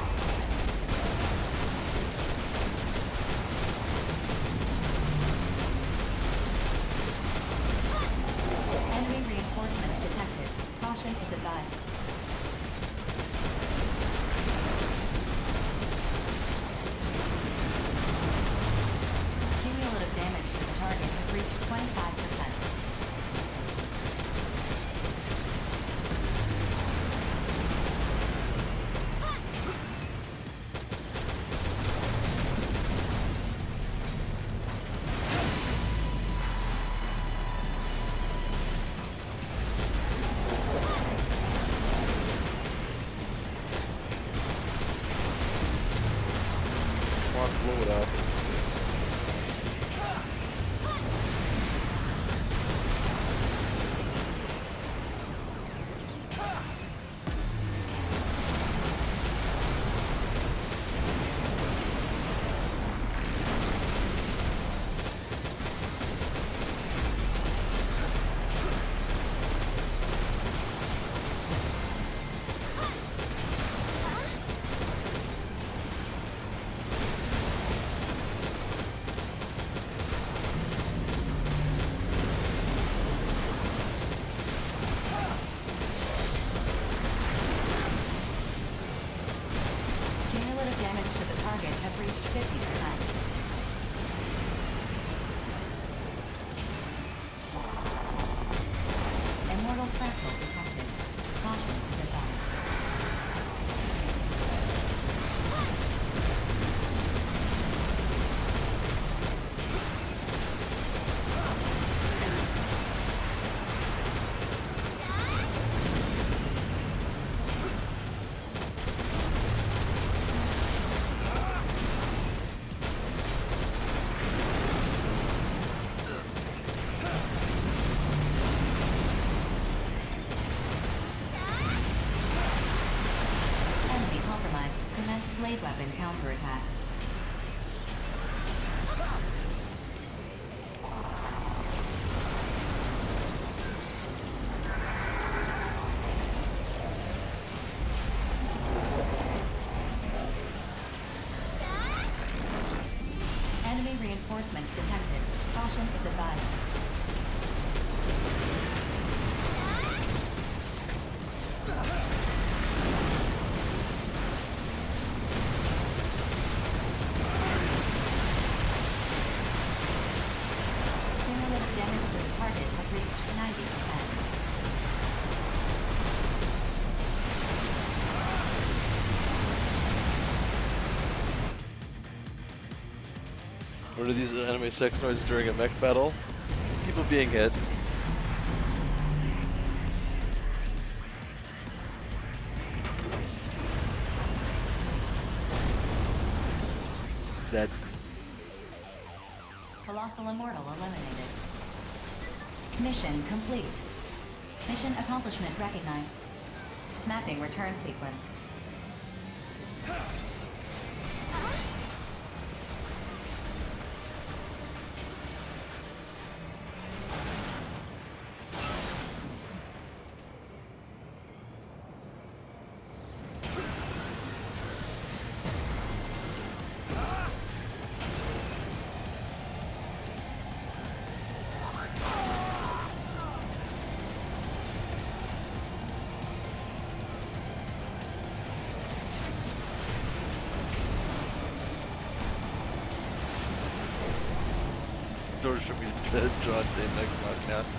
Reinforcements detected. Caution is advised. What are these enemy sex noises during a mech battle? People being hit. Dead. Colossal Immortal eliminated. Mission complete. Mission accomplishment recognized. Mapping return sequence. Should be dead, John Day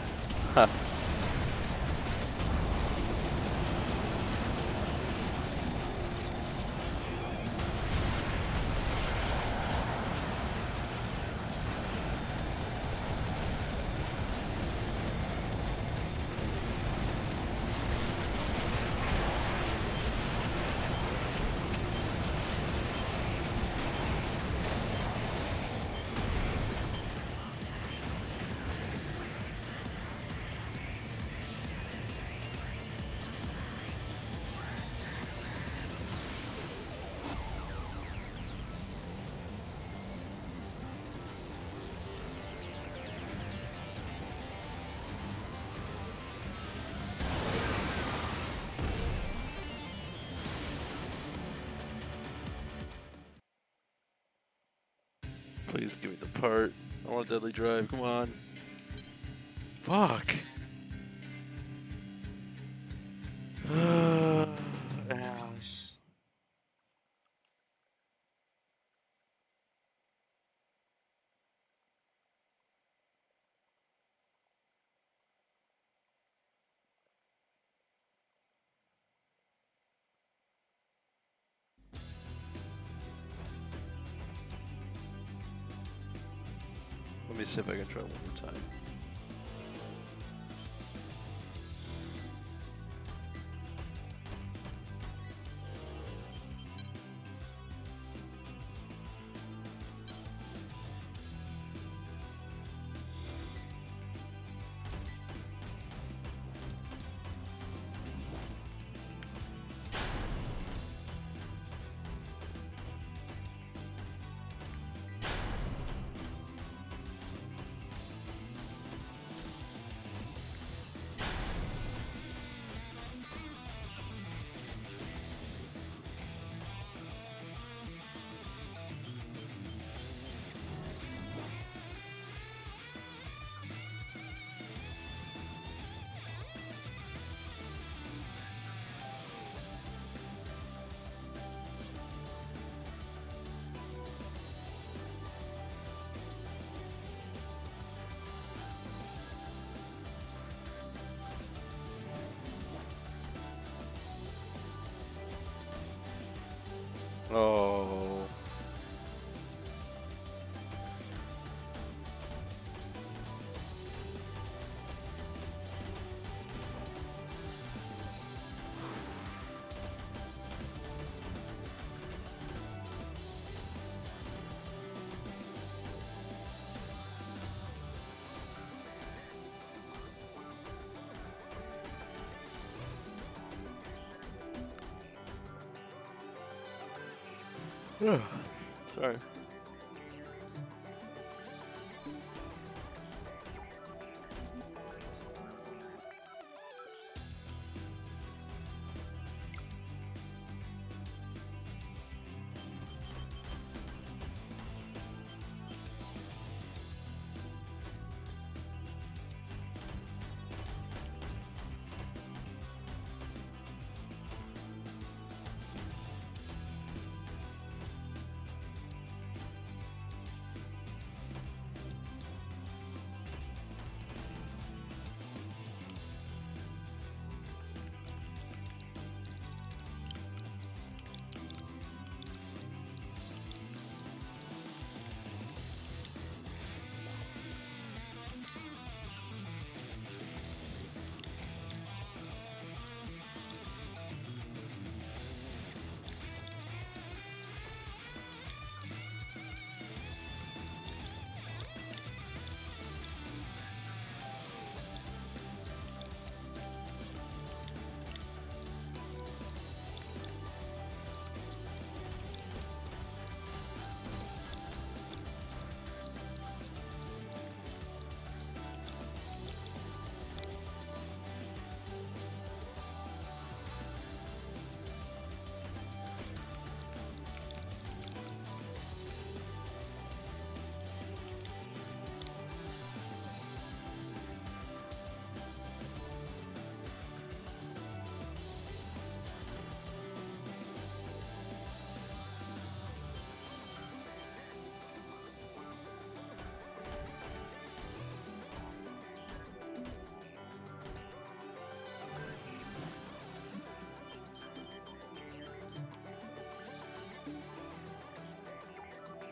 Please give me the part. I want a deadly drive. Come on. Fuck. See if I can try one more time. Sorry.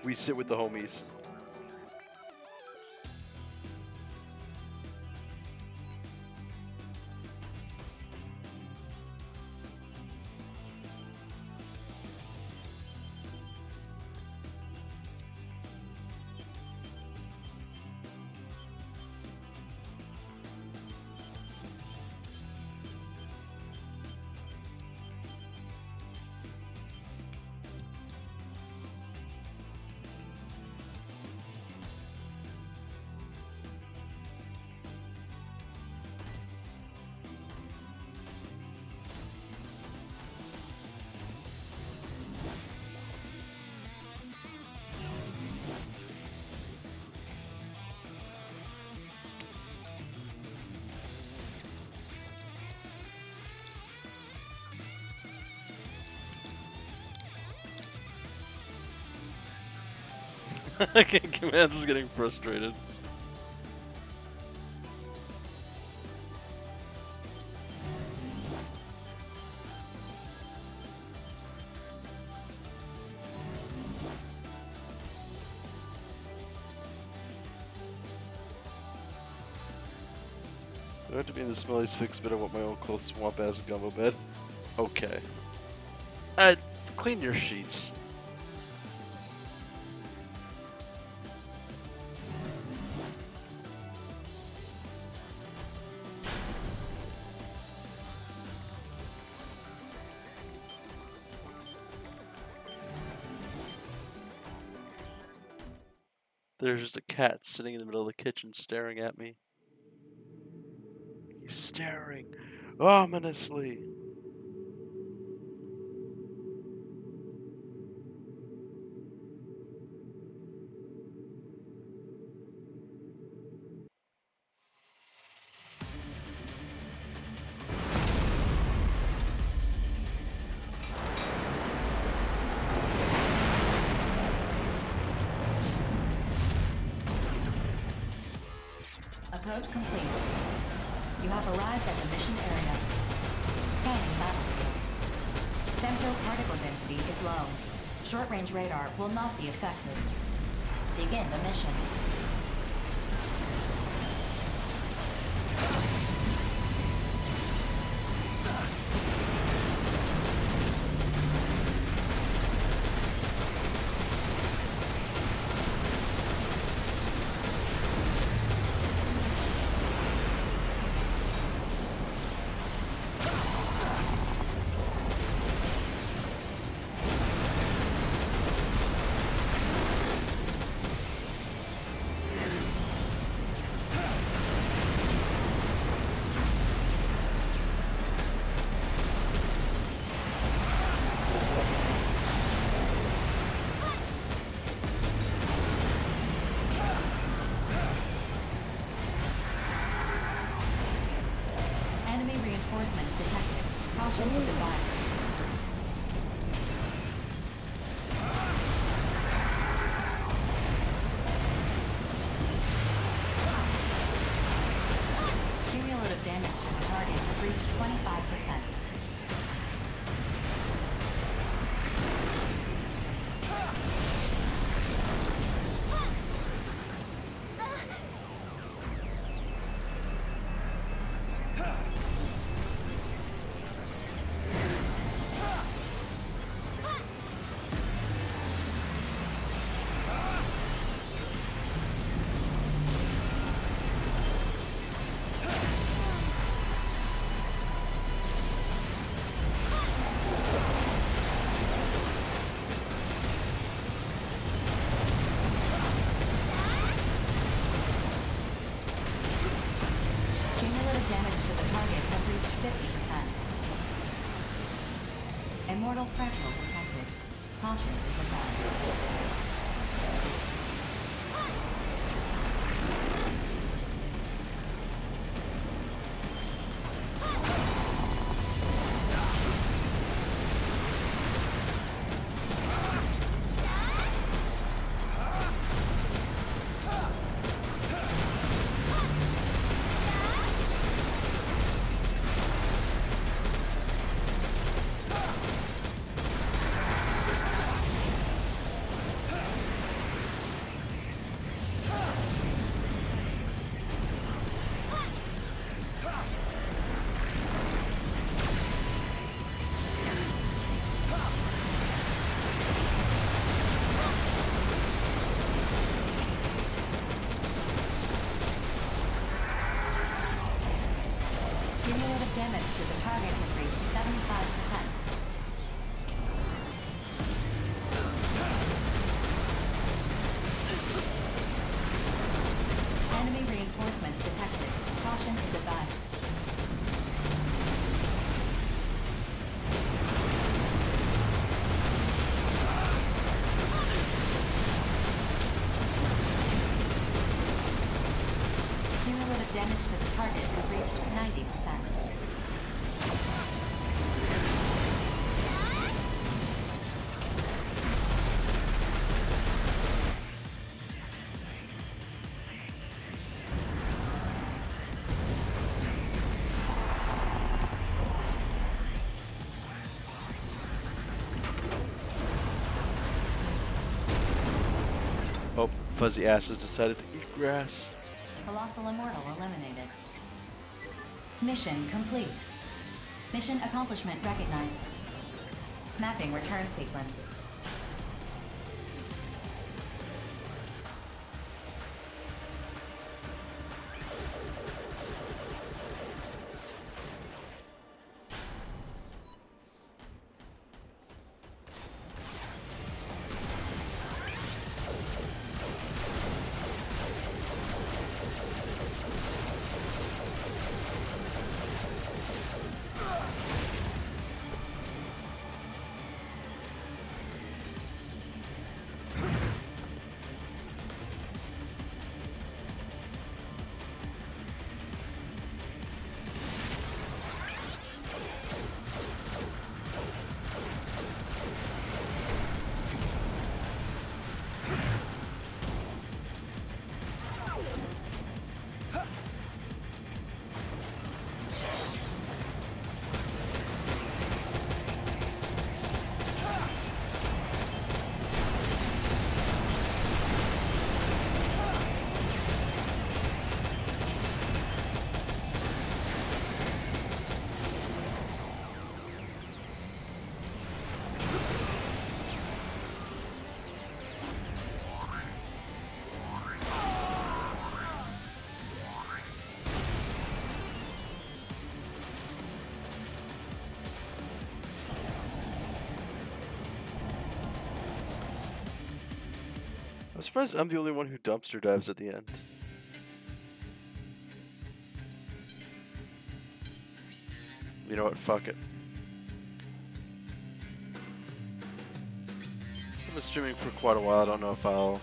We sit with the homies. Commands is getting frustrated. Do I have to be in the smelly fix bed? I want my cool swamp ass gumbo bed. Okay. Uh, clean your sheets. There's just a cat sitting in the middle of the kitchen staring at me. He's staring ominously. Approach complete. You have arrived at the mission area. Scanning battlefield. Femto particle density is low. Short-range radar will not be effective. Begin the mission. Fuzzy ass has decided to eat grass. Colossal Immortal eliminated. Mission complete. Mission accomplishment recognized. Mapping return sequence. Surprised I'm the only one who dumpster dives at the end. You know what? Fuck it. I've been streaming for quite a while. I don't know if I'll.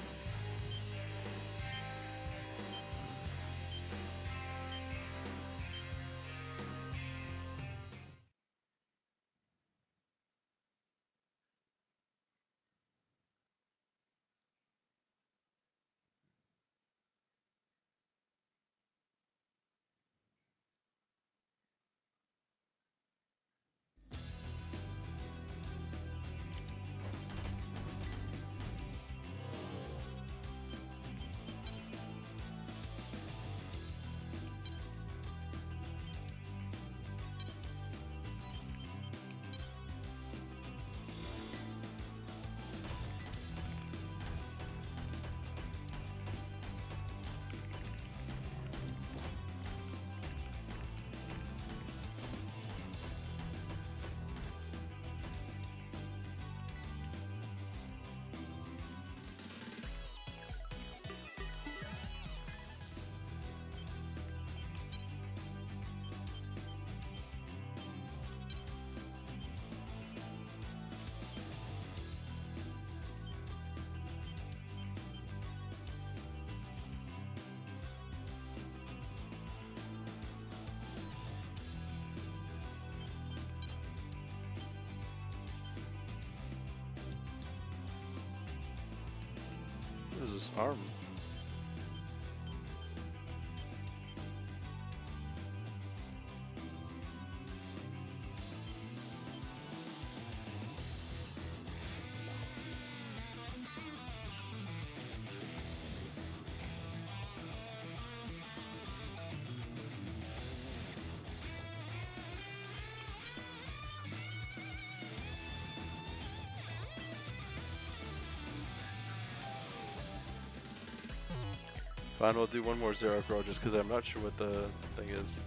Fine, we'll do one more Zero Grow just because I'm not sure what the thing is.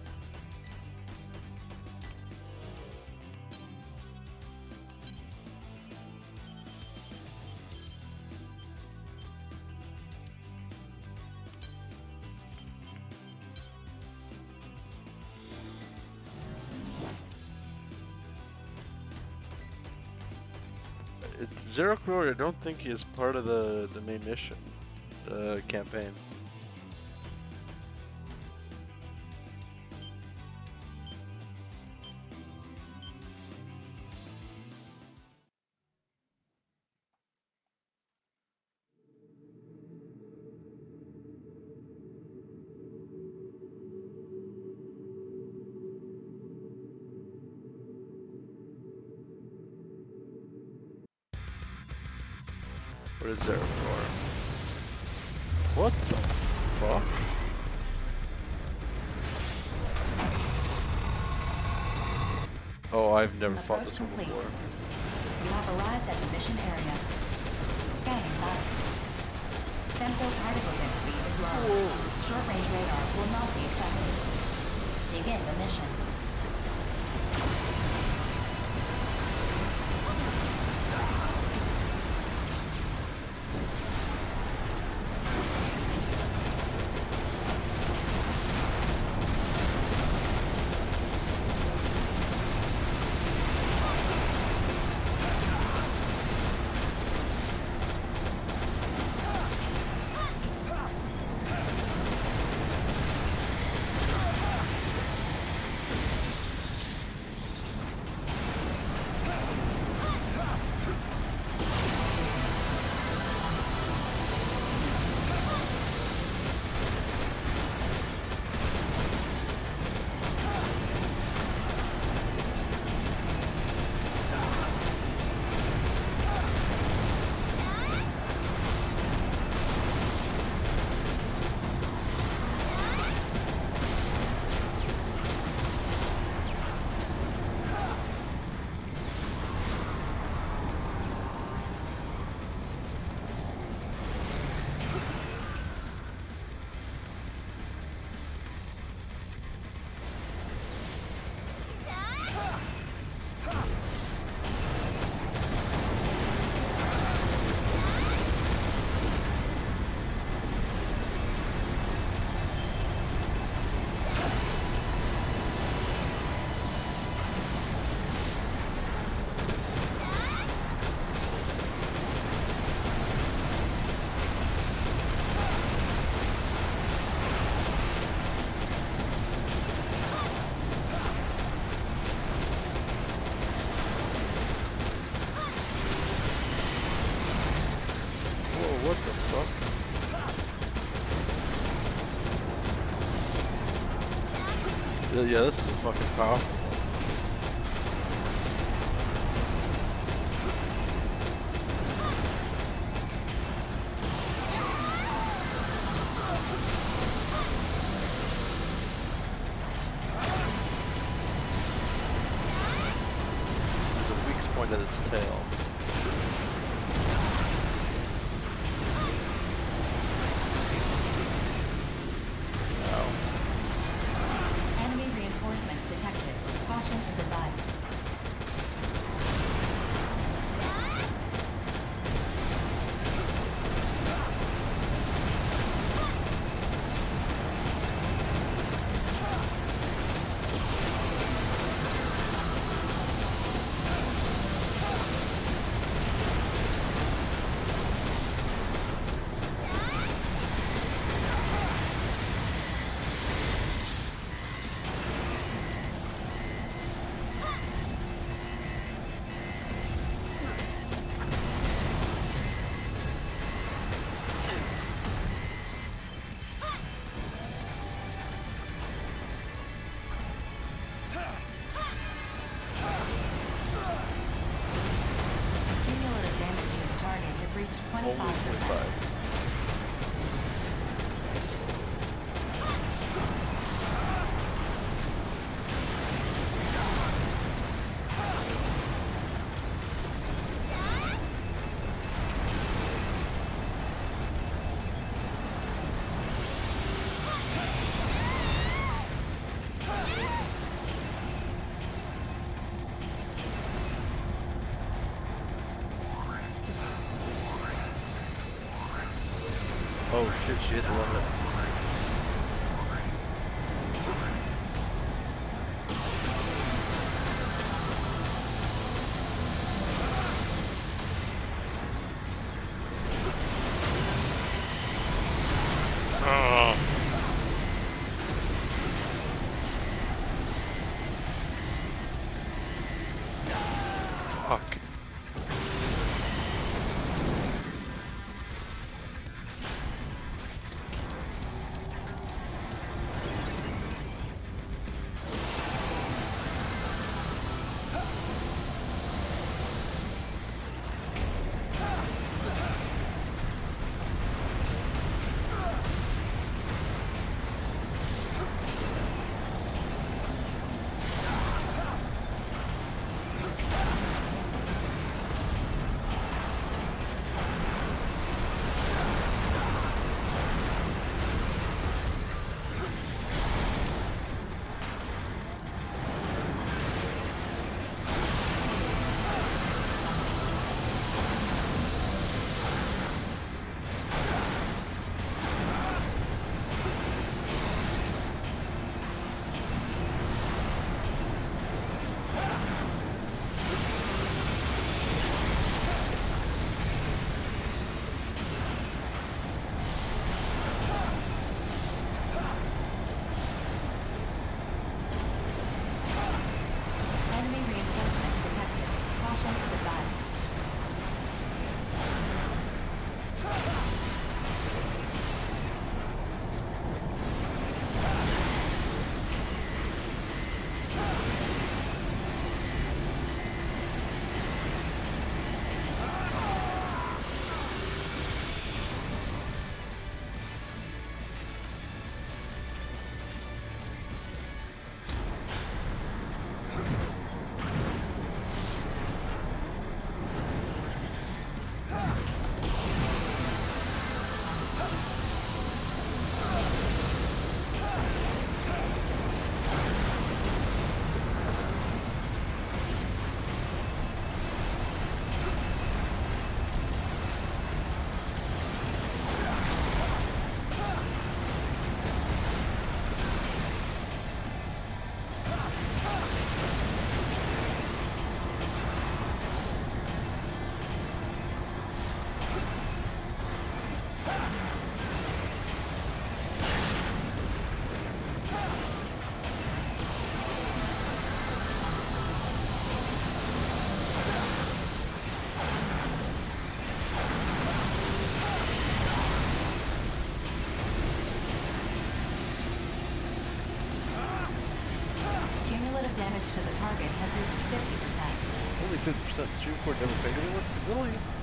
It's Zero Grow, I don't think he is part of the, the main mission, the campaign. Zero Grow? What the fuck? Oh, I've never fought this one complete. before. You have arrived at the mission area. Scanning vital. Femto particle density is low. Short-range radar will not be affected. Begin the mission. Yeah, this is fucking powerful. There's a weak point at its tail. Oh shit, she 50% stream core never paid anyone? Really?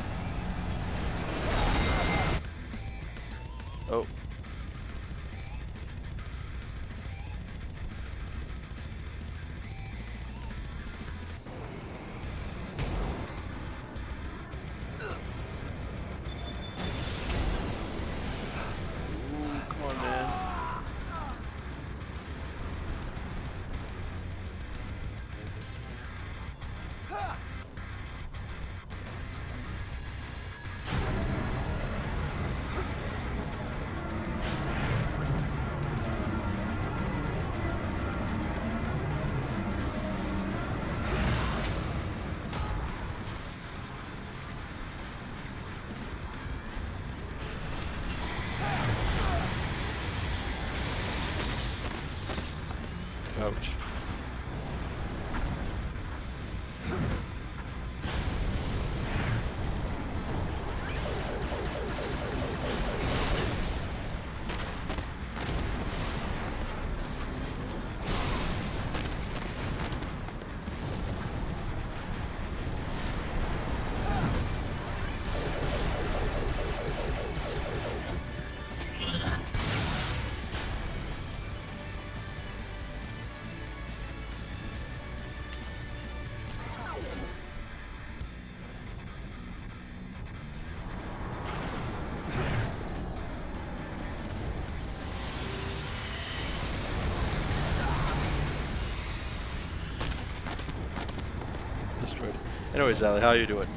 Anyways, Ali, how you doing?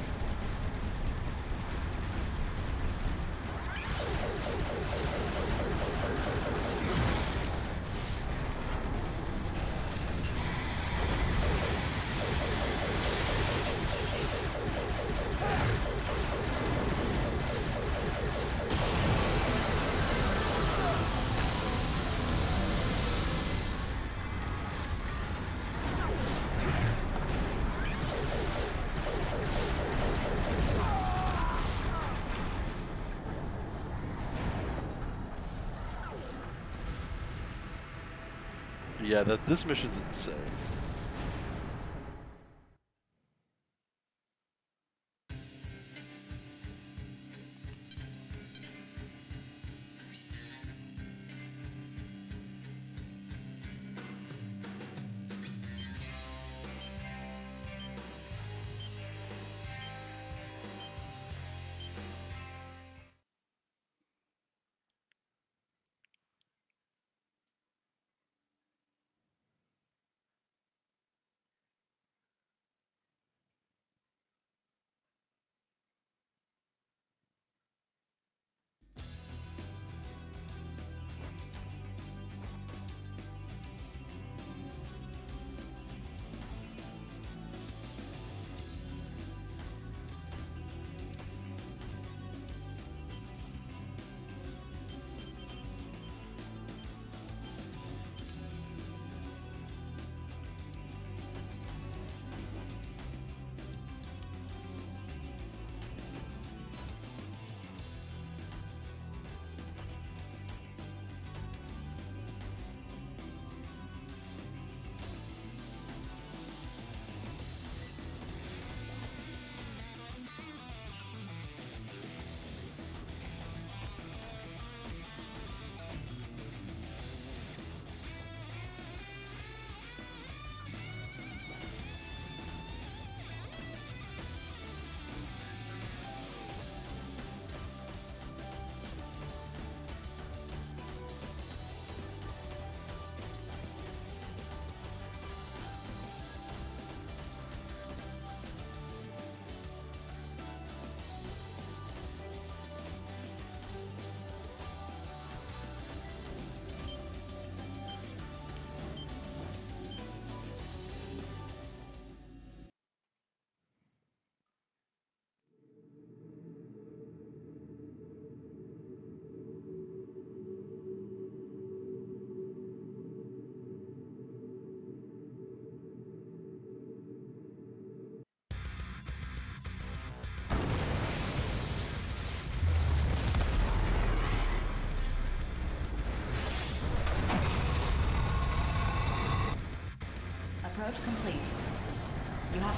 Yeah, that this mission's insane.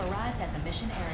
Arrived at the mission area.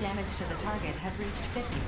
Damage to the target has reached 50%.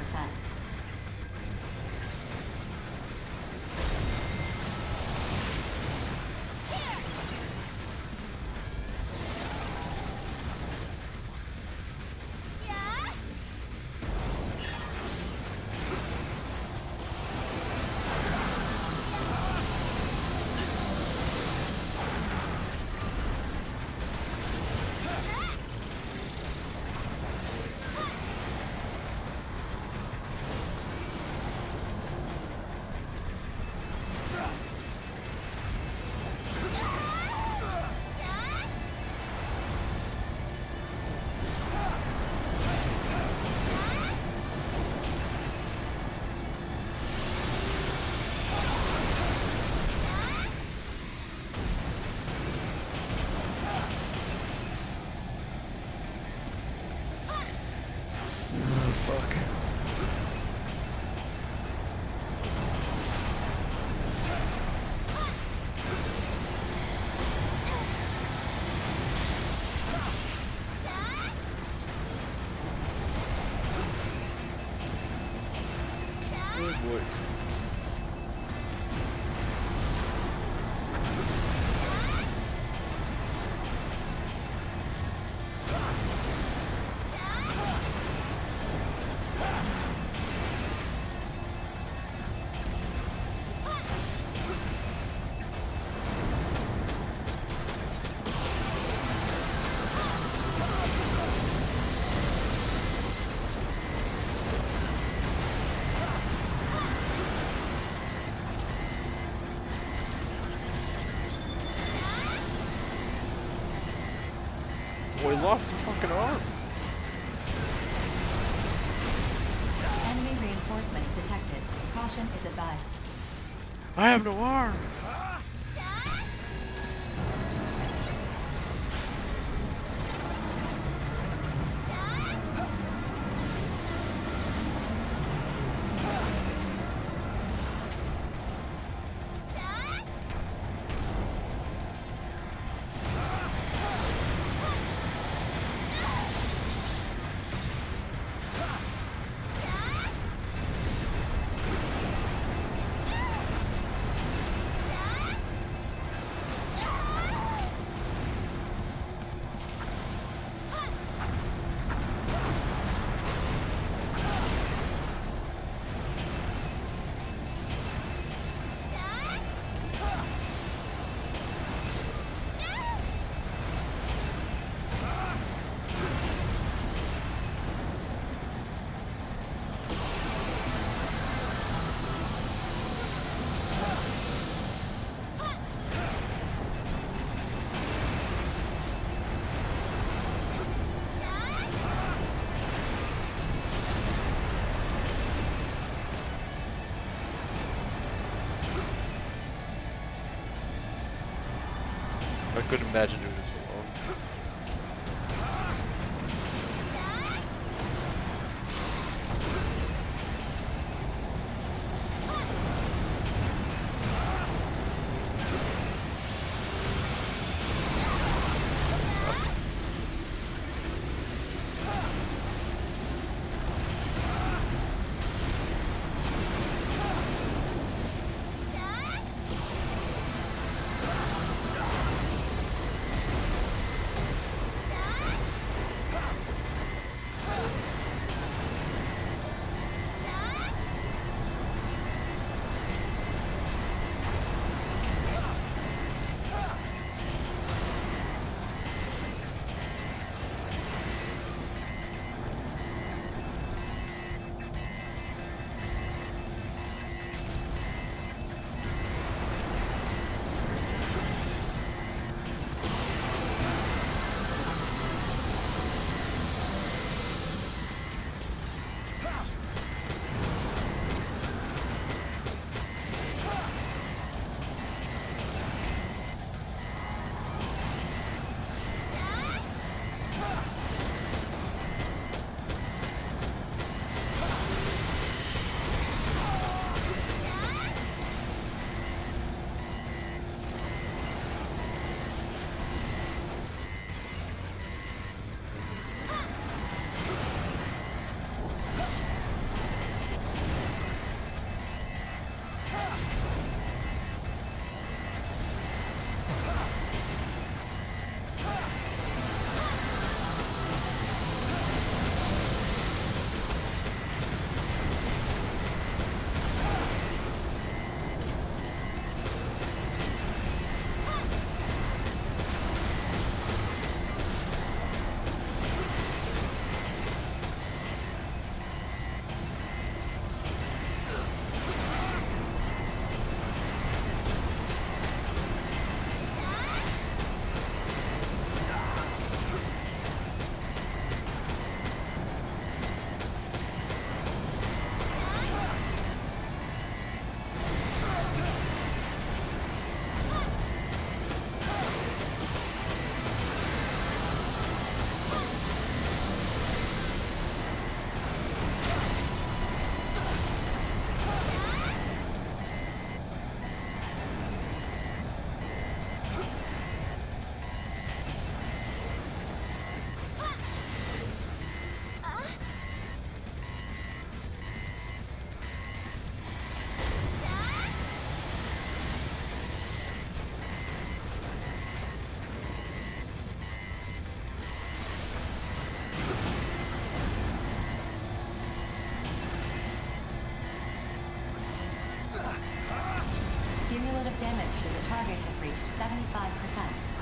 Fucking arm. Enemy reinforcements detected. Caution is advised. I have no arm. Couldn't imagine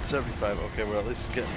75%. 75. Okay, we're at least getting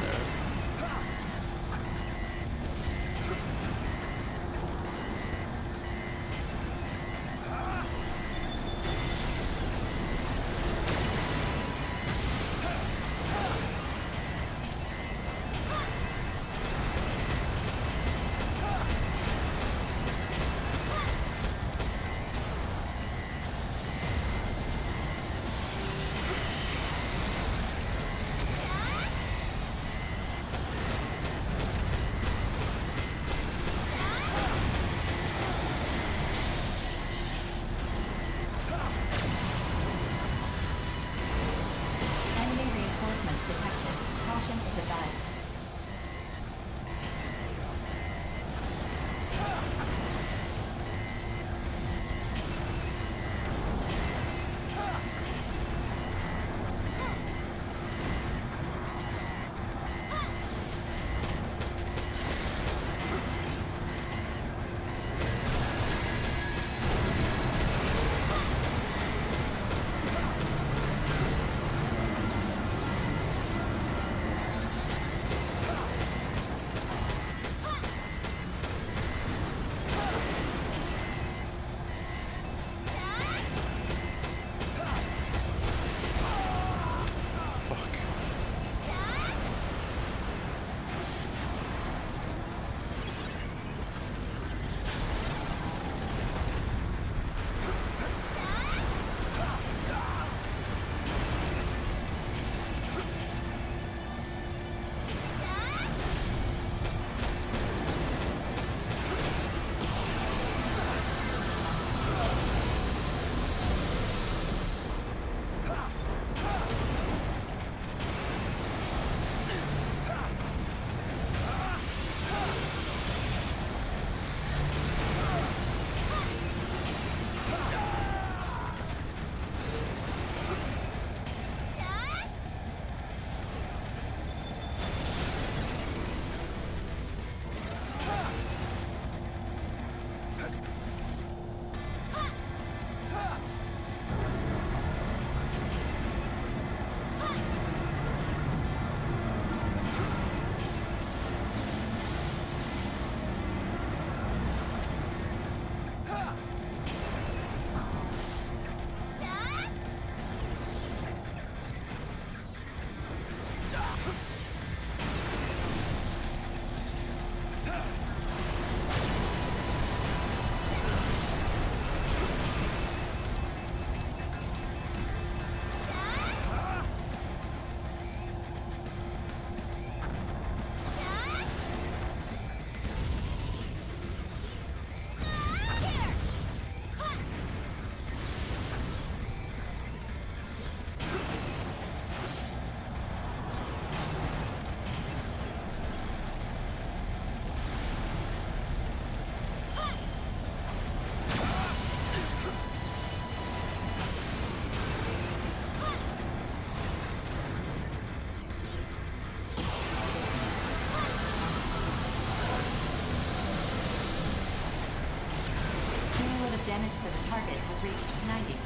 Damage to the target has reached 90%.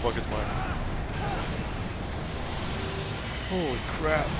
Fuck is mine? Holy crap.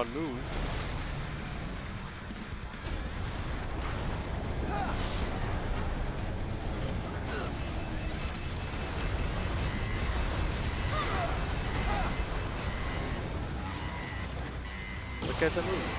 Come move. Look at the move.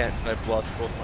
Can't. I've lost both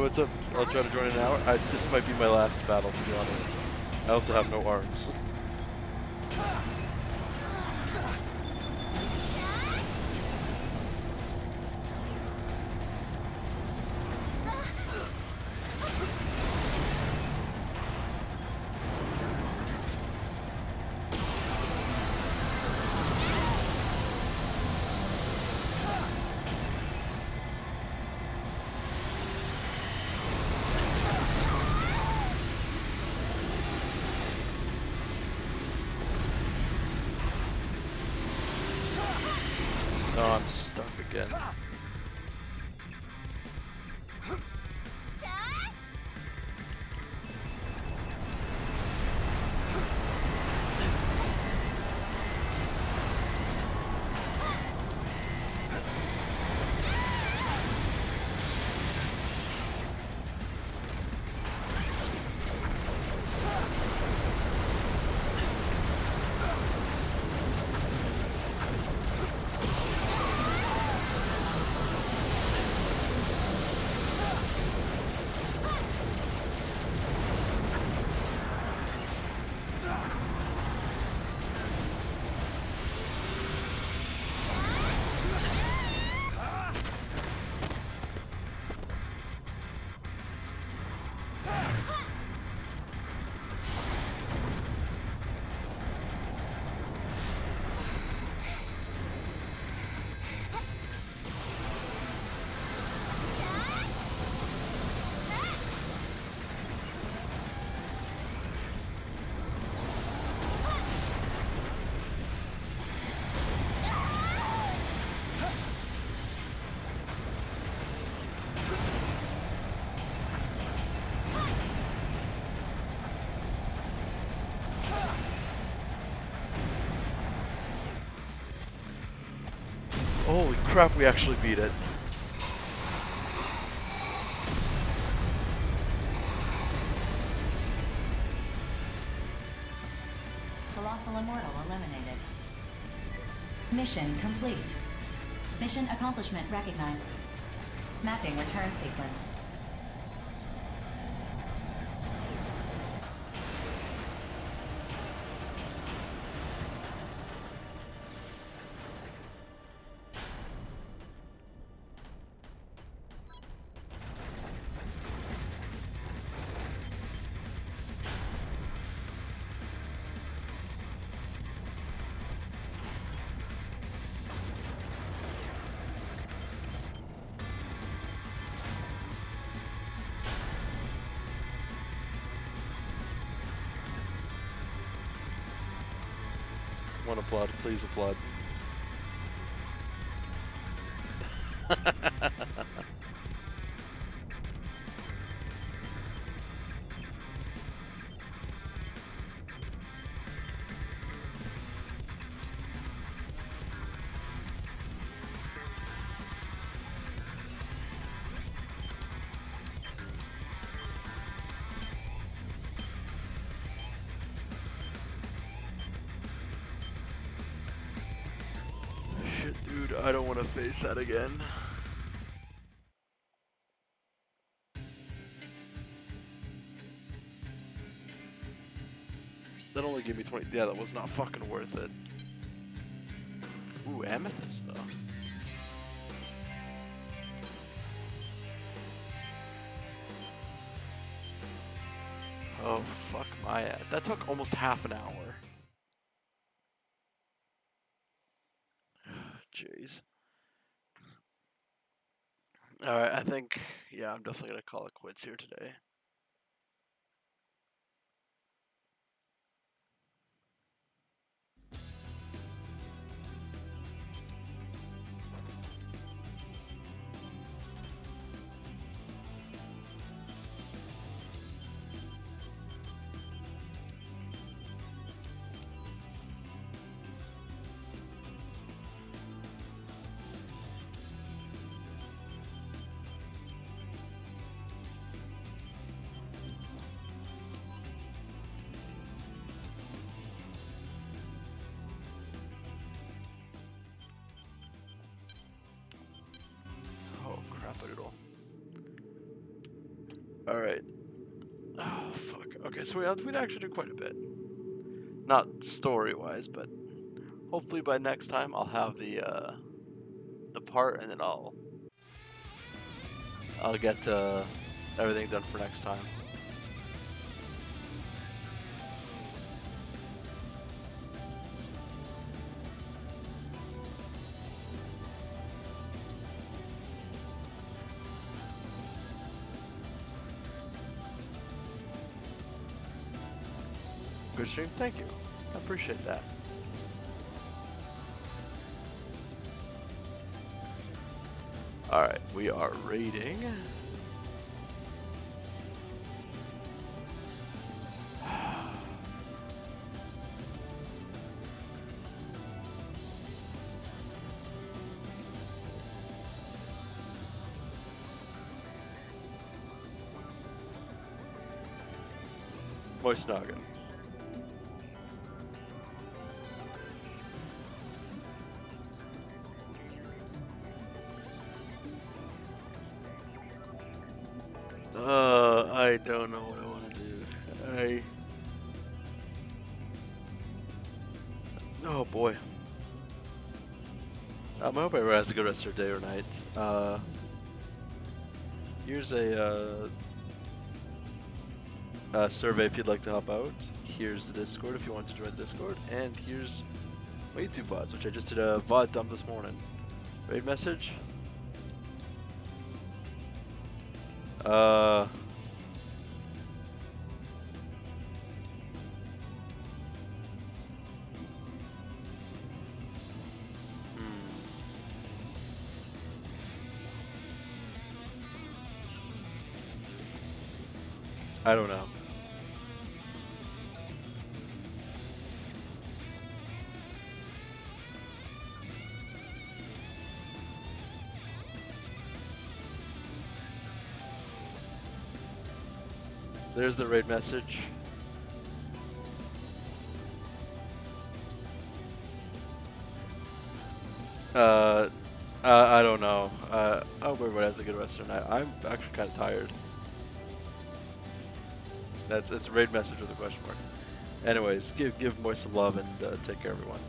What's up? I'll try to join in an hour. I, this might be my last battle, to be honest. I also have no arms. Crap, we actually beat it. Colossal Immortal eliminated. Mission complete. Mission accomplishment recognized. Mapping return sequence. Want to applaud? Please applaud. I don't want to face that again. That only gave me 20. Yeah, that was not fucking worth it. Ooh, amethyst, though. Oh, fuck my ad. That took almost half an hour. Jeez. Alright, I think, yeah, I'm definitely going to call it quits here today. We we'd actually do quite a bit. Not story-wise, but hopefully by next time I'll have the, uh, the part and then I'll, I'll get, uh, everything done for next time. Stream, thank you. I appreciate that. Alright, we are raiding. Moist Noggin. Hope everyone has a good rest of their day or night. Uh, here's a, uh, a survey if you'd like to help out. Here's the Discord if you want to join the Discord. And here's my YouTube VODs, which I just did a VOD dump this morning. Raid message. Uh. I don't know. There's the raid message. Uh, uh, I don't know. Uh, I hope everybody has a good rest of their night. I'm actually kind of tired. That's it's a raid message with a question mark. Anyways, give give Moist some love and uh, take care, everyone.